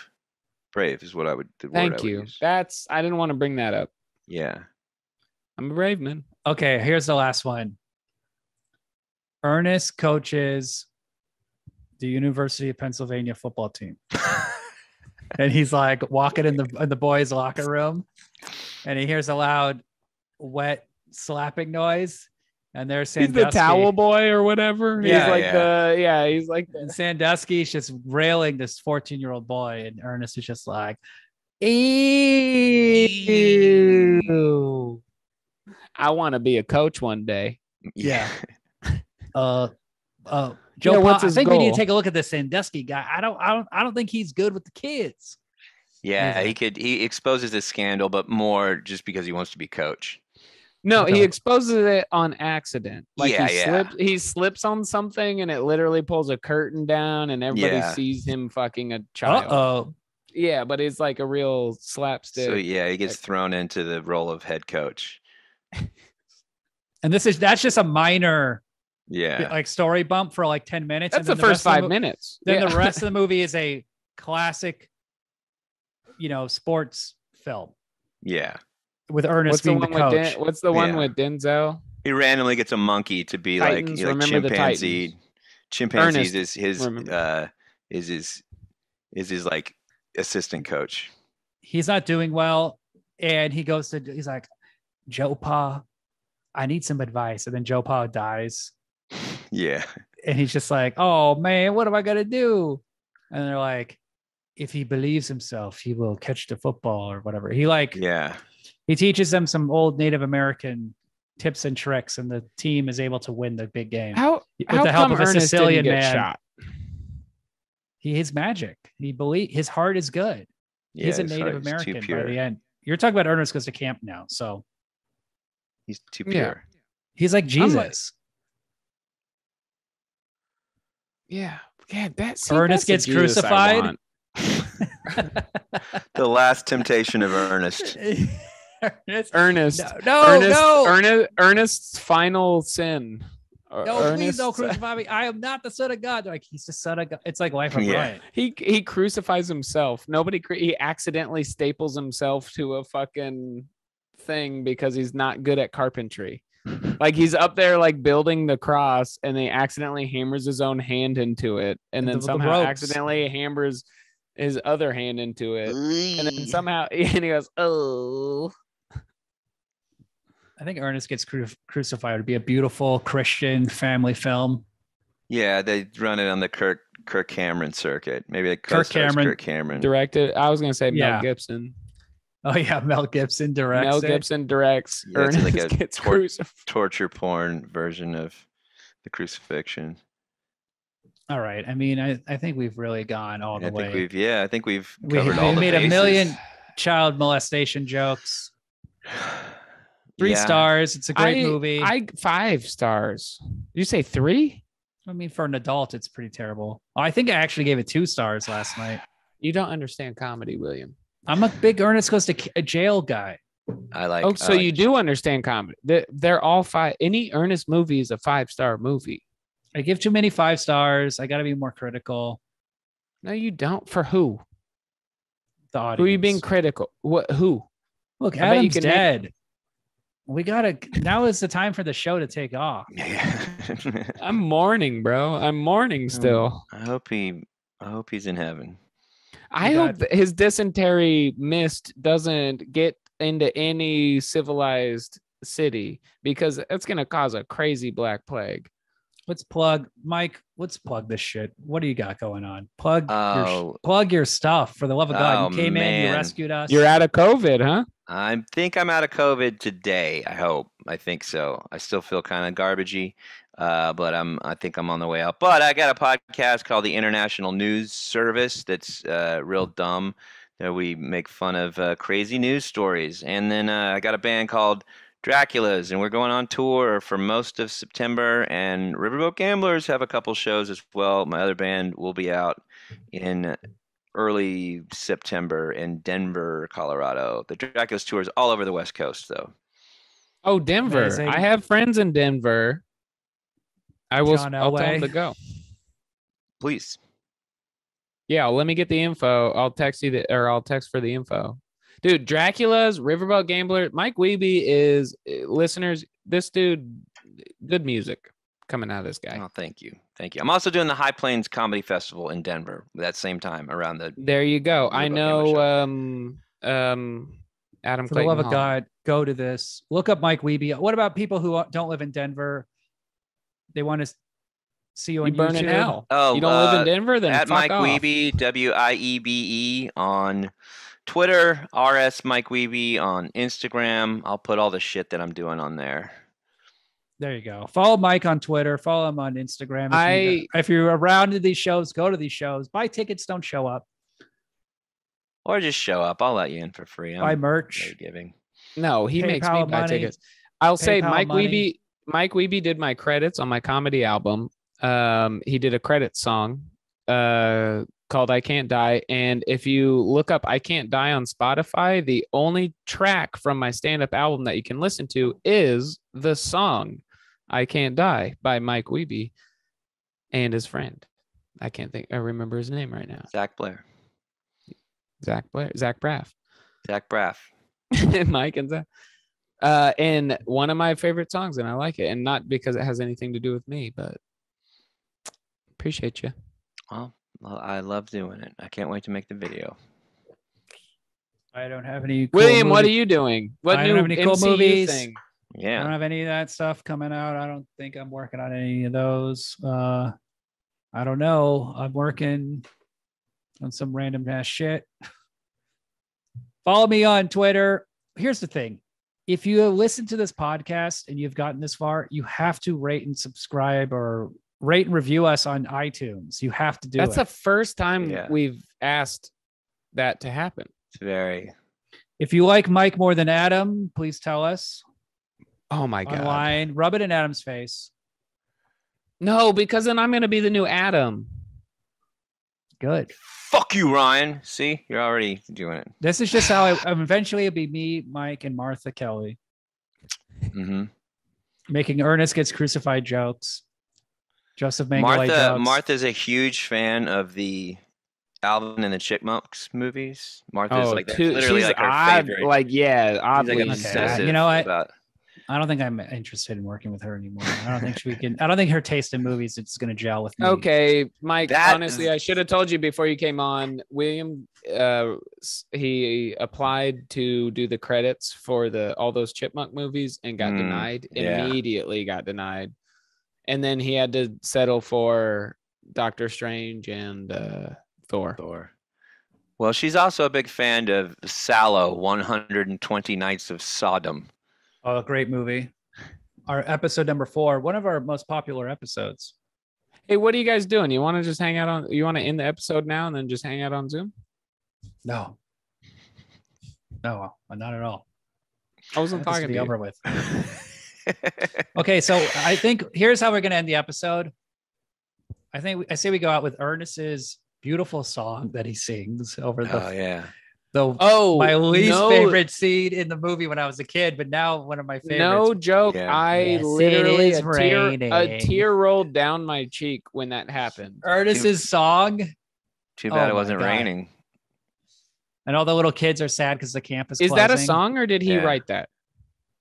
Brave is what I would. The word I Thank would you. use. That's I didn't want to bring that up. Yeah. I'm a brave man. Okay, here's the last one. Ernest coaches the University of Pennsylvania football team, and he's like walking in the in the boys' locker room, and he hears a loud, wet slapping noise, and there's He's the towel boy or whatever. Yeah, he's like yeah. the yeah. He's like And the, Sandusky's just railing this 14 year old boy, and Ernest is just like, Ew. I want to be a coach one day. Yeah. Uh, uh, Joe, Yeah, Pa- what's I his think we need to take a look at this Sandusky guy. I don't, I don't, I don't think he's good with the kids. Yeah. He could. He exposes this scandal, but more just because he wants to be coach. No, he exposes it on accident. Like Yeah, he yeah. slips he slips on something and it literally pulls a curtain down and everybody Yeah. sees him fucking a Uh child. oh. Yeah, but it's like a real slapstick. So yeah, he gets like- thrown into the role of head coach. And this is that's just a minor Yeah. like story bump for like 10 minutes. That's and the then first rest of five mo- minutes. Then Yeah. the rest of the movie is a classic, you know, sports film. Yeah. With Ernest What's the being one the, with coach. Den- What's the one Yeah. with Denzel? He randomly gets a monkey to be Titans, like, like remember chimpanzee. Chimpanzees Ernest, is his remember. uh is his is his like assistant coach. He's not doing well, and he goes to he's like, Joe Pa, I need some advice, and then Joe Pa dies, Yeah. and he's just like, oh man, what am I gonna do? And they're like, if he believes himself, he will catch the football or whatever. He like Yeah. He teaches them some old Native American tips and tricks, and the team is able to win the big game. How with how the help of a Ernest Sicilian didn't man. shot? He his magic. He believe his heart is good. yeah he's a Native heart is too American by the end. You're talking about Ernest goes to camp now, so He's too Yeah. pure. he's like like- Jesus. Yeah, yeah. That see, Ernest gets Jesus crucified. The last temptation of Ernest. Ernest, Ernest. no, no, Ernest, no, Ernest, Ernest's final sin. Er- no, please don't crucify me. I am not the son of God. They're like he's the son of God. It's like Life of Yeah. Brian. He he crucifies himself. Nobody cru- he accidentally staples himself to a fucking thing because he's not good at carpentry. Like he's up there like building the cross and he accidentally hammers his own hand into it and Into then the somehow ropes. accidentally hammers his other hand into it. And then somehow and he goes, "Oh." I think Ernest gets cru- crucified would be a beautiful Christian family film. Yeah, they run it on the Kirk Kirk Cameron circuit. Maybe like Kirk Cameron Kirk Cameron. Directed. I was going to say Yeah. Mel Gibson. Oh yeah, Mel Gibson directs Mel it. Gibson directs. Yeah, Ernest like a gets tor- crucified. torture porn version of the crucifixion. All right. I mean, I, I think we've really gone all I the think way. we've yeah, I think we've covered we all the made a million child molestation jokes. Three Yeah. stars. It's a great I, movie. I, I five stars. You say three? I mean, for an adult, it's pretty terrible. Oh, I think I actually gave it two stars last night. You don't understand comedy, William. I'm a big Ernest Goes to K- a Jail guy. I like oh, so like- you do understand comedy. They're, they're all five. Any Ernest movie is a five star movie. I give too many five stars. I got to be more critical. No, you don't. For who? The audience. Who are you being critical? What? Who? Look, I you Adam's can name- dead. We gotta. Now is the time for the show to take off. Yeah. I'm mourning, bro. I'm mourning um, still. I hope he I hope he's in heaven. I You hope his dysentery mist doesn't get into any civilized city because it's going to cause a crazy black plague. Let's plug Mike. Let's plug this shit. What do you got going on? Plug your Oh. sh- plug your stuff for the love of God. Oh, you came in, you rescued us. You're out of COVID, huh? I think I'm out of COVID today. I hope. I think so. I still feel kind of garbagey, uh, but I'm. I think I'm on the way out. But I got a podcast called the International News Service that's uh, real dumb. That we make fun of uh, crazy news stories, and then uh, I got a band called Drakulas, and we're going on tour for most of September. And Riverboat Gamblers have a couple shows as well. My other band will be out in early September in Denver, Colorado. The Drakulas tour is all over the West Coast, though. Oh, Denver. Amazing. I have friends in Denver. I will. John I'll tell them to go. Please. Yeah, let me get the info. I'll text you the, or I'll text for the info. Dude, Drakulas Riverboat Gambler. Mike Wiebe is eh, listeners. This dude, good music coming out of this guy. Oh, thank you. Thank you. I'm also doing the High Plains Comedy Festival in Denver that same time around the. There you go. I Riverboat Gambler know. Um, um, Adam. for the love Clayton of God, go to this. Look up Mike Wiebe. What about people who don't live in Denver? They want to see you on you burn in YouTube? hell. Oh, you don't live uh, in Denver, then at fuck Mike off. Wiebe, W I E B E on Twitter, RS Mike Wiebe on Instagram. I'll put all the shit that I'm doing on there. There you go. Follow Mike on Twitter. Follow him on Instagram. If, I- you, if you're around to these shows, go to these shows. Buy tickets. Don't show up. Or just show up. I'll let you in for free. I'm Buy merch. giving. No, he makes me PayPal buy money. tickets. I'll say Mike money. Wiebe. Mike Wiebe did my credits on my comedy album. Um, he did a credit song uh, called "I Can't Die," and if you look up "I Can't Die" on Spotify, the only track from my stand-up album that you can listen to is the song "I Can't Die" by Mike Wiebe and his friend. I can't think. I remember his name right now. Zach Blair. Zach Blair. Zach Braff. Zach Braff. Mike and Zach. Uh, and one of my favorite songs, and I like it, and not because it has anything to do with me, but appreciate you. Well, I love doing it. I can't wait to make the video. I don't have any. cool William, what are you doing? What I new don't have any cool MCU movies. thing? I don't have any of that stuff coming out. I don't think I'm working on any of those. Uh, I don't know. I'm working on some random ass shit. Follow me on Twitter. Here's the thing. If you listen to this podcast and you've gotten this far, you have to rate and subscribe or rate and review us on iTunes. You have to do That's it. the first time Yeah. we've asked that to happen. It's very. if you like Mike more than Adam, please tell us Oh my god! online. Rub it in Adam's face. No, because then I'm gonna be the new Adam. Good. Fuck you, Ryan. See, you're already doing it. This is just how I, um, eventually it'll be me, Mike, and Martha Kelly hmm making Ernest gets crucified jokes. Joseph Mengele Martha. jokes. Martha's a huge fan of the Alvin and the Chipmunks movies. Martha's Oh, like that's too- literally she's like her odd, favorite. like yeah, She's oddly. like Okay, you know what? about- I don't think I'm interested in working with her anymore. I don't think she can. I don't think her taste in movies is going to gel with me. Okay, Mike. That- honestly, I should have told you before you came on. William, uh, he applied to do the credits for the all those Chipmunk movies and got Mm, denied. yeah. Immediately got denied, and then he had to settle for Doctor Strange and uh, Thor. Thor. Well, she's also a big fan of Salò, 120 Nights of Sodom. Oh, great movie. Our episode number four, one of our most popular episodes. Hey, what are you guys doing? You want to just hang out on? You want to end the episode now and then just hang out on Zoom? No. No, not at all. I wasn't That has to talking be to you. over with. Okay, so I think here's how we're going to end the episode. I think we, I say we go out with Ernest's beautiful song that he sings over the oh yeah. the Oh, my least no- favorite scene in the movie when I was a kid, but now one of my favorites. No joke. Yeah. I Yes, literally is a tear, a tear rolled down my cheek when that happened. Ernest's song, Too Oh bad my it wasn't raining. and all the little kids are sad because the campus. Is that a song or did he Yeah. write that?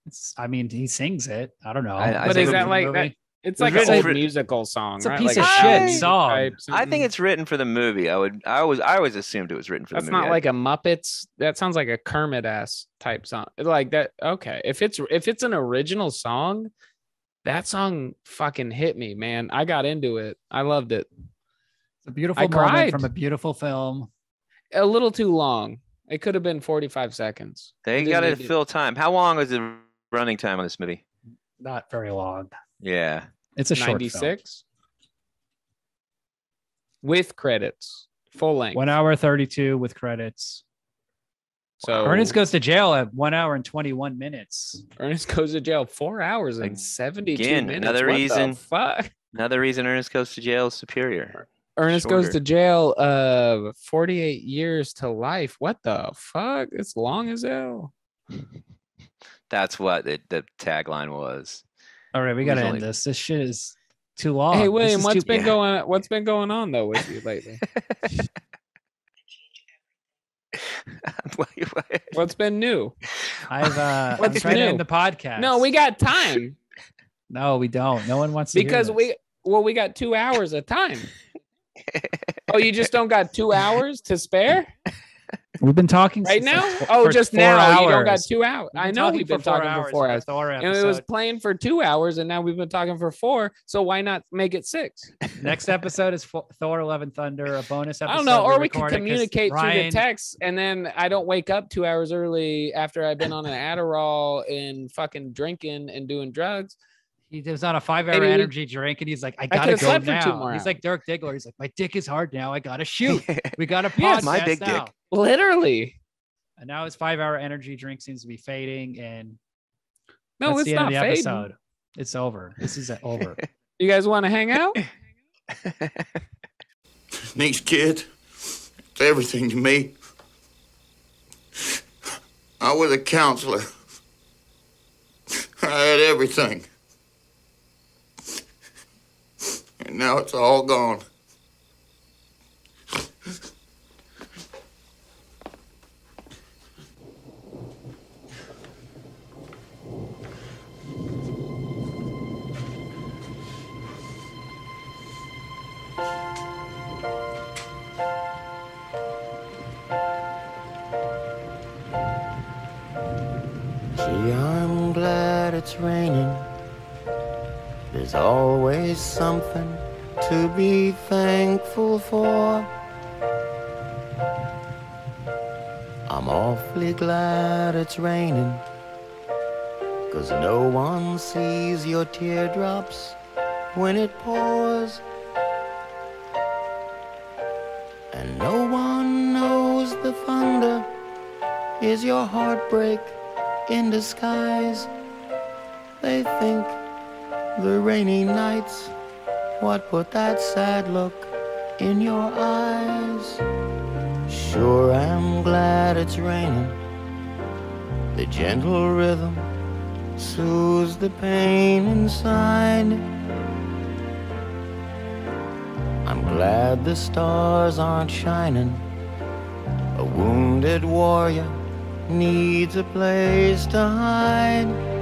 It's, I mean, he sings it. I don't know. I- I But is that like that? It's was like an old for- musical song, It's a right? piece like of shit Hey, song. type I think it's written for the movie. I would. I was. I always assumed it was written for That's the movie. It's not like a Muppets. That sounds like a Kermit ass type song. Like that. Okay, if it's if it's an original song, that song fucking hit me, man. I got into it. I loved it. It's a beautiful I moment cried. from a beautiful film. A little too long. It could have been forty five seconds. They got to didn't fill time. How long was the running time on this movie? Not very long. Yeah. It's a short Ninety film. six with credits, full length. One hour thirty-two with credits. so Ernest goes to jail at one hour and twenty-one minutes. Ernest goes to jail four hours and seventy two Again, minutes. another What the reason- fuck. Another reason Ernest goes to jail is superior. Ernest goes to jail uh 48 years to life. What the fuck? It's long as hell. That's what it, the tagline was. All right, we gotta end this. This shit is too long. hey William, is what's too- been yeah. going what's been going on though with you lately? What's been new? I've uh, I'm What's trying to new? end the podcast. No, we got time no, we don't. No one wants to hear because this. we well, we got two hours of time. Oh, you just don't got two hours to spare we've been talking right now? like, Oh, just now you don't got two hours. I know we've been talking for four hours. And it was playing for two hours, and now we've been talking for four. So why not make it six? Next episode is Thor: and Thunder, a bonus episode. I don't know, or we recorded can communicate through Ryan, the text, and then I don't wake up two hours early after I've been on an Adderall and fucking drinking and doing drugs. He was on a five-hour Maybe we- energy drink, and he's like, "I gotta could've go now." two more he's like Dirk Diggler. He's like, "My dick is hard now. I gotta shoot. We got to Yes, podcast my big dick. Now." Literally, And now his five-hour energy drink seems to be fading, and no, that's it's the end not of the fading. episode. It's over. This is over. You guys want to hang out? These kids, it's everything to me. I was a counselor. I had everything. And now it's all gone. Something to be thankful for. I'm awfully glad it's raining. Cause no one sees your teardrops when it pours. And no one knows the thunder is your heartbreak in disguise. They think the rainy nights what put that sad look in your eyes. Sure, I'm glad it's raining. The gentle rhythm soothes the pain inside. I'm glad the stars aren't shining. A wounded warrior needs a place to hide.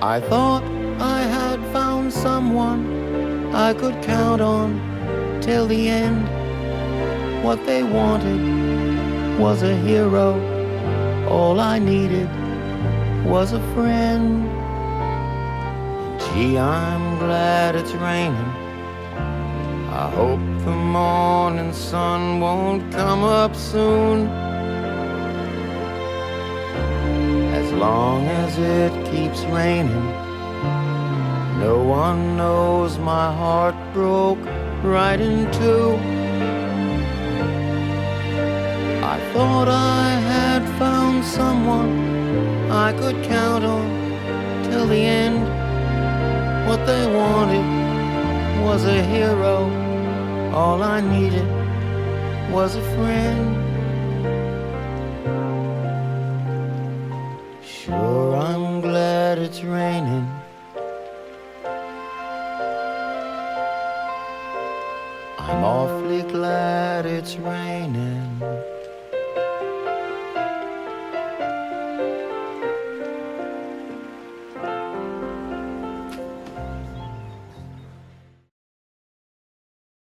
I thought I had found someone I could count on till the end. What they wanted was a hero. All I needed was a friend. Gee, I'm glad it's raining. I hope the morning sun won't come up soon. Long as it keeps raining, no one knows my heart broke right in two. I thought I had found someone I could count on till the end. What they wanted was a hero. All I needed was a friend. It's